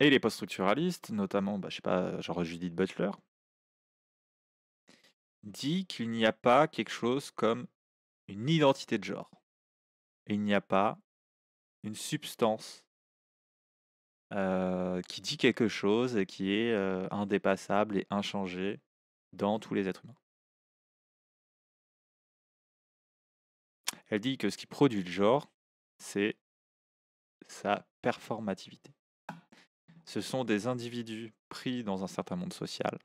et les post-structuralistes, notamment, bah, je sais pas, genre Judith Butler, dit qu'il n'y a pas quelque chose comme une identité de genre. il n'y a pas une substance qui dit quelque chose et qui est indépassable et inchangé dans tous les êtres humains. Elle dit que ce qui produit le genre, c'est sa performativité. Ce sont des individus pris dans un certain monde social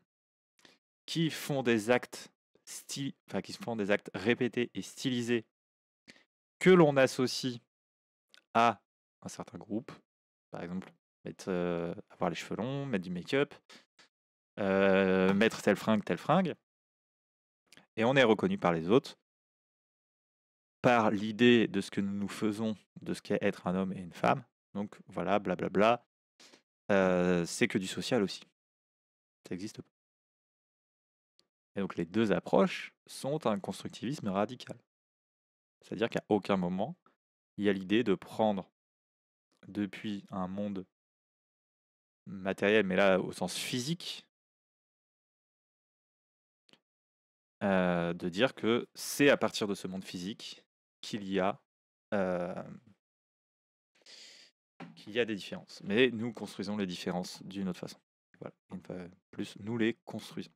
qui font des actes font des actes répétés et stylisés que l'on associe à un certain groupe. Par exemple, euh, avoir les cheveux longs, mettre du make-up, euh, mettre telle fringue, telle fringue. Et on est reconnu par les autres par l'idée de ce que nous faisons, de ce qu'est être un homme et une femme. Donc voilà, blablabla. Euh, c'est que du social aussi. Ça n'existe pas. Et donc les deux approches sont un constructivisme radical. C'est-à-dire qu'à aucun moment, il y a l'idée de prendre depuis un monde matériel, mais là au sens physique, euh, de dire que c'est à partir de ce monde physique qu'il y a euh, des différences. Mais nous construisons les différences d'une autre façon. Fois plus, nous les construisons.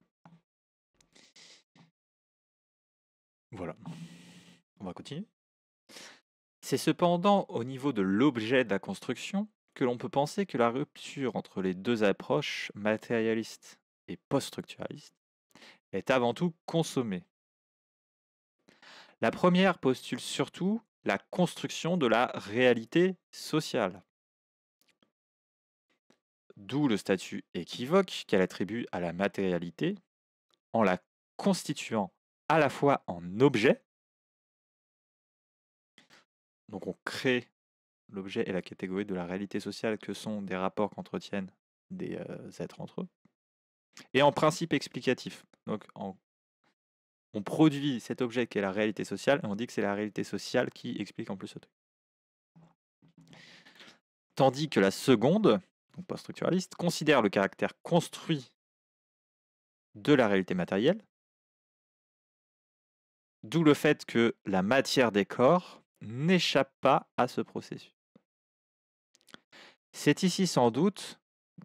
Voilà. On va continuer. C'est cependant au niveau de l'objet de la construction que l'on peut penser que la rupture entre les deux approches, matérialistes et post-structuralistes, est avant tout consommée. La première postule surtout la construction de la réalité sociale. D'où le statut équivoque qu'elle attribue à la matérialité en la constituant à la fois en objet, donc on crée l'objet et la catégorie de la réalité sociale que sont des rapports qu'entretiennent des euh, êtres entre eux, et en principe explicatif. Donc on produit cet objet qui est la réalité sociale et on dit que c'est la réalité sociale qui explique en plus ce truc. Tandis que la seconde, post-structuraliste, considère le caractère construit de la réalité matérielle, d'où le fait que la matière des corps n'échappe pas à ce processus. C'est ici sans doute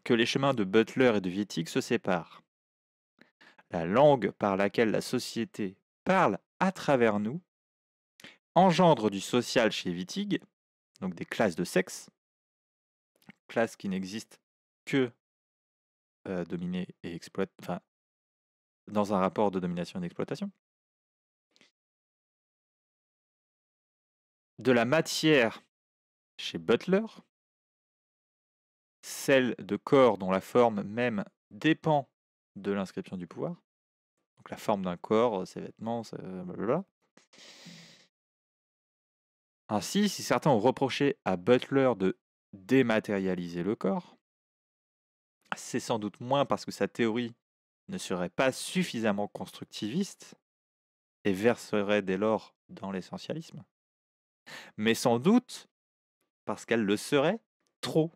que les chemins de Butler et de Wittig se séparent. La langue par laquelle la société parle à travers nous engendre du social chez Wittig, donc des classes de sexe, classes qui n'existent que euh, dominées et exploitées, dans un rapport de domination et d'exploitation. De la matière chez Butler, celle de corps dont la forme même dépend de l'inscription du pouvoir. Donc la forme d'un corps, ses vêtements, blablabla. Ainsi, si certains ont reproché à Butler de dématérialiser le corps, c'est sans doute moins parce que sa théorie ne serait pas suffisamment constructiviste et verserait dès lors dans l'essentialisme, mais sans doute parce qu'elle le serait trop.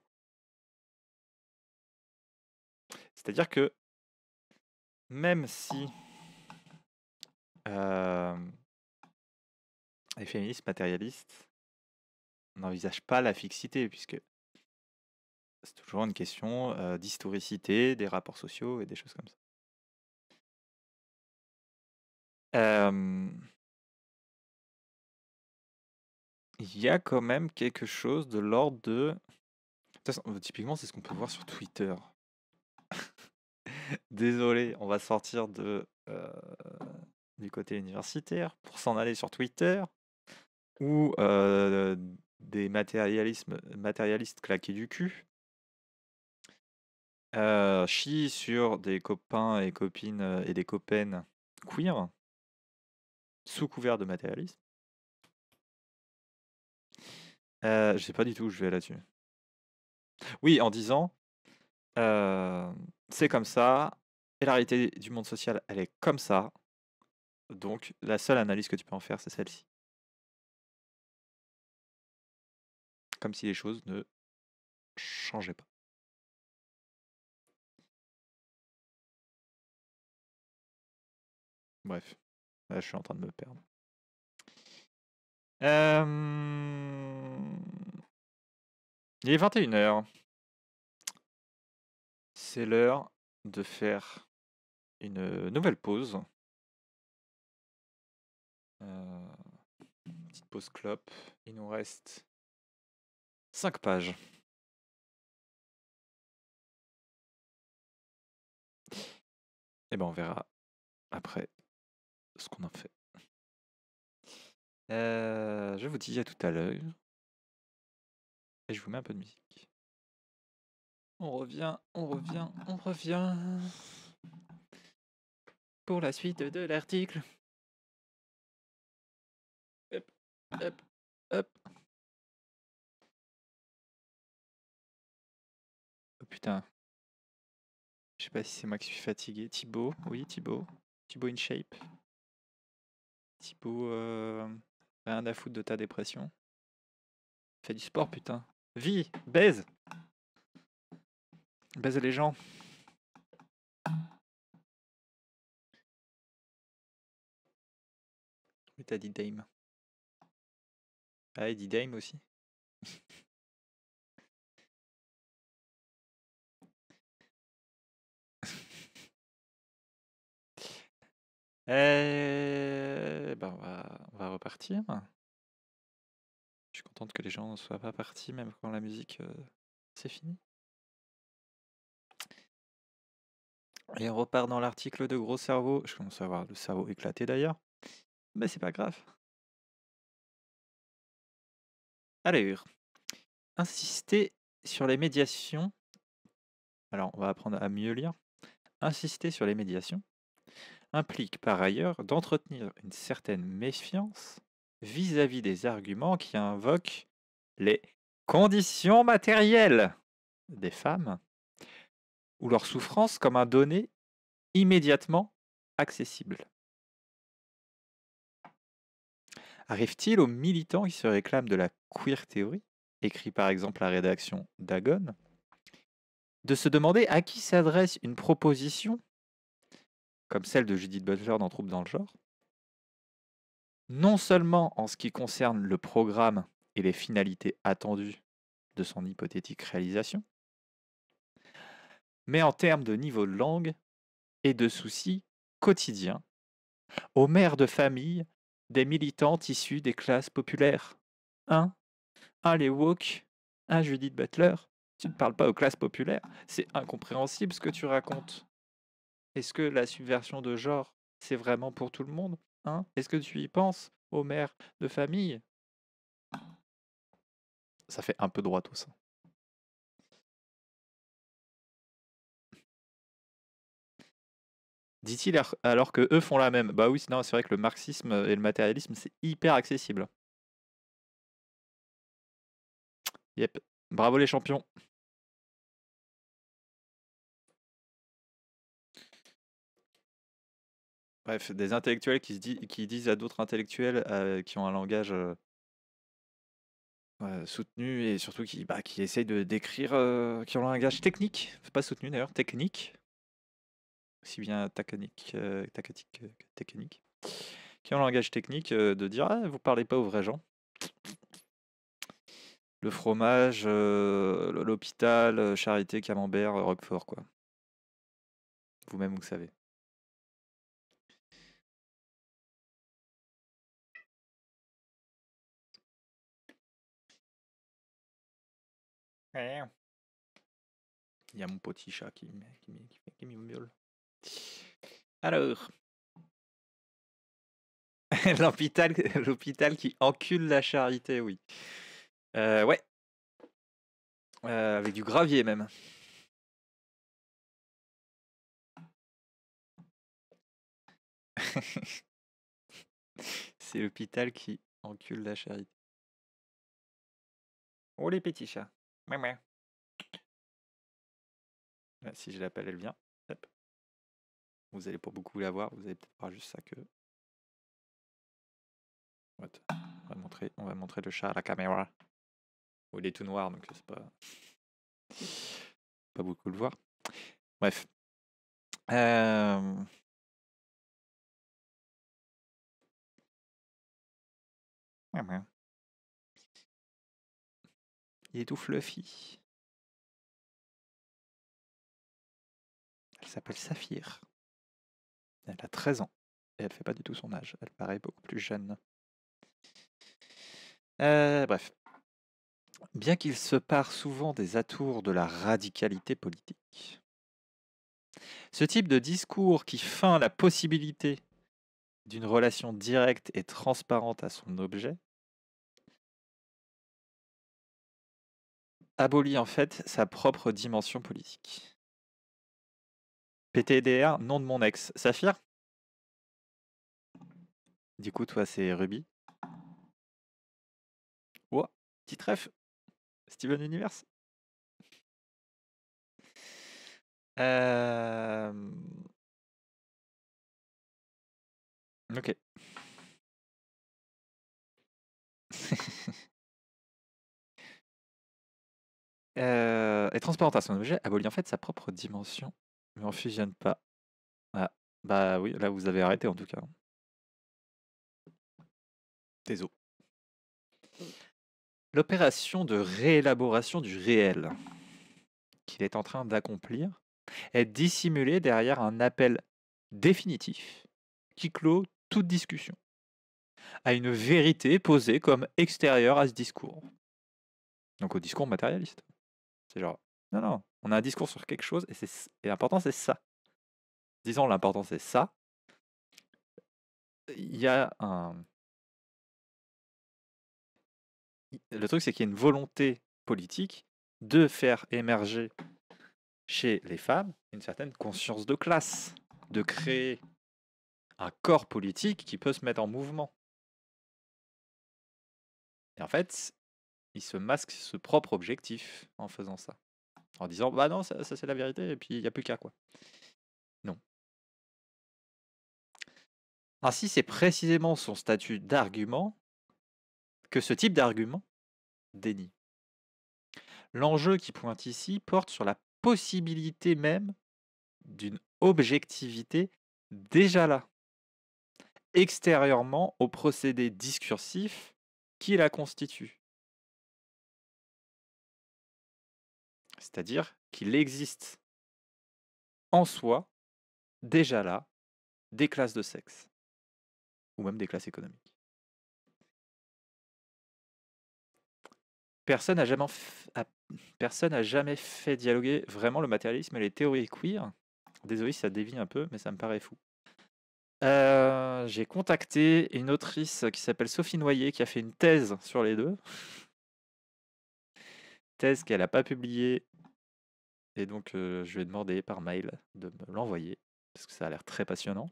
C'est-à-dire que même si les féministes matérialistes n'envisagent pas la fixité, puisque c'est toujours une question d'historicité, des rapports sociaux et des choses comme ça. Il y a quand même quelque chose de l'ordre de... Typiquement, c'est ce qu'on peut voir sur Twitter. Désolé, on va sortir de, du côté universitaire pour s'en aller sur Twitter ou des matérialismes, matérialistes claqués du cul chient sur des copains et copines et des copaines queer sous couvert de matérialisme. Je sais pas du tout où je vais là-dessus. Oui, en disant c'est comme ça, et la réalité du monde social, elle est comme ça. Donc, la seule analyse que tu peux en faire, c'est celle-ci. Comme si les choses ne changeaient pas. Bref, là, je suis en train de me perdre. Il est 21h. C'est l'heure de faire une nouvelle pause. Euh, petite pause clope. Il nous reste 5 pages. Et ben on verra après ce qu'on en fait. Euh, je vous dis à tout à l'heure. Et je vous mets un peu de musique. On revient, on revient, on revient. Pour la suite de l'article. Hop, hop, hop. Oh putain. Je sais pas si c'est moi qui suis fatigué. Thibaut, oui, Thibaut. Thibaut in shape. Thibaut, euh, rien à foutre de ta dépression. Fais du sport, putain. Vie, baise. Baise les gens. Mais t'as dit Dame. Ah, il dit Dame aussi. Eh ben on va, on va repartir que les gens ne soient pas partis, même quand la musique euh, c'est fini. Et on repart dans l'article de gros cerveau. Je commence à avoir le cerveau éclaté d'ailleurs. Mais c'est pas grave. Allez, insister sur les médiations. Alors, on va apprendre à mieux lire. Insister sur les médiations implique par ailleurs d'entretenir une certaine méfiance vis-à-vis des arguments qui invoquent les conditions matérielles des femmes ou leur souffrance comme un donné immédiatement accessible. Arrive-t-il aux militants qui se réclament de la queer théorie, écrit par exemple la rédaction d'Agon, de se demander à qui s'adresse une proposition, comme celle de Judith Butler dans Troupe dans le genre, non seulement en ce qui concerne le programme et les finalités attendues de son hypothétique réalisation, mais en termes de niveau de langue et de soucis quotidiens aux mères de famille des militantes issues des classes populaires. Un, un les woke, un Judith Butler. Tu ne parles pas aux classes populaires. C'est incompréhensible ce que tu racontes. Est-ce que la subversion de genre, c'est vraiment pour tout le monde? Hein Est-ce que tu y penses aux mères de famille? Ça fait un peu droit tout ça. Dit-il alors que eux font la même? Bah oui, c'est vrai que le marxisme et le matérialisme, c'est hyper accessible. Yep. Bravo les champions. Bref, des intellectuels qui, se qui disent à d'autres intellectuels euh, qui ont un langage euh, soutenu et surtout qui, bah, qui essayent de décrire, euh, qui ont un langage technique, pas soutenu d'ailleurs, technique, aussi bien taconique, que technique, qui ont un langage technique de dire ah, vous parlez pas aux vrais gens. Le fromage, l'hôpital, Charité, Camembert, Roquefort, quoi. Vous-même, vous savez. Il y a mon petit chat qui, qui, qui. Alors, l'hôpital, l'hôpital qui encule la charité, oui. Euh, ouais. Euh, avec du gravier même. C'est l'hôpital qui encule la charité. Oh les petits chats. Si je l'appelle, elle vient. Vous allez pas beaucoup la voir, vous allez peut-être voir juste ça que. On va, montrer, on va montrer le chat à la caméra. Il est tout noir, donc c'est pas. Pas beaucoup le voir. Bref. Euh... Il est tout fluffy. Elle s'appelle Saphir. Elle a 13 ans. Et elle fait pas du tout son âge. Elle paraît beaucoup plus jeune. Euh, bref. Bien qu'il se pare souvent des atours de la radicalité politique, ce type de discours qui feint la possibilité d'une relation directe et transparente à son objet abolit en fait sa propre dimension politique. PTDR, nom de mon ex. Saphir? Du coup, toi, c'est Ruby? Ouah, petit ref. Steven Universe? Ok. euh... Et transparente à son objet abolit en fait sa propre dimension mais on fusionne pas. Ah, bah oui, là vous avez arrêté en tout cas. Désolé. L'opération de réélaboration du réel qu'il est en train d'accomplir est dissimulée derrière un appel définitif qui clôt toute discussion à une vérité posée comme extérieure à ce discours. Donc au discours matérialiste. Genre, non, non, on a un discours sur quelque chose et, c'est, l'important c'est ça. Disons l'important c'est ça. Il y a un, le truc, c'est qu'il y a une volonté politique de faire émerger chez les femmes une certaine conscience de classe, de créer un corps politique qui peut se mettre en mouvement. Et en fait, il se masque ce propre objectif en faisant ça. En disant, bah non, ça, c'est la vérité, et puis il n'y a plus qu'à quoi. Non. Ainsi, c'est précisément son statut d'argument que ce type d'argument dénie. L'enjeu qui pointe ici porte sur la possibilité même d'une objectivité déjà là, extérieurement au procédé discursif qui la constitue. C'est-à-dire qu'il existe en soi, déjà là, des classes de sexe, ou même des classes économiques. Personne n'a jamais, fait dialoguer vraiment le matérialisme et les théories queer. Désolé si ça dévie un peu, mais ça me paraît fou. Euh, j'ai contacté une autrice qui s'appelle Sophie Noyer qui a fait une thèse sur les deux. Thèse qu'elle n'a pas publiée. Et donc, je lui ai demandé par mail de me l'envoyer parce que ça a l'air très passionnant.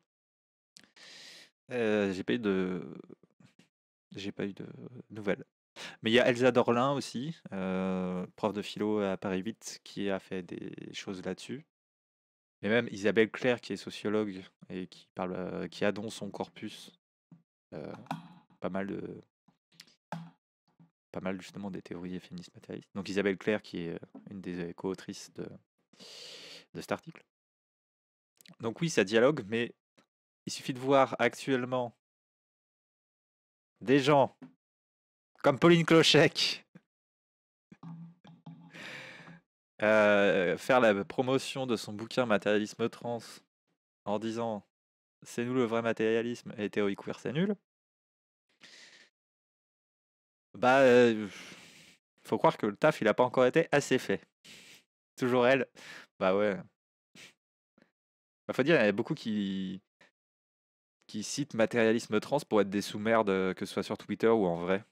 J'ai pas eu de. J'ai pas eu de nouvelles. Mais il y a Elsa Dorlin aussi, prof de philo à Paris 8, qui a fait des choses là-dessus. Et même Isabelle Claire, qui est sociologue et qui parle, qui a dans son corpus pas mal de, pas mal justement des théories féministes matérialistes. Donc Isabelle Claire, qui est une des co-autrices de, de cet article. Donc oui, ça dialogue, mais il suffit de voir actuellement des gens comme Pauline Clochec. Euh, faire la promotion de son bouquin Matérialisme trans en disant c'est nous le vrai matérialisme et théorie queer c'est nul. Bah, euh, faut croire que le taf il a pas encore été assez fait. Toujours elle. Bah ouais. Bah, faut dire, il y a beaucoup qui qui citent matérialisme trans pour être des sous-merdes, que ce soit sur Twitter ou en vrai.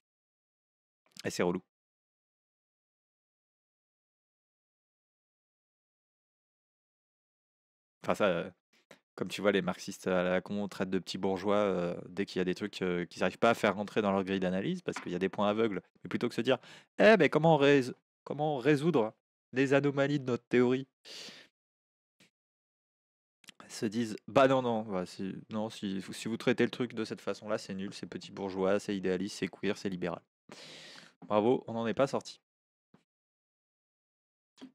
Et c'est relou. Enfin, ça, comme tu vois, les marxistes à la con traitent de petits bourgeois dès qu'il y a des trucs qu'ils n'arrivent pas à faire rentrer dans leur grille d'analyse parce qu'il y a des points aveugles. Mais plutôt que se dire, eh ben comment, résoudre les anomalies de notre théorie? se disent bah non non bah, si, non si, vous traitez le truc de cette façon là c'est nul c'est petit bourgeois c'est idéaliste c'est queer c'est libéral Bravo, on n'en est pas sorti.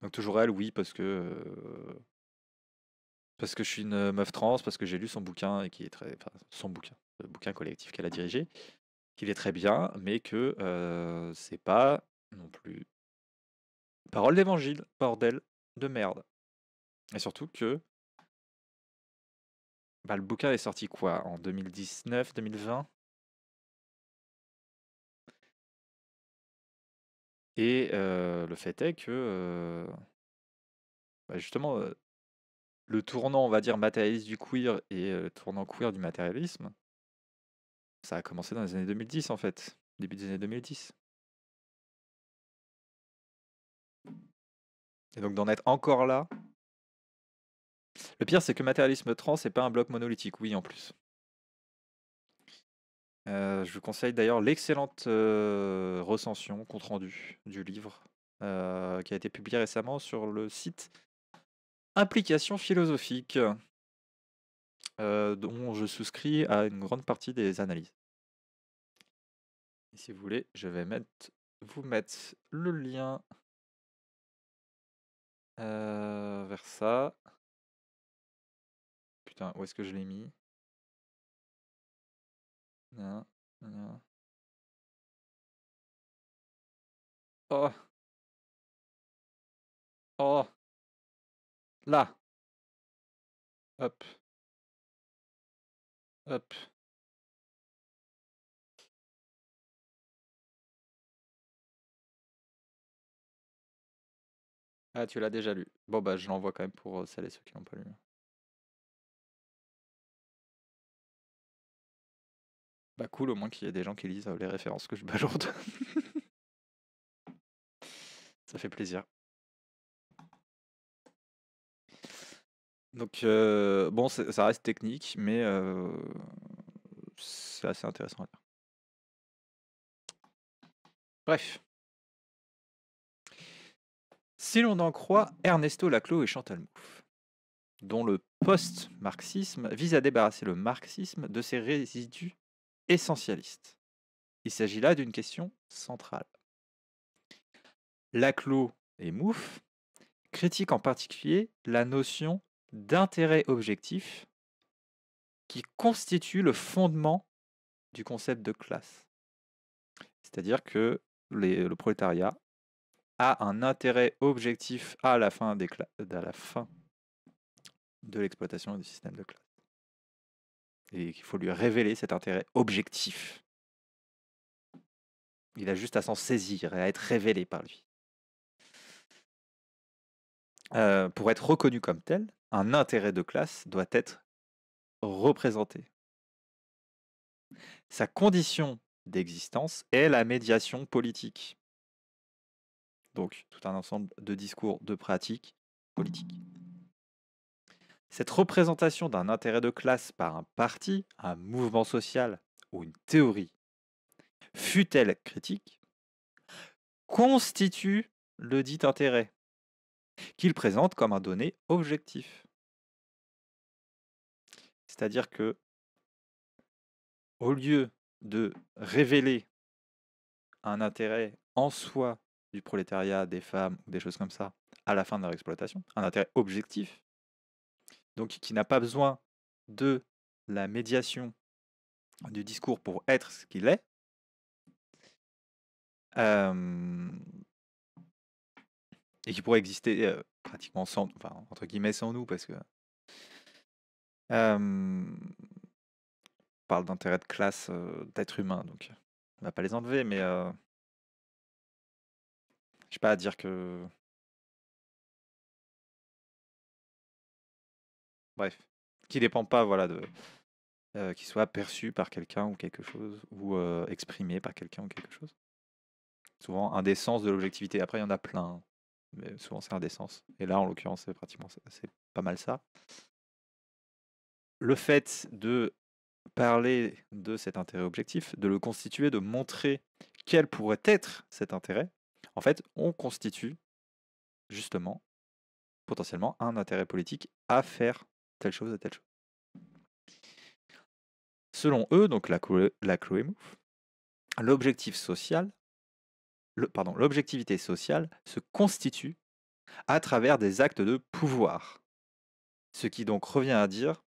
Donc toujours elle, oui, parce que parce que je suis une meuf trans, parce que j'ai lu son bouquin et qui est très, enfin, son bouquin, le bouquin collectif qu'elle a dirigé, qu'il est très bien, mais que c'est pas non plus parole d'évangile, bordel de merde. Et surtout que bah, le bouquin est sorti quoi en 2019, 2020 Et le fait est que, bah, justement, le tournant, on va dire, matérialiste du queer et le tournant queer du matérialisme, ça a commencé dans les années 2010 en fait, début des années 2010. Et donc d'en être encore là. Le pire, c'est que matérialisme trans, c'est pas un bloc monolithique, oui, en plus. Euh, je vous conseille d'ailleurs l'excellente euh, recension, compte rendu du livre, euh, qui a été publié récemment sur le site Implication philosophique, dont je souscris à une grande partie des analyses. Si vous voulez, je vais mettre, vous mettre le lien vers ça. Putain, où est-ce que je l'ai mis? Non, non. Oh! Oh! Là! Hop. Hop. Ah, tu l'as déjà lu. Bon, bah, je l'envoie quand même pour celles et ceux qui l'ont pas lu. Bah cool, au moins qu'il y ait des gens qui lisent les références que je balance. Ça fait plaisir. Donc, euh, bon, ça reste technique, mais euh, c'est assez intéressant à lire. Bref. Si l'on en croit Ernesto Laclos et Chantal Mouffe, dont le post-marxisme vise à débarrasser le marxisme de ses résidus essentialistes. Il s'agit là d'une question centrale. Laclos et Mouffe critiquent en particulier la notion d'intérêt objectif qui constitue le fondement du concept de classe. C'est-à-dire que le prolétariat a un intérêt objectif à la fin, de l'exploitation du système de classe. Et qu'il faut lui révéler cet intérêt objectif. Il a juste à s'en saisir et à être révélé par lui. Euh, pour être reconnu comme tel, un intérêt de classe doit être représenté. Sa condition d'existence est la médiation politique. Donc tout un ensemble de discours, de pratiques politiques. Cette représentation d'un intérêt de classe par un parti, un mouvement social ou une théorie, fut-elle critique, constitue le dit intérêt, qu'il présente comme un donné objectif. C'est-à-dire que, au lieu de révéler un intérêt en soi du prolétariat, des femmes ou des choses comme ça, à la fin de leur exploitation, un intérêt objectif, donc qui n'a pas besoin de la médiation du discours pour être ce qu'il est, et qui pourrait exister pratiquement sans, enfin, entre guillemets sans nous, parce que on parle d'intérêt de classe d'être humain, donc on va pas les enlever, mais je sais pas à dire que Bref, qui dépend pas, voilà, de qui soit perçu par quelqu'un ou quelque chose, ou exprimé par quelqu'un ou quelque chose. Souvent, un des sens de l'objectivité. Après, il y en a plein, mais souvent c'est sens. Et là, en l'occurrence, c'est pratiquement, c'est pas mal ça. Le fait de parler de cet intérêt objectif, de le constituer, de montrer quel pourrait être cet intérêt, en fait, on constitue justement potentiellement un intérêt politique à faire telle chose à telle chose. Selon eux, donc la, la l'objectif social, l'objectivité sociale se constitue à travers des actes de pouvoir, ce qui donc revient à dire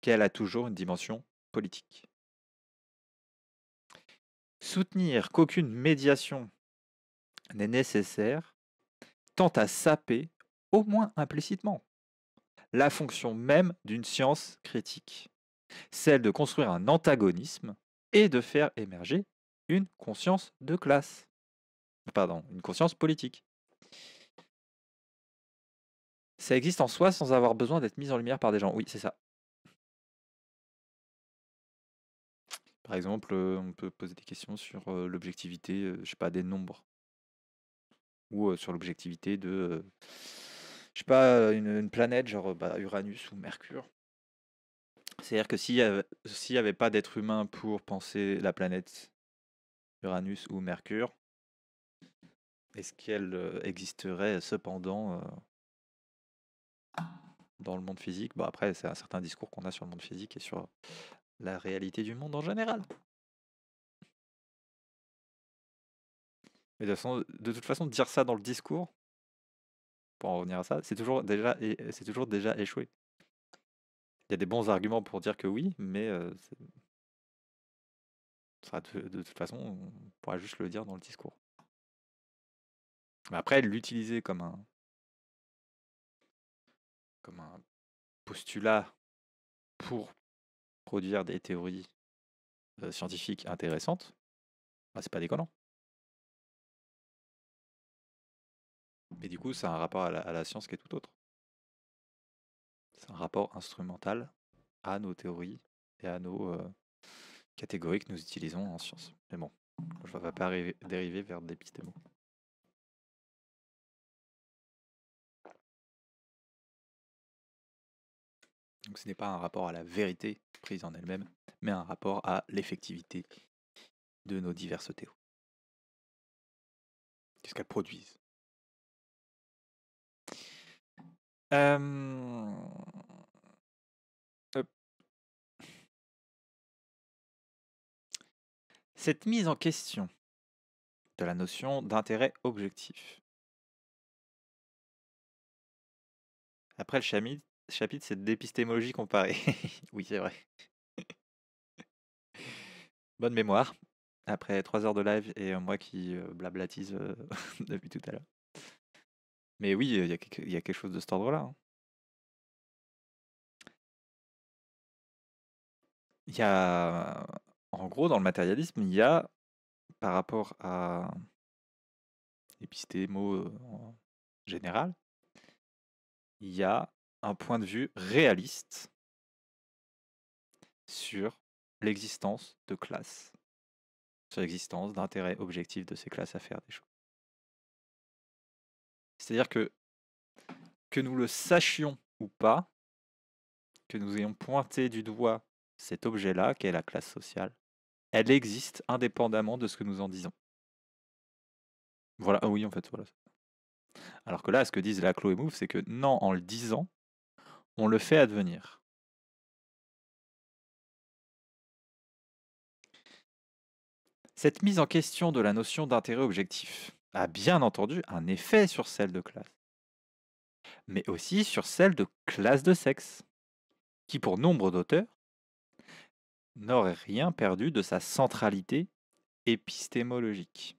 qu'elle a toujours une dimension politique. Soutenir qu'aucune médiation n'est nécessaire tend à saper, au moins implicitement, la fonction même d'une science critique, celle de construire un antagonisme et de faire émerger une conscience de classe. Pardon, une conscience politique. Ça existe en soi sans avoir besoin d'être mis en lumière par des gens. Oui, c'est ça. Par exemple, euh, on peut poser des questions sur euh, l'objectivité, euh, je sais pas, des nombres. Ou sur l'objectivité de je sais pas, une, planète genre bah, Uranus ou Mercure. C'est-à-dire que s'il n'y avait, pas d'être humain pour penser la planète Uranus ou Mercure, est-ce qu'elle existerait cependant dans le monde physique? Bon, après, c'est un certain discours qu'on a sur le monde physique et sur la réalité du monde en général. Mais de toute façon, dire ça dans le discours, pour en revenir à ça, c'est toujours déjà c'est toujours déjà échoué. Il y a des bons arguments pour dire que oui, mais de, toute façon, on pourra juste le dire dans le discours. Mais après, l'utiliser comme un comme un postulat pour produire des théories scientifiques intéressantes, bah, c'est pas déconnant. Mais du coup, c'est un rapport à la, science qui est tout autre. C'est un rapport instrumental à nos théories et à nos catégories que nous utilisons en science. Mais bon, je ne vais pas dériver vers des pistes mots. Donc ce n'est pas un rapport à la vérité prise en elle-même, mais un rapport à l'effectivité de nos diverses théories. Qu'est-ce qu'elles produisent? Cette mise en question de la notion d'intérêt objectif. Après le chapitre, c'est d'épistémologie comparée. oui, c'est vrai. Bonne mémoire. Après trois heures de live et moi qui blablatise depuis tout à l'heure. Mais oui, il y, a quelque- chose de cet ordre-là. hein. Il y a, en gros, dans le matérialisme, il y a, par rapport à l'épistémo en général, il y a un point de vue réaliste sur l'existence de classes, sur l'existence d'intérêts objectifs de ces classes à faire des choses. C'est-à-dire que, que nous le sachions ou pas, que nous ayons pointé du doigt cet objet-là, qui est la classe sociale, elle existe indépendamment de ce que nous en disons. Voilà, ah oui, en fait, voilà. Alors que là, ce que disent la Chloé Move, c'est que non, en le disant, on le fait advenir. Cette mise en question de la notion d'intérêt objectif a bien entendu un effet sur celle de classe, mais aussi sur celle de classe de sexe, qui pour nombre d'auteurs n'aurait rien perdu de sa centralité épistémologique.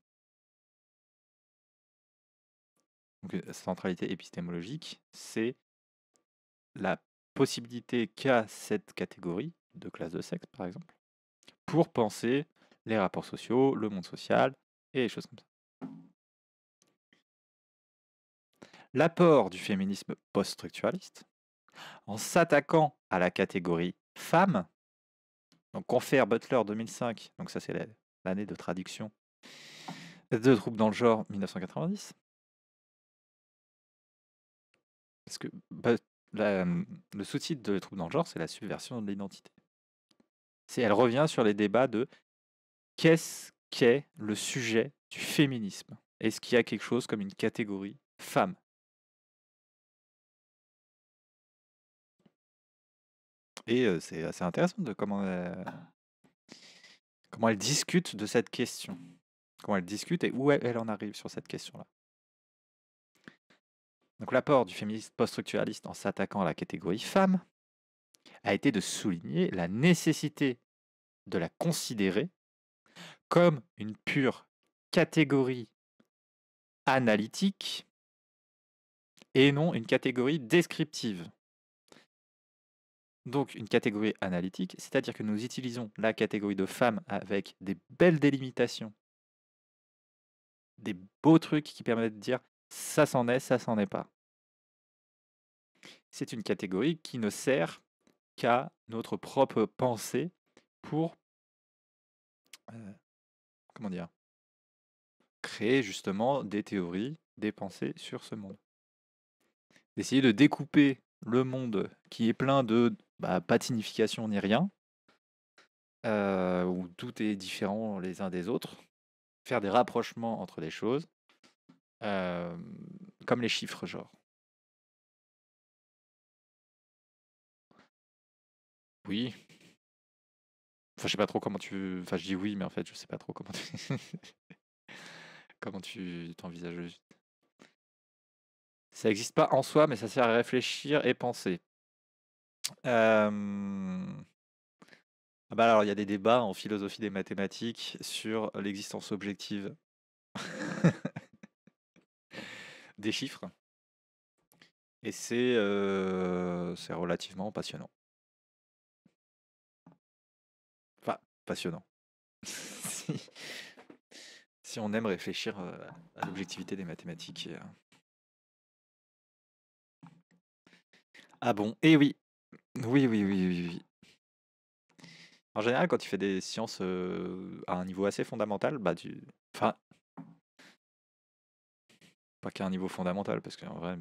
Euh, centralité épistémologique, c'est la possibilité qu'a cette catégorie de classe de sexe, par exemple, pour penser les rapports sociaux, le monde social et les choses comme ça. L'apport du féminisme post-structuraliste, en s'attaquant à la catégorie femme, donc confère Butler 2005, donc ça c'est la- l'année de traduction de Troubles dans le genre 1990. Parce que la- le sous-titre de Troubles dans le genre, c'est la subversion de l'identité. Elle revient sur les débats de qu'est-ce qu'est le sujet du féminisme? Est-ce qu'il y a quelque chose comme une catégorie femme? Et euh, c'est assez intéressant de comment elle, comment elle discute de cette question. Comment elle discute et où elle, elle en arrive sur cette question-là. Donc l'apport du féminisme post-structuraliste en s'attaquant à la catégorie femme a été de souligner la nécessité de la considérer comme une pure catégorie analytique et non une catégorie descriptive. Donc une catégorie analytique, c'est-à-dire que nous utilisons la catégorie de femme avec des belles délimitations, des beaux trucs qui permettent de dire ça s'en est, ça s'en est pas. C'est une catégorie qui ne sert qu'à notre propre pensée pour comment dire? Créer justement des théories, des pensées sur ce monde. D'essayer de découper le monde qui est plein de bah, pas de signification ni rien, où tout est différent les uns des autres, faire des rapprochements entre les choses, euh, comme les chiffres, genre. Oui. Enfin, je sais pas trop comment tu. Enfin, je dis oui, mais en fait, je sais pas trop comment tu. comment tu t'envisages. Ça n'existe pas en soi, mais ça sert à réfléchir et penser. Euh, Ah bah alors, il y a des débats en philosophie des mathématiques sur l'existence objective des chiffres. Et c'est relativement passionnant. Enfin, passionnant. si, on aime réfléchir à l'objectivité des mathématiques. Ah bon, et oui. Oui, oui, oui, oui, oui. En général, quand tu fais des sciences à un niveau assez fondamental, bah tu. Enfin, pas qu'à un niveau fondamental, parce qu'en vrai,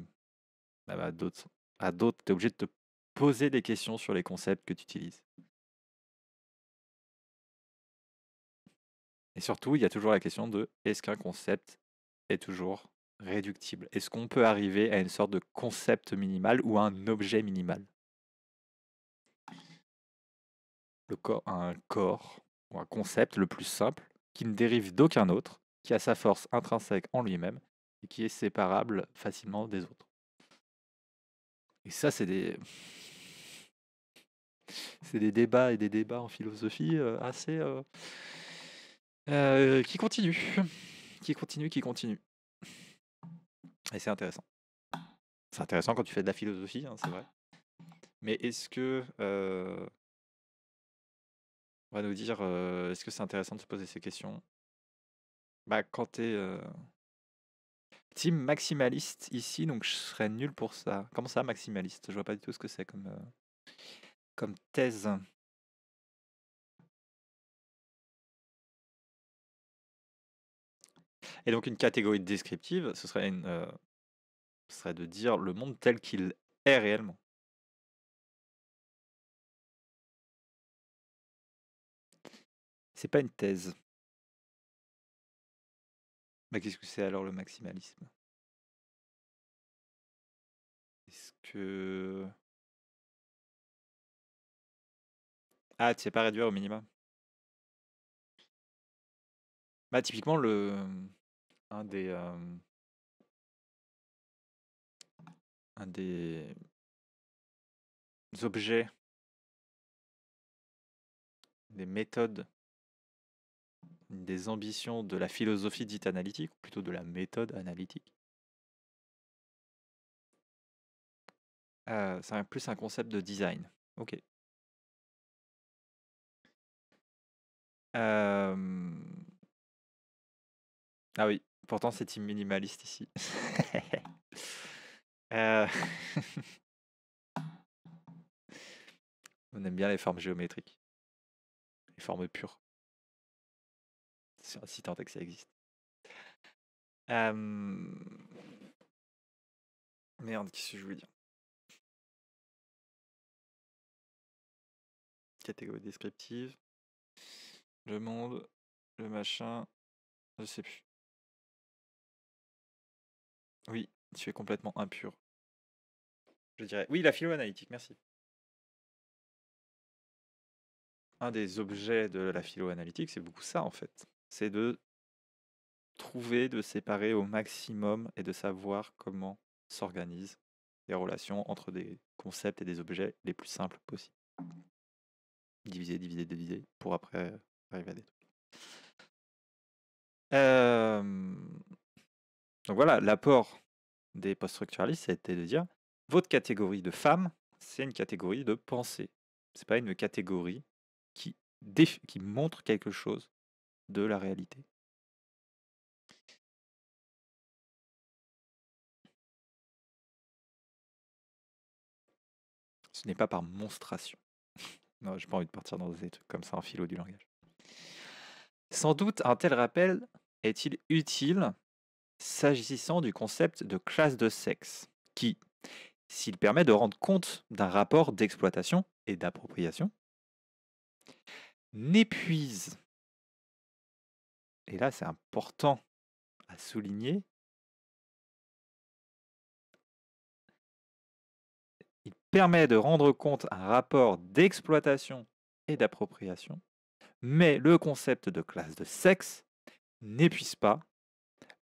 d'autres, à d'autres, t'es obligé de te poser des questions sur les concepts que tu utilises. Et surtout, il y a toujours la question de est-ce qu'un concept est toujours réductible? Est-ce qu'on peut arriver à une sorte de concept minimal ou un objet minimal? Le corps, Un corps ou un concept le plus simple qui ne dérive d'aucun autre, qui a sa force intrinsèque en lui-même et qui est séparable facilement des autres. Et ça, c'est des... C'est des débats et des débats en philosophie euh, assez... euh, euh, qui continuent. Qui continuent, qui continuent. Et c'est intéressant. C'est intéressant quand tu fais de la philosophie, hein, c'est vrai. Mais est-ce que... on va nous dire, est-ce que c'est intéressant de se poser ces questions? Bah, quand t'es... euh, Team maximaliste ici, donc je serais nul pour ça. Comment ça, maximaliste? Je vois pas du tout ce que c'est comme, euh, comme thèse. Et donc une catégorie descriptive, ce serait, une, euh, ce serait de dire le monde tel qu'il est réellement. C'est pas une thèse. Bah, qu'est-ce que c'est alors le maximalisme? Est-ce que... Ah, tu sais pas réduire au minimum? Bah, typiquement, le, un des, un des objets, des méthodes, des ambitions de la philosophie dite analytique, ou plutôt de la méthode analytique, euh, c'est un- plus un concept de design. Ok. Ah oui, pourtant c'est minimaliste ici. Euh, On aime bien les formes géométriques, les formes pures, si tant est que ça existe. Merde, qu'est-ce que je voulais dire? Catégorie descriptive, le monde, le machin, je sais plus. Oui, tu es complètement impur. Je dirais. Oui, la philo-analytique, merci. Un des objets de la philo-analytique, c'est beaucoup ça en fait. C'est de trouver, de séparer au maximum et de savoir comment s'organisent les relations entre des concepts et des objets les plus simples possibles. Diviser, diviser, diviser, pour après arriver à des trucs. Euh, Donc voilà, l'apport des post-structuralistes, c'était de dire votre catégorie de femme, c'est une catégorie de pensée. C'est pas une catégorie qui, qui montre quelque chose de la réalité. Ce n'est pas par monstration. non, j'ai pas envie de partir dans des trucs comme ça en philo du langage. Sans doute un tel rappel est-il utile s'agissant du concept de classe de sexe, qui, s'il permet de rendre compte d'un rapport d'exploitation et d'appropriation, n'épuise, et là c'est important à souligner, il permet de rendre compte un rapport d'exploitation et d'appropriation, mais le concept de classe de sexe n'épuise pas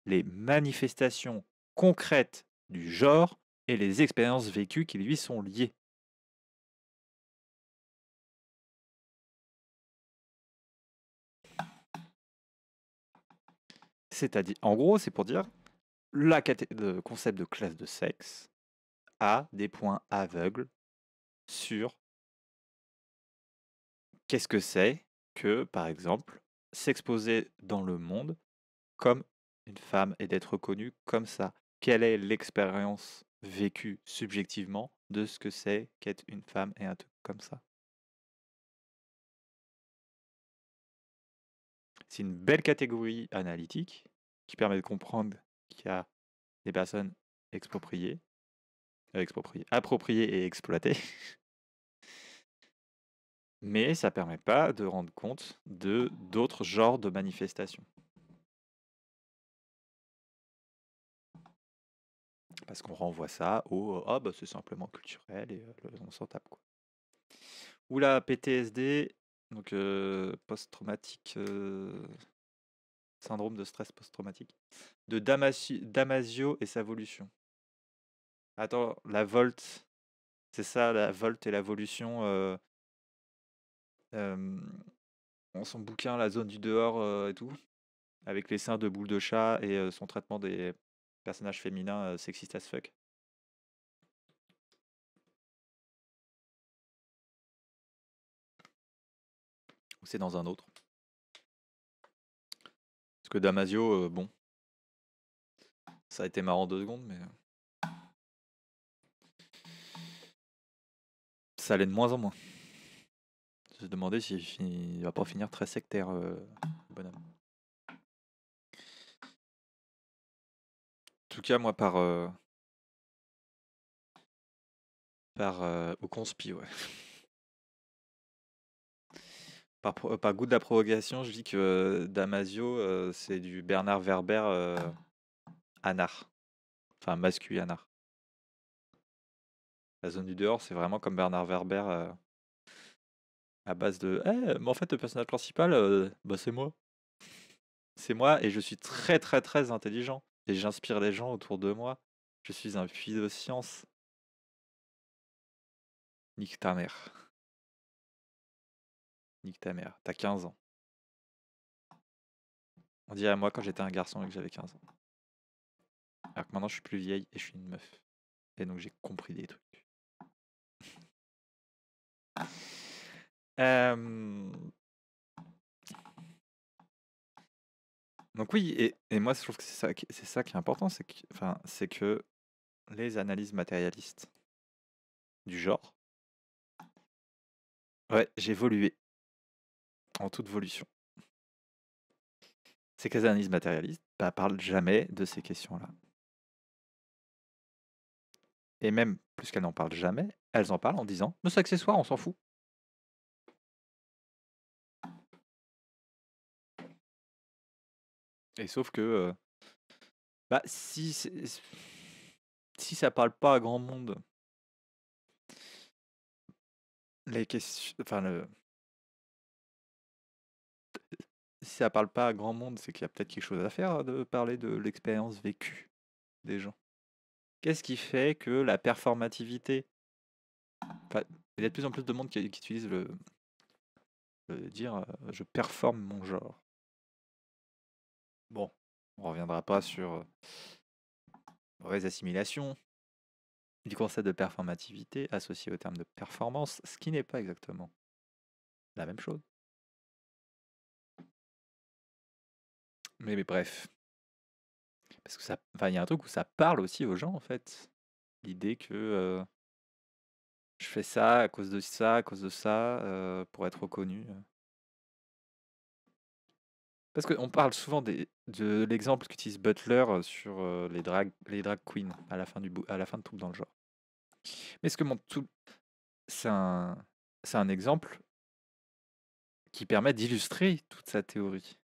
les manifestations concrètes du genre et les expériences vécues qui lui sont liées. C'est-à-dire, en gros, c'est pour dire la le concept de classe de sexe a des points aveugles sur qu'est-ce que c'est que, par exemple, s'exposer dans le monde comme une femme et d'être reconnue comme ça. Quelle est l'expérience vécue subjectivement de ce que c'est qu'être une femme et un truc comme ça? C'est une belle catégorie analytique qui permet de comprendre qu'il y a des personnes expropriées, euh, expropriées, appropriées et exploitées. Mais ça permet pas de rendre compte de d'autres genres de manifestations. Parce qu'on renvoie ça au ah bah c'est simplement culturel et euh, on s'en tape quoi. Ou la PTSD, donc post-traumatique, syndrome de stress post-traumatique, de Damasio et sa volution. Attends, la volte, c'est ça, la volte et l'évolution. Euh, en son bouquin La zone du dehors et tout, avec les seins de boule de chat et son traitement des personnages féminins sexistes as fuck. Ou c'est dans un autre. Que Damasio, bon, ça a été marrant deux secondes, mais. Ça allait de moins en moins. Je me demandais s'il va pas finir très sectaire, euh, bonhomme. En tout cas, moi, par. Euh, par. Euh, au conspi, ouais. Par, par, goût de la provocation, je dis que Damasio, c'est du Bernard Werber anard. Enfin, masculin anard. La zone du dehors, c'est vraiment comme Bernard Werber euh, à base de «Eh, mais en fait, le personnage principal, euh, bah, c'est moi. C'est moi et je suis très, très, très intelligent et j'inspire les gens autour de moi. Je suis un puits de science». Nique ta mère. Nique ta mère, tu 15 ans. On dirait moi quand j'étais un garçon et que j'avais 15 ans. Alors que maintenant je suis plus vieille et je suis une meuf. Et donc j'ai compris des trucs. Donc oui, et, et, moi je trouve que c'est ça, c'est ça qui est important, c'est que, enfin, c'est que les analyses matérialistes du genre, ouais, j'ai évolué en toute que les analyses matérialistes ne bah, parlent jamais de ces questions-là. Et même plus qu'elles n'en parlent jamais, elles en parlent en disant nos accessoires, on s'en fout. Et sauf que bah, si, si ça parle pas à grand monde, les questions. Enfin, le, si ça parle pas à grand monde, c'est qu'il y a peut-être quelque chose à faire de parler de l'expérience vécue des gens. Qu'est-ce qui fait que la performativité il y a de plus en plus de monde qui, utilise le, dire je performe mon genre. Bon, on reviendra pas sur mauvaise assimilation du concept de performativité associé au terme de performance, ce qui n'est pas exactement la même chose. Mais, mais bref, parce que ça, il y a un truc où ça parle aussi aux gens en fait. L'idée que je fais ça à cause de ça, à cause de ça, pour être reconnu. Parce qu'on parle souvent de l'exemple qu'utilise Butler sur les drag, les drag queens à la fin du à la fin de tout dans le genre. Mais ce que montre tout, c'est un, c'est un exemple qui permet d'illustrer toute sa théorie.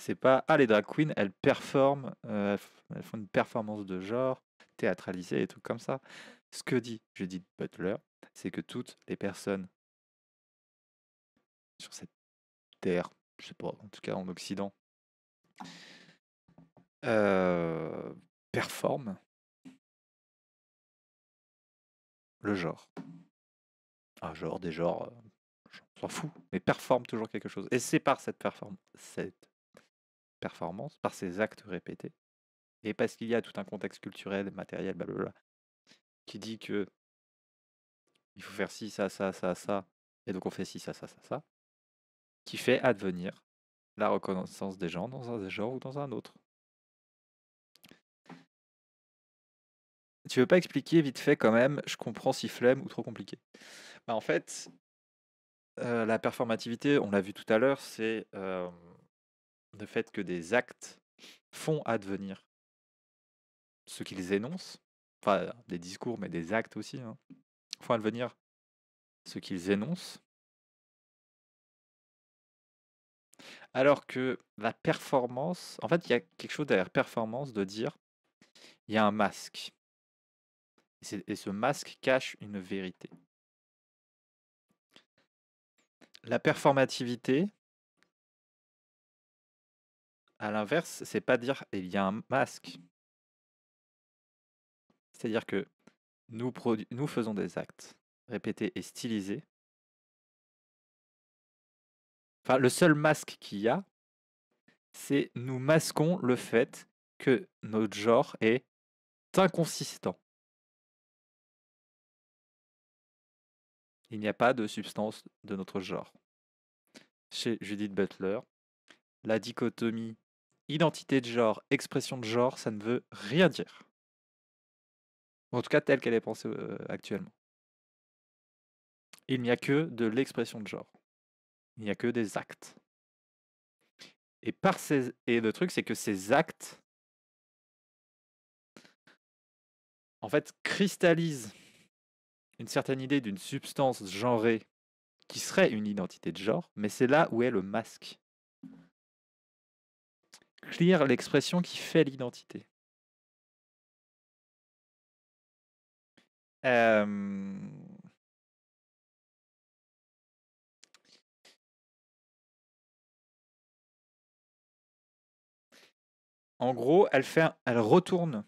C'est pas ah les drag queens elles performent, elles font une performance de genre théâtralisée et tout comme ça. Ce que dit Judith Butler, c'est que toutes les personnes sur cette terre, je sais pas, en tout cas en Occident, euh, performent le genre. Un genre, des genres, euh, on s'en fout, mais performent toujours quelque chose. Et c'est par cette, perform cette performance, par ces actes répétés, et parce qu'il y a tout un contexte culturel, matériel, blablabla, qui dit que il faut faire ci, ça, ça, ça, ça, et donc on fait ci, ça, ça, ça, ça, qui fait advenir la reconnaissance des gens dans un genre ou dans un autre. Tu veux pas expliquer vite fait quand même, je comprends si flemme ou trop compliqué. Bah en fait, euh, la performativité, on l'a vu tout à l'heure, c'est euh, le fait que des actes font advenir ce qu'ils énoncent, enfin des discours, mais des actes aussi, hein, font advenir ce qu'ils énoncent, alors que la performance, en fait, il y a quelque chose derrière performance de dire, il y a un masque. Et ce masque cache une vérité. La performativité, à l'inverse, c'est pas dire il y a un masque. C'est-à-dire que nous, faisons des actes répétés et stylisés. Enfin, le seul masque qu'il y a, c'est nous masquons le fait que notre genre est inconsistant. Il n'y a pas de substance de notre genre. Chez Judith Butler, la dichotomie identité de genre, expression de genre, ça ne veut rien dire. En tout cas, telle qu'elle est pensée euh, actuellement. Il n'y a que de l'expression de genre. Il n'y a que des actes. Et, par ces... et le truc, c'est que ces actes, en fait, cristallisent une certaine idée d'une substance genrée qui serait une identité de genre, mais c'est là où est le masque. Clear l'expression qui fait l'identité. En gros, elle fait, elle retourne.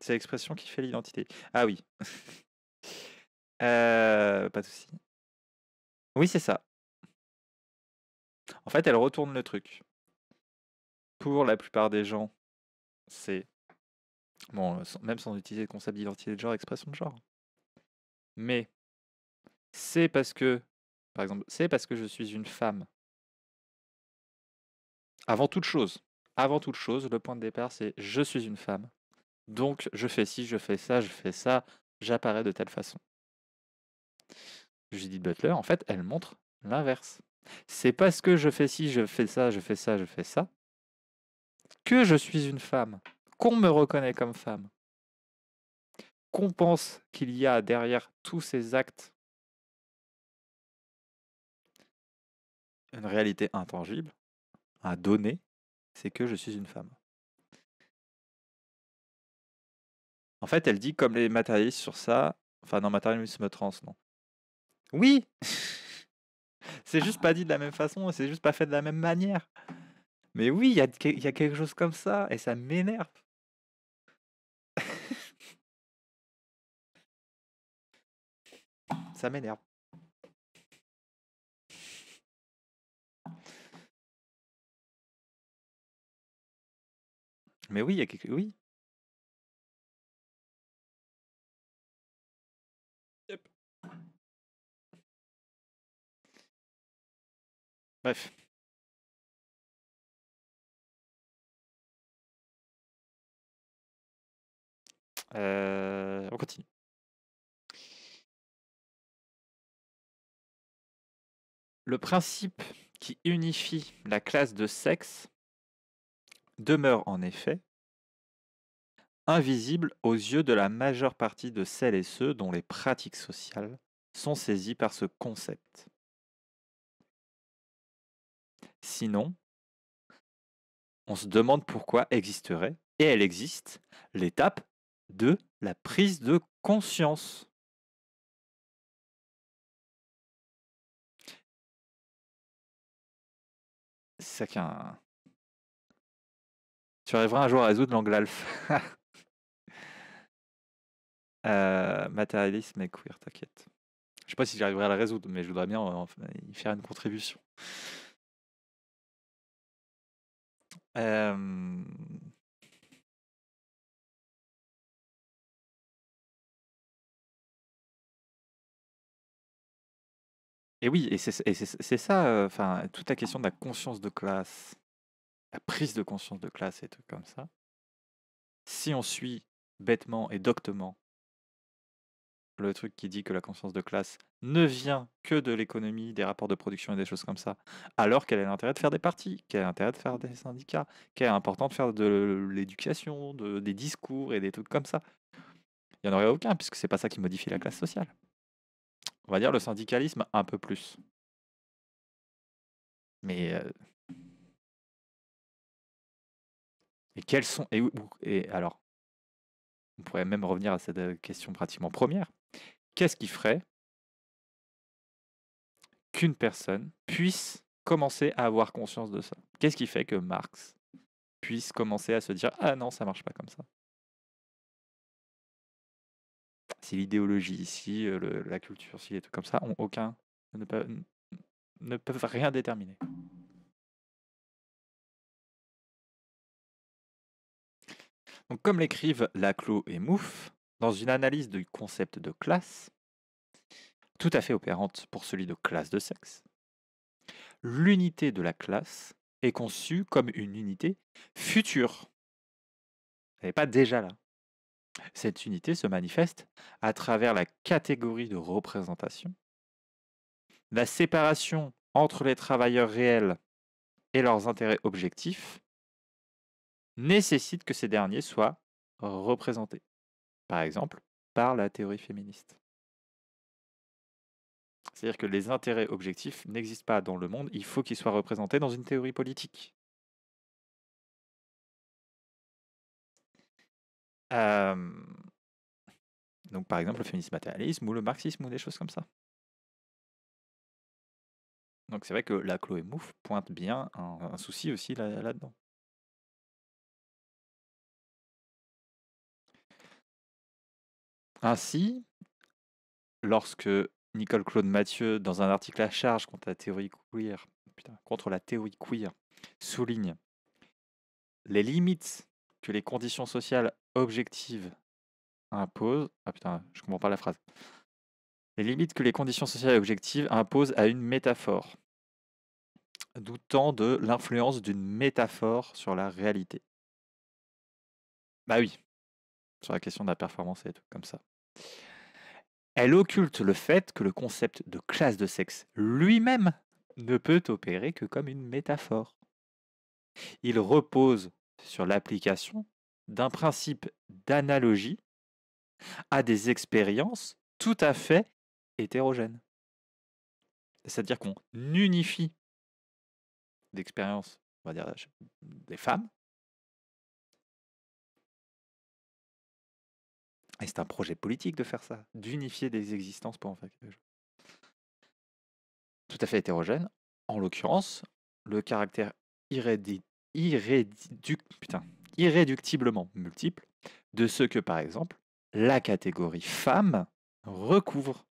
C'est l'expression qui fait l'identité. Ah oui. Euh, pas de souci. Oui, c'est ça. En fait, elle retourne le truc. Pour la plupart des gens, c'est bon, sans- même sans utiliser le concept d'identité de genre, expression de genre. Mais c'est parce que, par exemple, c'est parce que je suis une femme. Avant toute chose, avant toute chose, le point de départ, c'est je suis une femme. Donc, je fais ci, je fais ça, je fais ça, j'apparais de telle façon. Judith Butler, en fait, elle montre l'inverse. C'est parce que je fais ci, je fais ça, je fais ça, je fais ça, que je suis une femme, qu'on me reconnaît comme femme, qu'on pense qu'il y a derrière tous ces actes une réalité intangible, à donner, c'est que je suis une femme. En fait, elle dit comme les matérialistes sur ça, enfin non, matérialisme trans, non. Oui C'est juste pas dit de la même façon, c'est juste pas fait de la même manière. Mais oui, il y, a y a quelque chose comme ça, et ça m'énerve. ça m'énerve. Mais oui, il y a quelque... Oui. Yep. Bref. Euh, on continue. Le principe qui unifie la classe de sexe demeure en effet invisible aux yeux de la majeure partie de celles et ceux dont les pratiques sociales sont saisies par ce concept. Sinon, on se demande pourquoi existerait, et elle existe, l'étape de la prise de conscience. C'est ça qui est un... Tu arriveras un jour à résoudre l'angle alpha. Euh, matérialisme et queer, t'inquiète. Je sais pas si j'arriverai à la résoudre, mais je voudrais bien euh, y faire une contribution. Et oui, et c'est ça, enfin, toute la question de la conscience de classe, la prise de conscience de classe et tout comme ça. Si on suit bêtement et doctement le truc qui dit que la conscience de classe ne vient que de l'économie, des rapports de production et des choses comme ça, alors qu'elle a l'intérêt de faire des partis, qu'elle a l'intérêt de faire des syndicats, qu'elle est important de faire de l'éducation, de, des discours et des trucs comme ça. Il n'y en aurait aucun, puisque c'est pas ça qui modifie la classe sociale. On va dire le syndicalisme un peu plus. Mais euh, et quels sont et, alors on pourrait même revenir à cette euh, question pratiquement première. Qu'est-ce qui ferait qu'une personne puisse commencer à avoir conscience de ça? Qu'est-ce qui fait que Marx puisse commencer à se dire ah non ça marche pas comme ça Si l'idéologie ici, euh, la culture, si les trucs comme ça ont aucun ne peuvent, ne peuvent rien déterminer. Donc, comme l'écrivent Laclos et Mouffe, dans une analyse du concept de classe, tout à fait opérante pour celui de classe de sexe, l'unité de la classe est conçue comme une unité future. Elle n'est pas déjà là. Cette unité se manifeste à travers la catégorie de représentation, la séparation entre les travailleurs réels et leurs intérêts objectifs, nécessite que ces derniers soient représentés. Par exemple, par la théorie féministe. C'est-à-dire que les intérêts objectifs n'existent pas dans le monde, il faut qu'ils soient représentés dans une théorie politique. Donc par exemple le féminisme matérialisme ou le marxisme ou des choses comme ça. Donc c'est vrai que la Chloé Mouffe pointe bien un, souci aussi là-dedans. Ainsi, lorsque Nicole Claude Mathieu, dans un article à charge contre la théorie queer, contre la théorie queer, souligne les limites que les conditions sociales objectives imposent. Ah putain, je comprends pas la phrase. Les limites que les conditions sociales objectives imposent à une métaphore, doutant de l'influence d'une métaphore sur la réalité. Bah oui, sur la question de la performance et tout comme ça. Elle occulte le fait que le concept de classe de sexe lui-même ne peut opérer que comme une métaphore. Il repose sur l'application d'un principe d'analogie à des expériences tout à fait hétérogènes. C'est-à-dire qu'on unifie d'expériences, on va dire, des femmes Et c'est un projet politique de faire ça, d'unifier des existences pour en faire quelque chose. Tout à fait hétérogène. En l'occurrence, le caractère irréductiblement multiple de ce que, par exemple, la catégorie femme recouvre.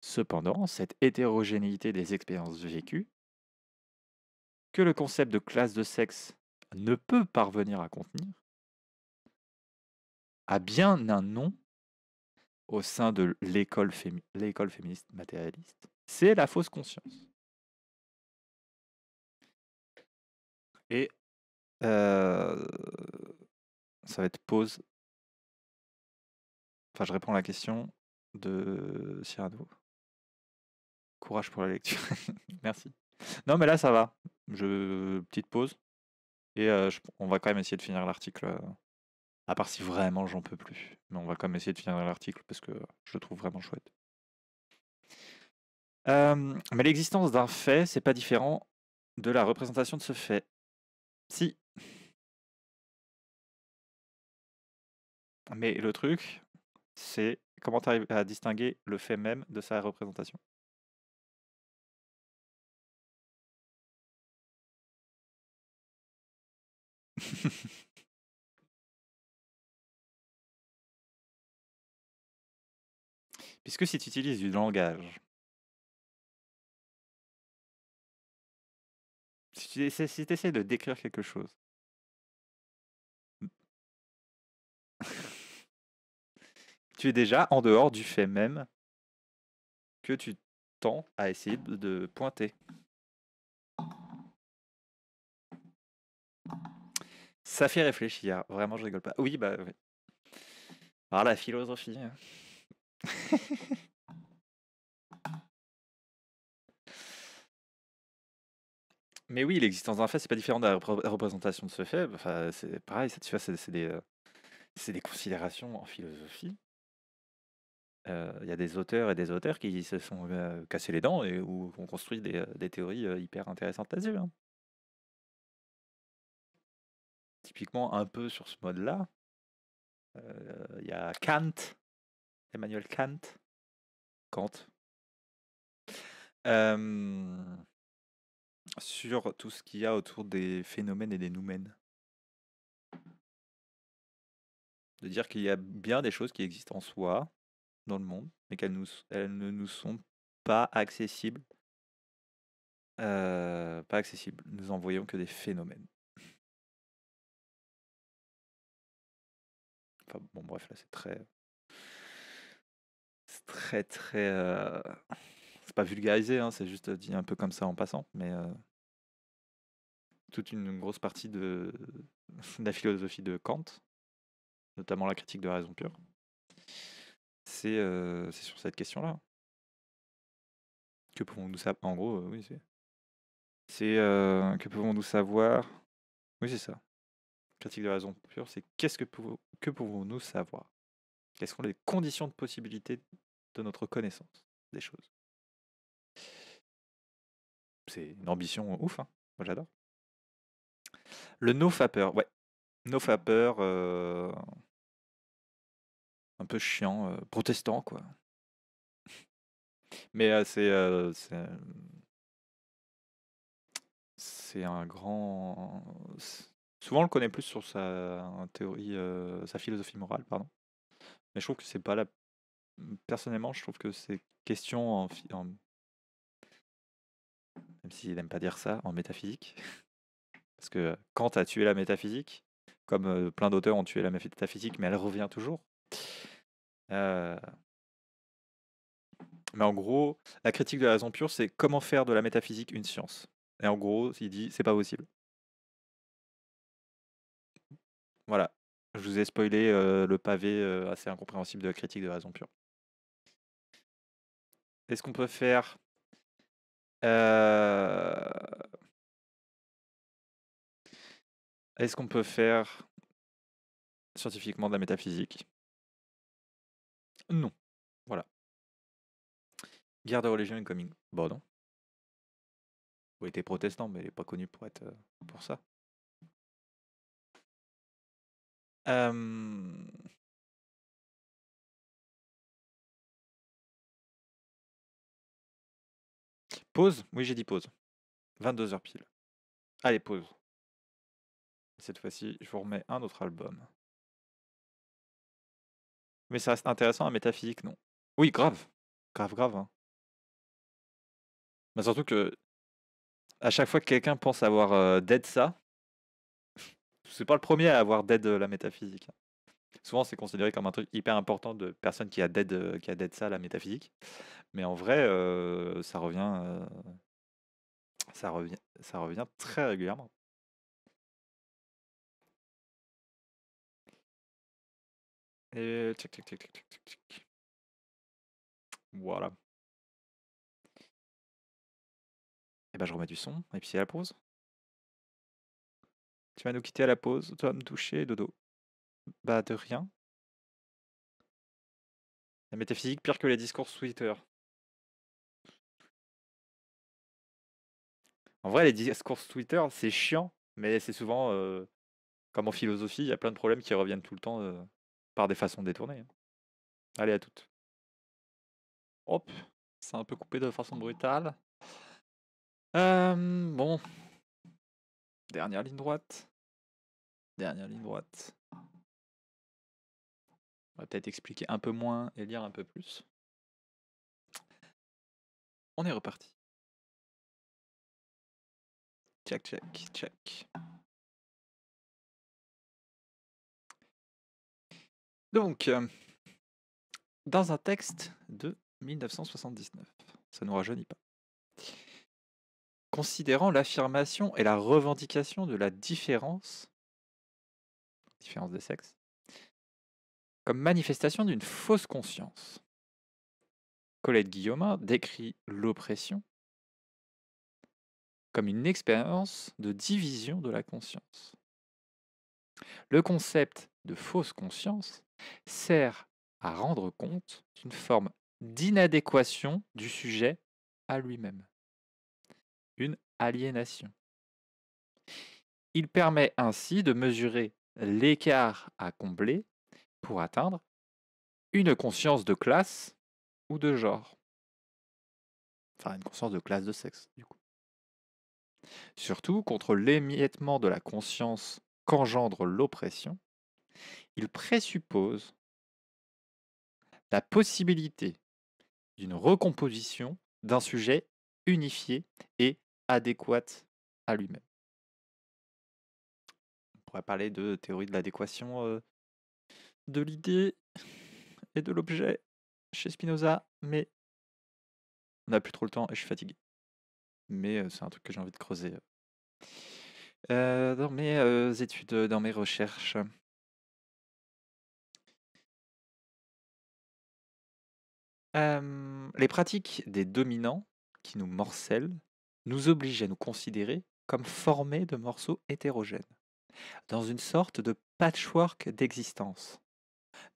Cependant, cette hétérogénéité des expériences vécues, que le concept de classe de sexe ne peut parvenir à contenir a bien un nom au sein de l'école féministe matérialiste, c'est la fausse conscience. Et ça va être pause. Enfin, je réponds à la question de Cyrano. Courage pour la lecture. Merci. Non, mais là, ça va. Je... Petite pause. Et on va quand même essayer de finir l'article, à part si vraiment j'en peux plus. Mais on va quand même essayer de finir l'article parce que je le trouve vraiment chouette. Mais l'existence d'un fait, c'est pas différent de la représentation de ce fait. Si. Mais le truc, c'est comment tu arrives à distinguer le fait même de sa représentation. Puisque si tu utilises du langage, si tu essaies, de décrire quelque chose, tu es déjà en dehors du fait même que tu tends à essayer de pointer. Ça fait réfléchir, vraiment je rigole pas. Oui, bah oui. Alors la philosophie. Mais oui, l'existence d'un fait, c'est pas différent de la représentation de ce fait. Enfin, c'est pareil, c'est des, euh, des considérations en philosophie il y a des auteurs et des auteurs qui se sont cassés les dents et ou ont construit des, théories hyper intéressantes là-dessus. hein. Typiquement, un peu sur ce mode-là, il y a Kant, Emmanuel Kant, Kant, euh, sur tout ce qu'il y a autour des phénomènes et des noumènes. De dire qu'il y a bien des choses qui existent en soi, dans le monde, mais qu'elles nous, elles ne nous sont pas accessibles. Euh, pas accessibles. Nous en voyons que des phénomènes. Enfin, bon, bref, là, c'est très. C'est très, très. euh, C'est pas vulgarisé, hein, c'est juste dit un peu comme ça en passant, mais toute une grosse partie de, la philosophie de Kant, notamment la critique de la raison pure, c'est sur cette question-là. Que pouvons-nous savoir En gros, oui, c'est. Que pouvons-nous savoir Oui, c'est ça. Critique de la raison pure, c'est qu'est-ce que, que pouvons-nous savoir? Quelles sont les conditions de possibilité de notre connaissance des choses? C'est une ambition ouf, hein Moi j'adore. Le no-fapper, ouais. No-fapper, euh, un peu chiant, euh, protestant, quoi. Mais euh, c'est c'est un grand. Souvent, on le connaît plus sur sa théorie, sa philosophie morale, pardon. Mais je trouve que c'est pas la. Personnellement, je trouve que ces questions en- même s'il n'aime pas dire ça, en métaphysique. Parce que Kant a tué la métaphysique, comme plein d'auteurs ont tué la métaphysique, mais elle revient toujours. Euh, Mais en gros, la critique de la raison pure, c'est comment faire de la métaphysique une science. Et en gros, il dit, c'est pas possible. Voilà. Je vous ai spoilé le pavé assez incompréhensible de la critique de la raison pure. Est-ce qu'on peut faire euh, Est-ce qu'on peut faire scientifiquement de la métaphysique? Non. Voilà. Guerre de religion incoming. Bon, non. Il était protestant, mais il n'est pas connu pour être euh, pour ça. Pause Oui, j'ai dit pause. 22h pile. Allez, pause. Cette fois-ci, je vous remets un autre album. Mais ça reste intéressant, la métaphysique, non Oui, grave. Grave, grave. hein. Mais surtout que à chaque fois que quelqu'un pense avoir euh, dead ça, c'est pas le premier à avoir dead euh, la métaphysique. hein. Souvent, c'est considéré comme un truc hyper important de personne qui a dead, euh, qui ça, la métaphysique. Mais en vrai, euh, ça revient, euh, ça revient, ça revient très régulièrement. Et tchic, tchic, tchic, tchic. Voilà. Et ben, je remets du son, et puis c'est la pause. Tu vas nous quitter à la pause, vas me toucher, dodo. Bah, de rien. La métaphysique pire que les discours Twitter. En vrai, les discours Twitter, c'est chiant, mais c'est souvent, euh, comme en philosophie, il y a plein de problèmes qui reviennent tout le temps euh, par des façons détournées. hein. Allez, à toutes. Hop, c'est un peu coupé de façon brutale. Bon, dernière ligne droite. Dernière ligne droite. On va peut-être expliquer un peu moins et lire un peu plus. On est reparti. Check, check, check. Donc, euh, dans un texte de 1979, ça ne nous rajeunit pas. Considérant l'affirmation et la revendication de la différence, différence des sexes, comme manifestation d'une fausse conscience. Colette Guillaumin décrit l'oppression comme une expérience de division de la conscience. Le concept de fausse conscience sert à rendre compte d'une forme d'inadéquation du sujet à lui-même. Une aliénation. Il permet ainsi de mesurer l'écart à combler pour atteindre une conscience de classe ou de genre. Enfin, une conscience de classe de sexe, du coup. Surtout contre l'émiettement de la conscience qu'engendre l'oppression, il présuppose la possibilité d'une recomposition d'un sujet unifié et adéquat à lui-même. On pourrait parler de théorie de l'adéquation euh, de l'idée et de l'objet chez Spinoza, mais on n'a plus trop le temps et je suis fatigué. Mais c'est un truc que j'ai envie de creuser dans mes études, dans mes recherches. les pratiques des dominants qui nous morcellent nous obligent à nous considérer comme formés de morceaux hétérogènes, dans une sorte de patchwork d'existence.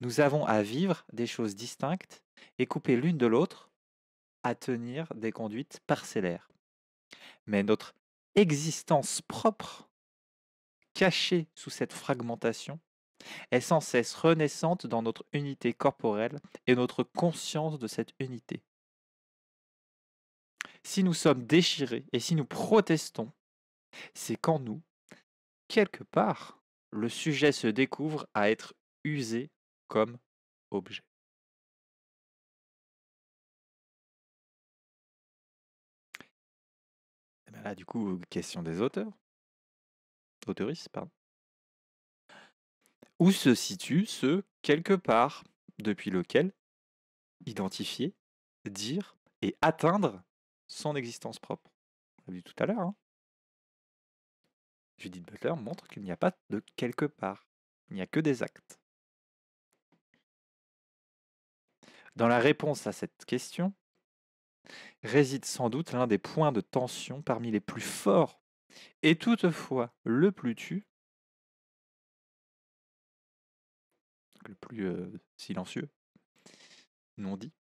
Nous avons à vivre des choses distinctes et coupées l'une de l'autre, à tenir des conduites parcellaires. Mais notre existence propre, cachée sous cette fragmentation, est sans cesse renaissante dans notre unité corporelle et notre conscience de cette unité. Si nous sommes déchirés et si nous protestons, c'est quand nous, quelque part, le sujet se découvre à être usé comme objet. Et ben là, du coup, question des auteurs. Auteuristes, pardon. Où se situe ce quelque part depuis lequel identifier, dire et atteindre son existence propre? On l'a vu tout à l'heure. Hein Judith Butler montre qu'il n'y a pas de quelque part. Il n'y a que des actes. Dans la réponse à cette question réside sans doute l'un des points de tension parmi les plus forts et toutefois le plus tu, le plus silencieux, non dit,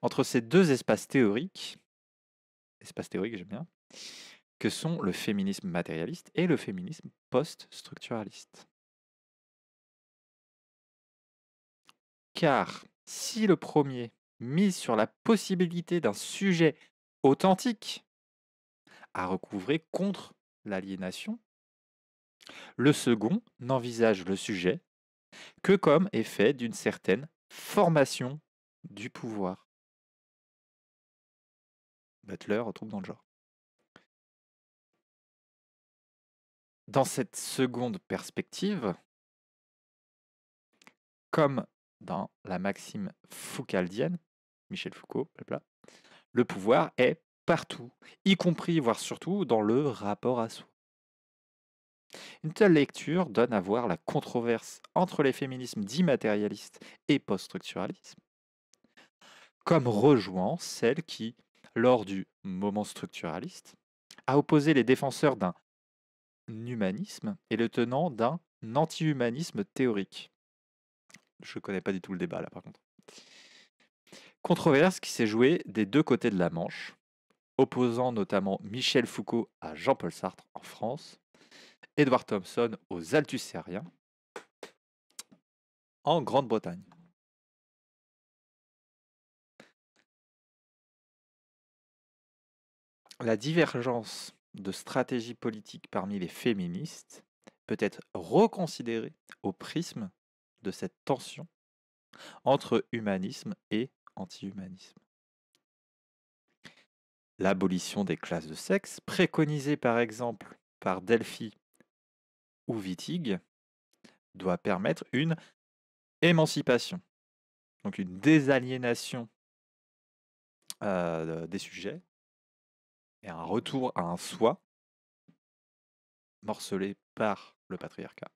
entre ces deux espaces théoriques, espaces théoriques j'aime bien, que sont le féminisme matérialiste et le féminisme post-structuraliste. Car si le premier mise sur la possibilité d'un sujet authentique à recouvrer contre l'aliénation, le second n'envisage le sujet que comme effet d'une certaine formation du pouvoir. Butler retrouve dans le genre. Dans cette seconde perspective, comme dans la maxime foucaldienne, Michel Foucault, le pouvoir est partout, y compris, voire surtout, dans le rapport à soi. Une telle lecture donne à voir la controverse entre les féminismes dits et post-structuralisme, comme rejoint celle qui, lors du moment structuraliste, a opposé les défenseurs d'un humanisme et le tenant d'un anti-humanisme théorique. Je ne connais pas du tout le débat là par contre. Controverse qui s'est jouée des deux côtés de la Manche, opposant notamment Michel Foucault à Jean-Paul Sartre en France, Edward Thompson aux Althusériens en Grande-Bretagne. La divergence de stratégie politique parmi les féministes peut être reconsidérée au prisme de cette tension entre humanisme et anti-humanisme. L'abolition des classes de sexe, préconisée par exemple par Delphi ou Wittig, doit permettre une émancipation, donc une désaliénation euh, des sujets et un retour à un soi morcelé par le patriarcat.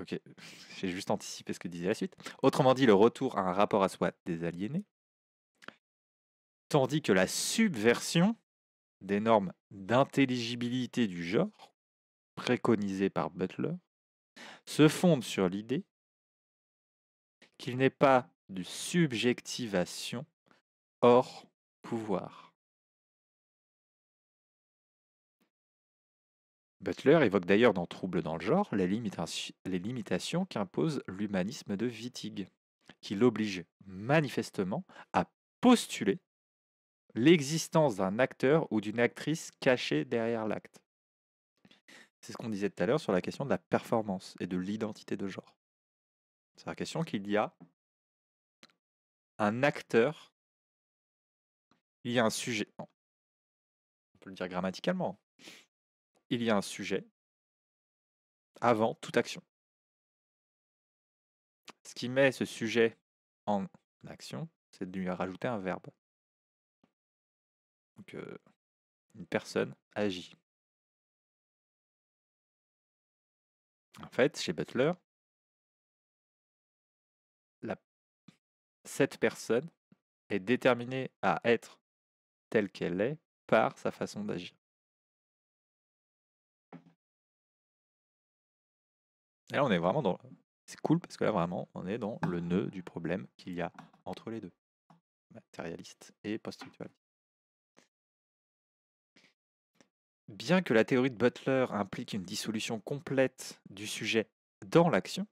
Ok, j'ai juste anticipé ce que disait la suite. Autrement dit, le retour à un rapport à soi désaliéné. Tandis que la subversion des normes d'intelligibilité du genre, préconisées par Butler, se fonde sur l'idée qu'il n'est pas de subjectivation hors pouvoir. Butler évoque d'ailleurs dans Trouble dans le genre les, les limitations qu'impose l'humanisme de Wittig, qui l'oblige manifestement à postuler l'existence d'un acteur ou d'une actrice cachée derrière l'acte. C'est ce qu'on disait tout à l'heure sur la question de la performance et de l'identité de genre. C'est la question qu'il y a un acteur, il y a un sujet. On peut le dire grammaticalement. Il y a un sujet avant toute action. Ce qui met ce sujet en action, c'est de lui rajouter un verbe. Donc, une personne agit. En fait, chez Butler, cette personne est déterminée à être telle qu'elle est par sa façon d'agir. Et là, on est vraiment dans. C'est cool parce que là, vraiment, on est dans le nœud du problème qu'il y a entre les deux, matérialiste et post-structuraliste. Bien que la théorie de Butler implique une dissolution complète du sujet dans l'action,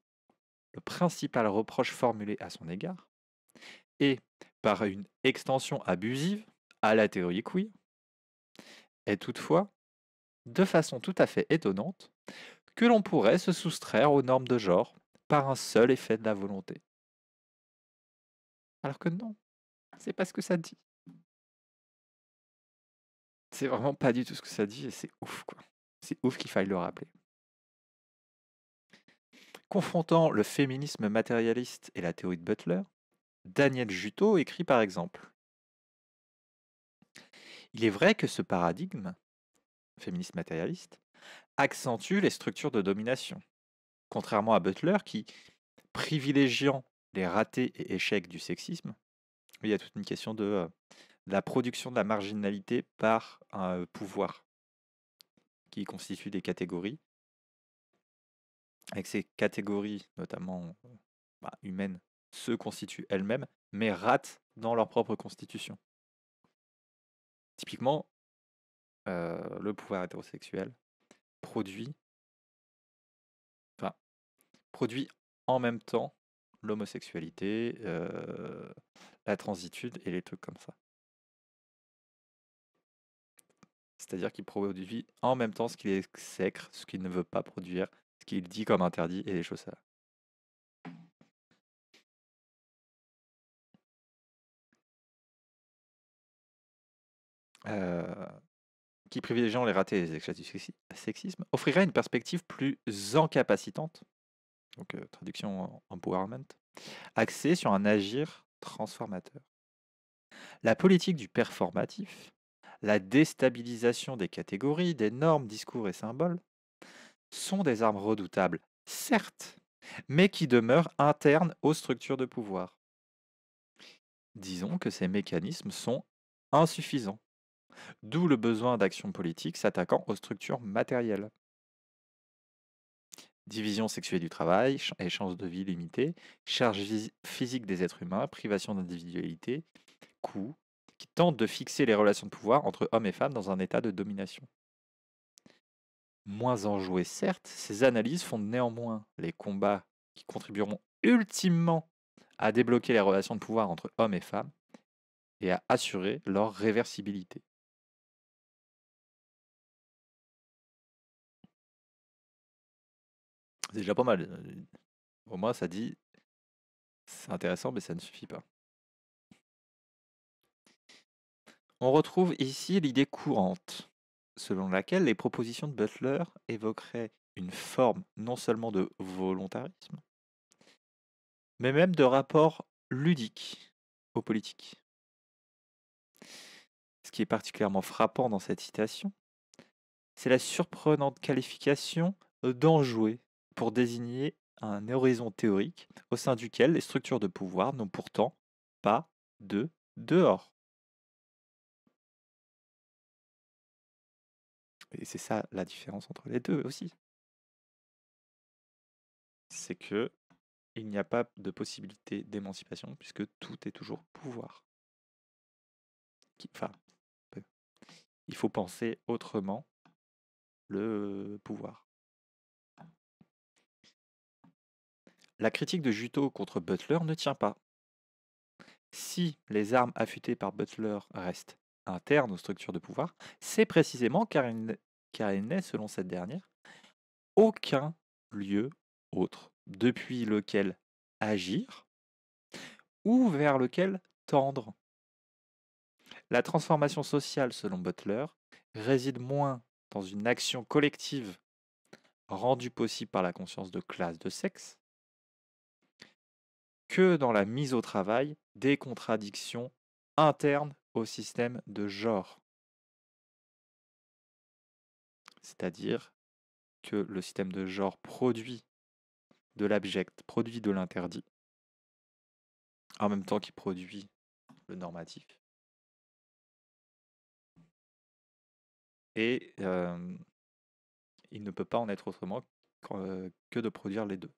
le principal reproche formulé à son égard est, par une extension abusive à la théorie queer, est toutefois, de façon tout à fait étonnante, que l'on pourrait se soustraire aux normes de genre par un seul effet de la volonté. Alors que non, c'est pas ce que ça dit. C'est vraiment pas du tout ce que ça dit et c'est ouf, quoi. C'est ouf qu'il faille le rappeler. Confrontant le féminisme matérialiste et la théorie de Butler, Daniel Juteau écrit par exemple Il est vrai que ce paradigme, féministe matérialiste, accentue les structures de domination, contrairement à Butler qui, privilégiant les ratés et échecs du sexisme, il y a toute une question de euh, la production de la marginalité par un pouvoir qui constitue des catégories. Avec ces catégories, notamment bah, humaines, se constituent elles-mêmes, mais ratent dans leur propre constitution. Typiquement, le pouvoir hétérosexuel produit, en même temps l'homosexualité, la transitude et les trucs comme ça. C'est-à-dire qu'il produit en même temps ce qu'il exècre, ce qu'il ne veut pas produire, ce qu'il dit comme interdit et les choses ça. Euh, qui privilégiant les ratés et les excès du sexisme, offrirait une perspective plus encapacitante, donc traduction empowerment, axée sur un agir transformateur. La politique du performatif la déstabilisation des catégories, des normes, discours et symboles, sont des armes redoutables, certes, mais qui demeurent internes aux structures de pouvoir. Disons que ces mécanismes sont insuffisants, d'où le besoin d'action politique s'attaquant aux structures matérielles. Division sexuelle du travail, échange de vie limité, charge physique des êtres humains, privation d'individualité, coûts, qui tente de fixer les relations de pouvoir entre hommes et femmes dans un état de domination. Moins enjouées, certes, ces analyses font néanmoins les combats qui contribueront ultimement à débloquer les relations de pouvoir entre hommes et femmes et à assurer leur réversibilité. C'est déjà pas mal. Au moins, ça dit c'est intéressant, mais ça ne suffit pas. On retrouve ici l'idée courante, selon laquelle les propositions de Butler évoqueraient une forme non seulement de volontarisme, mais même de rapport ludique aux politiques. Ce qui est particulièrement frappant dans cette citation, c'est la surprenante qualification d'enjoué pour désigner un horizon théorique au sein duquel les structures de pouvoir n'ont pourtant pas de dehors. Et c'est ça la différence entre les deux aussi. C'est que il n'y a pas de possibilité d'émancipation puisque tout est toujours pouvoir. Enfin, il faut penser autrement le pouvoir. La critique de Juto contre Butler ne tient pas. Si les armes affûtées par Butler restent internes aux structures de pouvoir, c'est précisément car il, car il n'est, selon cette dernière, aucun lieu autre depuis lequel agir ou vers lequel tendre. La transformation sociale, selon Butler, réside moins dans une action collective rendue possible par la conscience de classe de sexe que dans la mise au travail des contradictions internes au système de genre. C'est-à-dire que le système de genre produit de l'abject, produit de l'interdit, en même temps qu'il produit le normatif. Et il ne peut pas en être autrement que de produire les deux,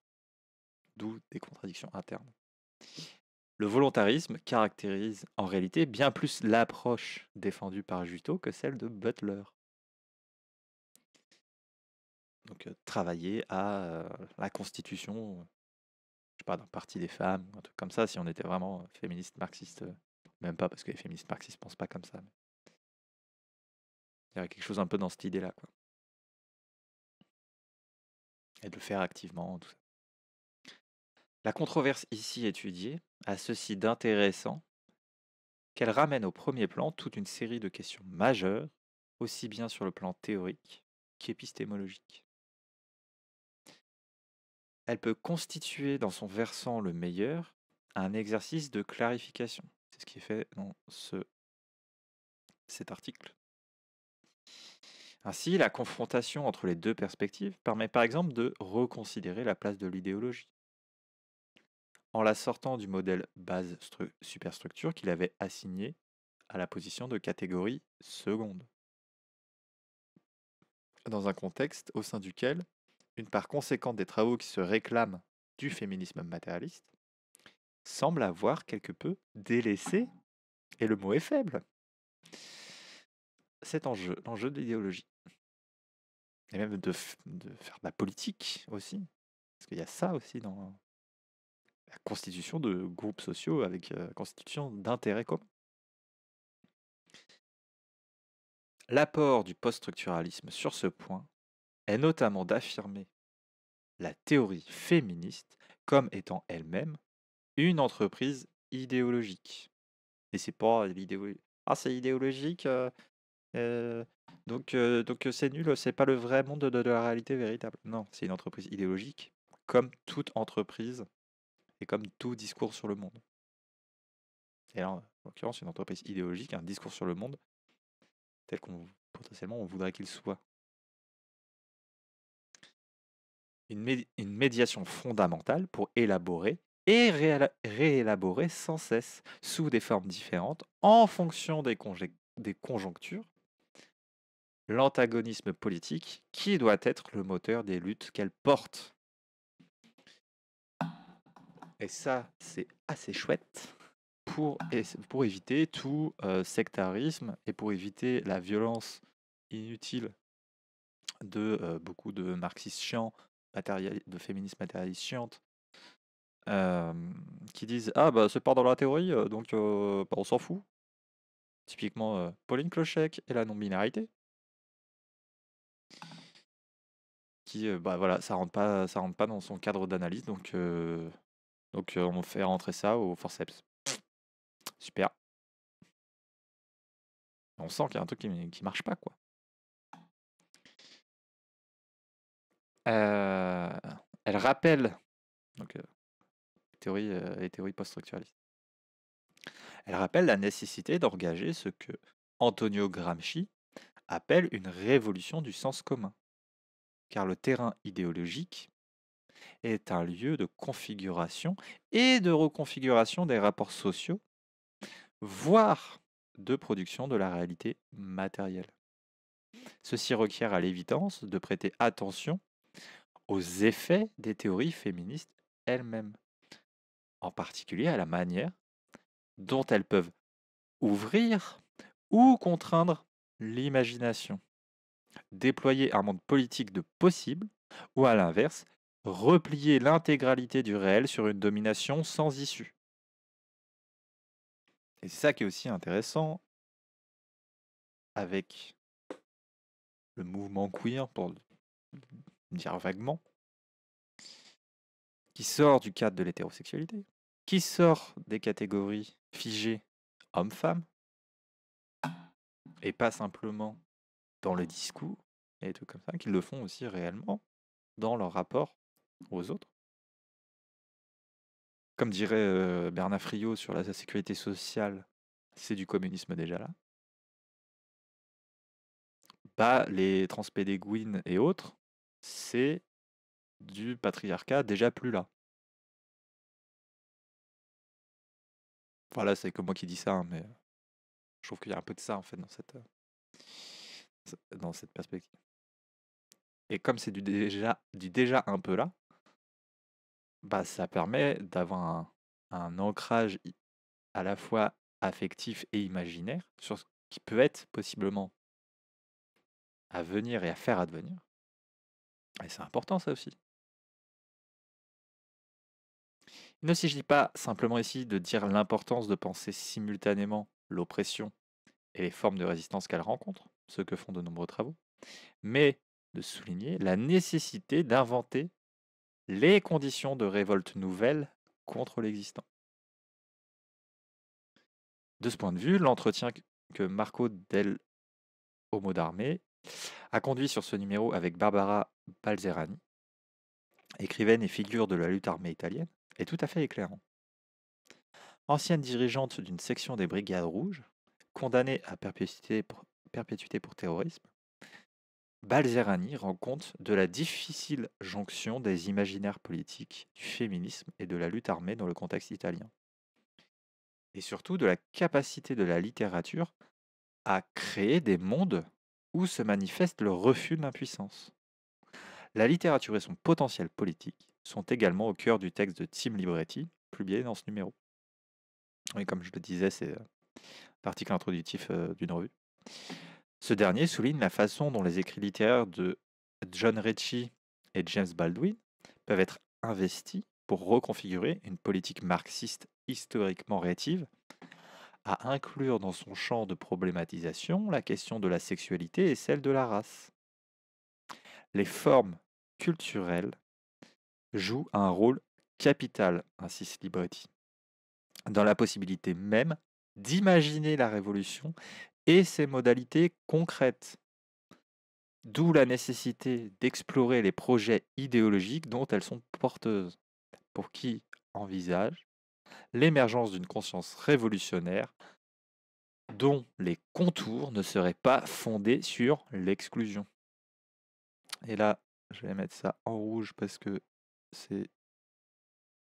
d'où des contradictions internes. Le volontarisme caractérise en réalité bien plus l'approche défendue par Juto que celle de Butler. Donc travailler à la constitution, je sais pas, d'un parti des femmes, un truc comme ça, si on était vraiment féministe marxiste, même pas parce que les féministes marxistes pensent pas comme ça. Il y aurait quelque chose un peu dans cette idée-là. Et de le faire activement, tout ça. La controverse ici étudiée a ceci d'intéressant qu'elle ramène au premier plan toute une série de questions majeures, aussi bien sur le plan théorique qu'épistémologique. Elle peut constituer dans son versant le meilleur un exercice de clarification. C'est ce qui est fait dans ce, cet article. Ainsi, la confrontation entre les deux perspectives permet par exemple de reconsidérer la place de l'idéologie. En la sortant du modèle base superstructure qu'il avait assigné à la position de catégorie seconde. Dans un contexte au sein duquel une part conséquente des travaux qui se réclament du féminisme matérialiste semble avoir quelque peu délaissé, et le mot est faible, cet enjeu, l'enjeu de. Et même de, de, faire de la politique aussi. Parce qu'il y a ça aussi dans constitution de groupes sociaux avec constitution d'intérêts communs. L'apport du post-structuralisme sur ce point est notamment d'affirmer la théorie féministe comme étant elle-même une entreprise idéologique. Et c'est pas l'idéologie. Ah, c'est idéologique, donc donc c'est nul, c'est pas le vrai monde de, de la réalité véritable. Non, c'est une entreprise idéologique, comme toute entreprise et comme tout discours sur le monde. Là, en l'occurrence, une entreprise idéologique, un discours sur le monde, tel qu'on potentiellement on voudrait qu'il soit. une, médiation fondamentale pour élaborer et réélaborer sans cesse, sous des formes différentes, en fonction des conjonctures, l'antagonisme politique qui doit être le moteur des luttes qu'elle porte. Et ça, c'est assez chouette pour, pour éviter tout euh, sectarisme et pour éviter la violence inutile de euh, beaucoup de marxistes chiants de féministes matérialistes chiantes, qui disent Ah, bah, c'est pas dans la théorie, donc bah, on s'en fout. Typiquement, Pauline Clochec et la non-binarité. Qui, bah voilà, ça rentre pas, ça rentre pas dans son cadre d'analyse, donc, donc on fait rentrer ça au forceps. Super. On sent qu'il y a un truc qui, qui marche pas, quoi. elle rappelle donc, théorie, post-structuralistes. Elle rappelle la nécessité d'engager ce que Antonio Gramsci appelle une révolution du sens commun, car le terrain idéologique est un lieu de configuration et de reconfiguration des rapports sociaux, voire de production de la réalité matérielle. Ceci requiert à l'évidence de prêter attention aux effets des théories féministes elles-mêmes. en particulier à la manière dont elles peuvent ouvrir ou contraindre l'imagination, déployer un monde politique de possible, ou à l'inverse, replier l'intégralité du réel sur une domination sans issue. Et c'est ça qui est aussi intéressant avec le mouvement queer, pour dire vaguement, qui sort du cadre de l'hétérosexualité, qui sort des catégories figées homme-femme, et pas simplement dans le discours et tout comme ça, qu'ils le font aussi réellement dans leur rapport aux autres. Comme dirait Bernard Friot sur la sécurité sociale, c'est du communisme déjà là. Bah, les transpédéguines et autres, c'est du patriarcat déjà plus là. Voilà, c'est que moi qui dis ça, hein, mais je trouve qu'il y a un peu de ça en fait dans cette, dans cette perspective. Et comme c'est du déjà, du déjà un peu là, bah ça permet d'avoir un, un ancrage à la fois affectif et imaginaire sur ce qui peut être possiblement à venir et à faire advenir. Et c'est important ça aussi. Il ne s'agit pas simplement ici de dire l'importance de penser simultanément l'oppression et les formes de résistance qu'elle rencontre, ce que font de nombreux travaux, mais de souligner la nécessité d'inventer les conditions de révolte nouvelles contre l'existant. De ce point de vue, l'entretien que Marco del Homo d'Armée a conduit sur ce numéro avec Barbara Balzerani, écrivaine et figure de la lutte armée italienne, est tout à fait éclairant. Ancienne dirigeante d'une section des Brigades Rouges, condamnée à perpétuité pour terrorisme, Balzerani rend compte de la difficile jonction des imaginaires politiques, du féminisme et de la lutte armée dans le contexte italien. Et surtout de la capacité de la littérature à créer des mondes où se manifeste le refus de l'impuissance. La littérature et son potentiel politique sont également au cœur du texte de Tim Libretti, publié dans ce numéro. Et comme je le disais, c'est euh, l'article introductif euh, d'une revue. Ce dernier souligne la façon dont les écrits littéraires de John Ritchie et James Baldwin peuvent être investis pour reconfigurer une politique marxiste historiquement réactive à inclure dans son champ de problématisation la question de la sexualité et celle de la race. Les formes culturelles jouent un rôle capital, insiste Libretti, dans la possibilité même d'imaginer la révolution et ses modalités concrètes. D'où la nécessité d'explorer les projets idéologiques dont elles sont porteuses, pour qui envisage l'émergence d'une conscience révolutionnaire dont les contours ne seraient pas fondés sur l'exclusion. Et là, je vais mettre ça en rouge parce que c'est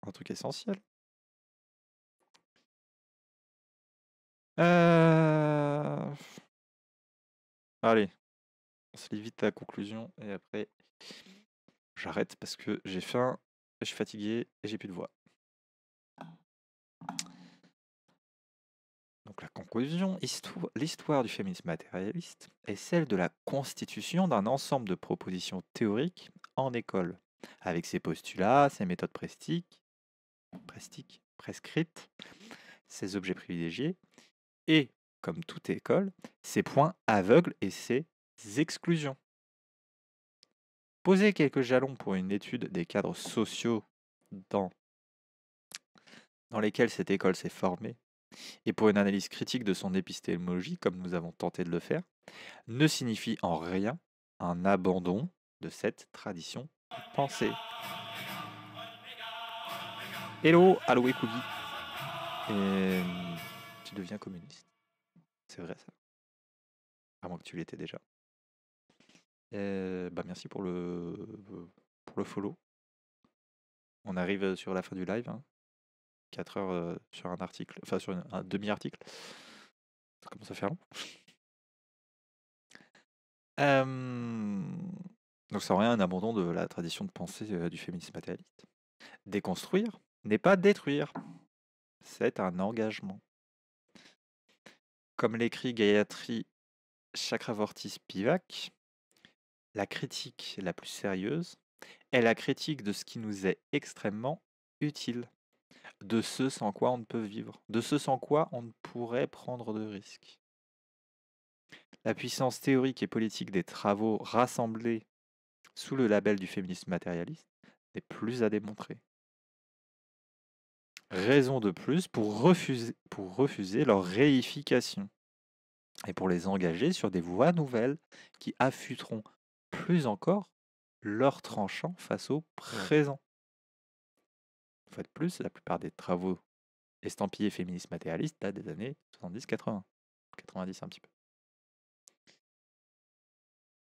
un truc essentiel. Euh, allez, on se lit vite à la conclusion et après j'arrête parce que j'ai faim, je suis fatigué et j'ai plus de voix. Donc la conclusion, l'histoire du féminisme matérialiste est celle de la constitution d'un ensemble de propositions théoriques en école, avec ses postulats, ses méthodes prestiques, prescrites, ses objets privilégiés, et, comme toute école, ses points aveugles et ses exclusions. Poser quelques jalons pour une étude des cadres sociaux dans, dans lesquels cette école s'est formée et pour une analyse critique de son épistémologie, comme nous avons tenté de le faire, ne signifie en rien un abandon de cette tradition pensée. Hello, allo et tu deviens communiste. C'est vrai ça. À moins que tu l'étais déjà. bah merci pour le, pour le follow. On arrive sur la fin du live. 4 hein. heures sur un article, enfin sur un demi-article. Ça commence à faire long. donc ça aurait un abandon de la tradition de pensée du féminisme matérialiste. Déconstruire n'est pas détruire, c'est un engagement. Comme l'écrit Gayatri Chakravorty Spivak, la critique la plus sérieuse est la critique de ce qui nous est extrêmement utile, de ce sans quoi on ne peut vivre, de ce sans quoi on ne pourrait prendre de risques. La puissance théorique et politique des travaux rassemblés sous le label du féminisme matérialiste n'est plus à démontrer. Raison de plus pour refuser, pour refuser leur réification et pour les engager sur des voies nouvelles qui affûteront plus encore leur tranchant face au présent. En fait, plus, la plupart des travaux estampillés féministes matérialistes datent des années 70-80. 90 un petit peu.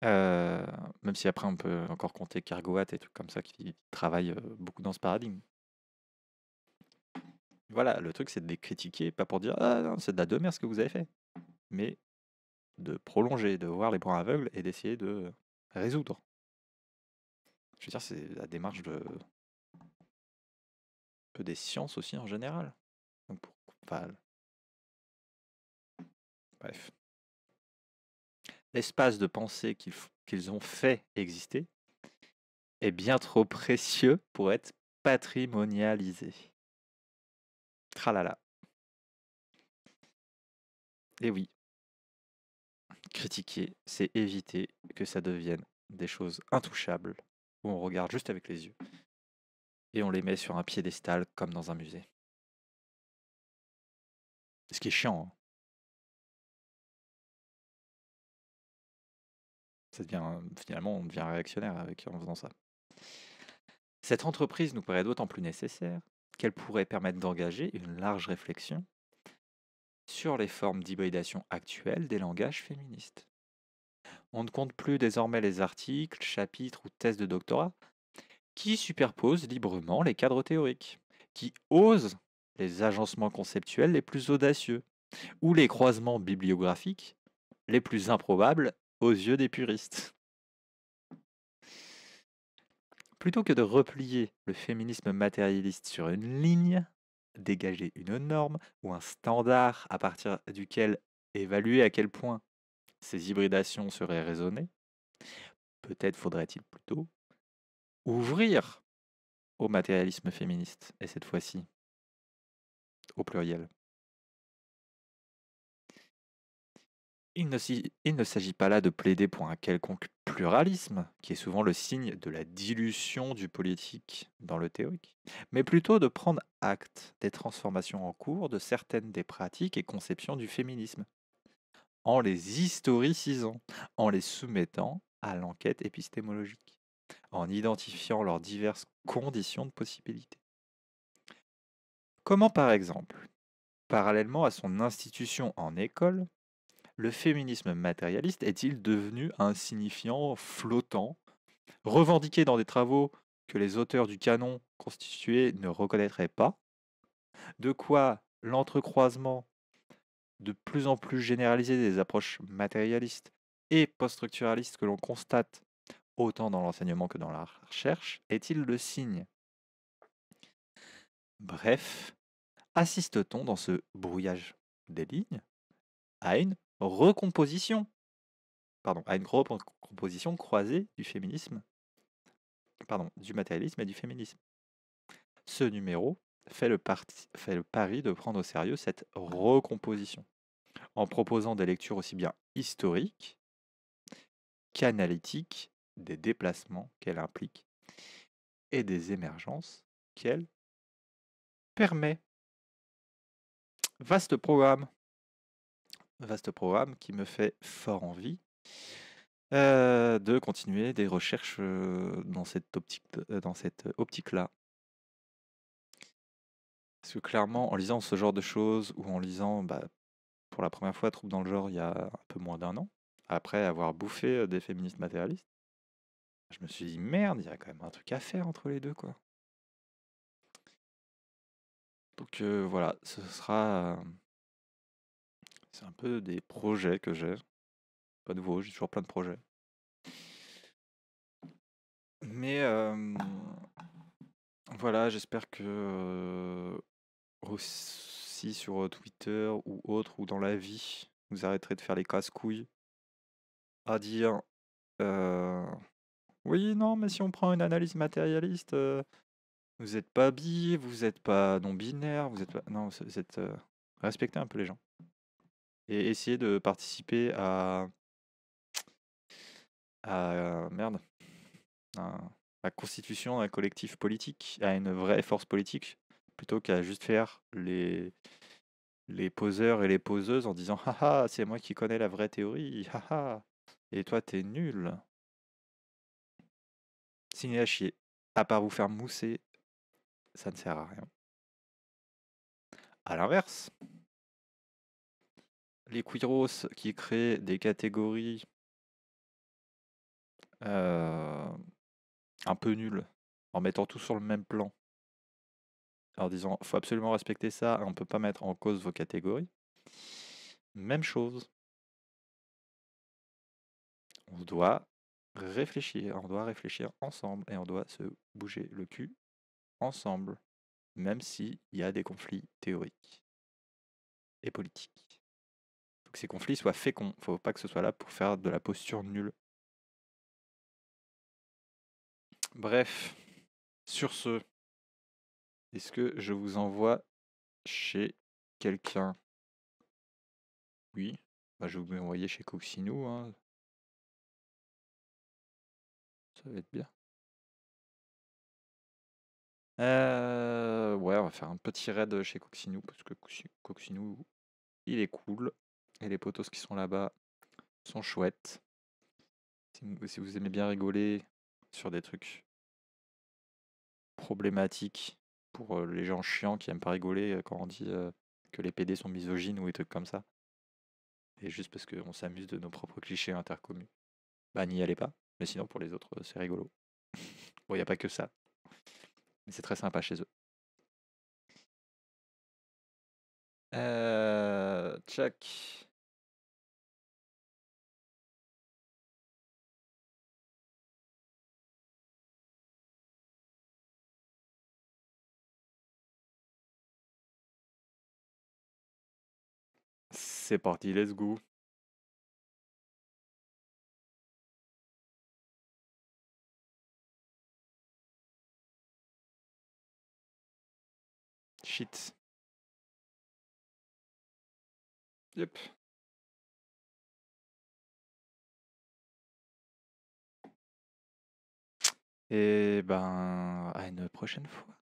Euh, même si après on peut encore compter Cargoat et trucs comme ça qui travaillent euh, beaucoup dans ce paradigme. Voilà, le truc c'est de les critiquer, pas pour dire ah c'est de la demeure ce que vous avez fait, mais de prolonger, de voir les points aveugles et d'essayer de résoudre. Je veux dire, c'est la démarche de peu des sciences aussi en général. Donc pour... Bref l'espace de pensée qu'ils ont fait exister est bien trop précieux pour être patrimonialisé. Tralala. Et oui, critiquer, c'est éviter que ça devienne des choses intouchables, où on regarde juste avec les yeux, et on les met sur un piédestal comme dans un musée. Ce qui est chiant, hein. finalement, on devient réactionnaire avec, en faisant ça. Cette entreprise nous paraît d'autant plus nécessaire qu'elle pourrait permettre d'engager une large réflexion sur les formes d'hybridation actuelles des langages féministes. On ne compte plus désormais les articles, chapitres ou thèses de doctorat qui superposent librement les cadres théoriques, qui osent les agencements conceptuels les plus audacieux, ou les croisements bibliographiques les plus improbables aux yeux des puristes. Plutôt que de replier le féminisme matérialiste sur une ligne, dégager une norme ou un standard à partir duquel évaluer à quel point ces hybridations seraient raisonnées, peut-être faudrait-il plutôt ouvrir au matérialisme féministe, et cette fois-ci au pluriel. Il ne, s'agit pas là de plaider pour un quelconque pluralisme, qui est souvent le signe de la dilution du politique dans le théorique, mais plutôt de prendre acte des transformations en cours de certaines des pratiques et conceptions du féminisme, en les historicisant, en les soumettant à l'enquête épistémologique, en identifiant leurs diverses conditions de possibilité. Comment par exemple, parallèlement à son institution en école, le féminisme matérialiste est-il devenu un signifiant flottant, revendiqué dans des travaux que les auteurs du canon constitué ne reconnaîtraient pas? De quoi l'entrecroisement de plus en plus généralisé des approches matérialistes et post-structuralistes que l'on constate autant dans l'enseignement que dans la recherche est-il le signe? Bref, assiste-t-on dans ce brouillage des lignes à une recomposition, pardon, à une recomposition croisée du féminisme, pardon, du matérialisme et du féminisme. Ce numéro fait le, fait le pari de prendre au sérieux cette recomposition, en proposant des lectures aussi bien historiques qu'analytiques des déplacements qu'elle implique et des émergences qu'elle permet. Vaste programme vaste programme qui me fait fort envie de continuer des recherches dans cette optique, dans cette optique-là. Parce que clairement, en lisant ce genre de choses ou en lisant bah, pour la première fois Troupe dans le genre il y a un peu moins d'un an, après avoir bouffé des féministes matérialistes, je me suis dit merde, il y a quand même un truc à faire entre les deux quoi. Donc voilà, ce sera c'est un peu des projets que j'ai. Pas nouveau, j'ai toujours plein de projets. Mais Voilà, j'espère que euh, aussi sur euh, Twitter ou autre ou dans la vie, vous arrêterez de faire les casse-couilles à dire euh, oui, non, mais si on prend une analyse matérialiste, vous n'êtes pas bi, vous n'êtes pas non-binaire, vous êtes pas. Non, vous êtes. respectez un peu les gens. Et essayez de participer à. à. merde. À la constitution d'un collectif politique, à une vraie force politique, plutôt qu'à juste faire les. les poseurs et les poseuses en disant Haha, c'est moi qui connais la vraie théorie, haha, et toi t'es nul. Signé à chier. À part vous faire mousser, ça ne sert à rien. À l'inverse, les queeros qui créent des catégories euh, un peu nulles, en mettant tout sur le même plan, en disant faut absolument respecter ça, on ne peut pas mettre en cause vos catégories. Même chose. On doit réfléchir, on doit réfléchir ensemble et on doit se bouger le cul ensemble, même s'il y a des conflits théoriques et politiques. Que ces conflits soient féconds, faut pas que ce soit là pour faire de la posture nulle. Bref, sur ce, est-ce que je vous envoie chez quelqu'un? Oui, bah, je vais vous envoyer chez Coxinou, hein. Ça va être bien. Euh, ouais, on va faire un petit raid chez Coxinou parce que Coxinou, il est cool. Et les potos qui sont là-bas sont chouettes. Si vous, aimez bien rigoler sur des trucs problématiques pour les gens chiants qui aiment pas rigoler quand on dit que les PD sont misogynes ou des trucs comme ça. Et juste parce qu'on s'amuse de nos propres clichés intercommus. Bah n'y allez pas. Mais sinon pour les autres c'est rigolo. bon, il n'y a pas que ça. Mais c'est très sympa chez eux. Euh, Chuck. C'est parti, let's go. Shit. Yep. Et ben, à une prochaine fois.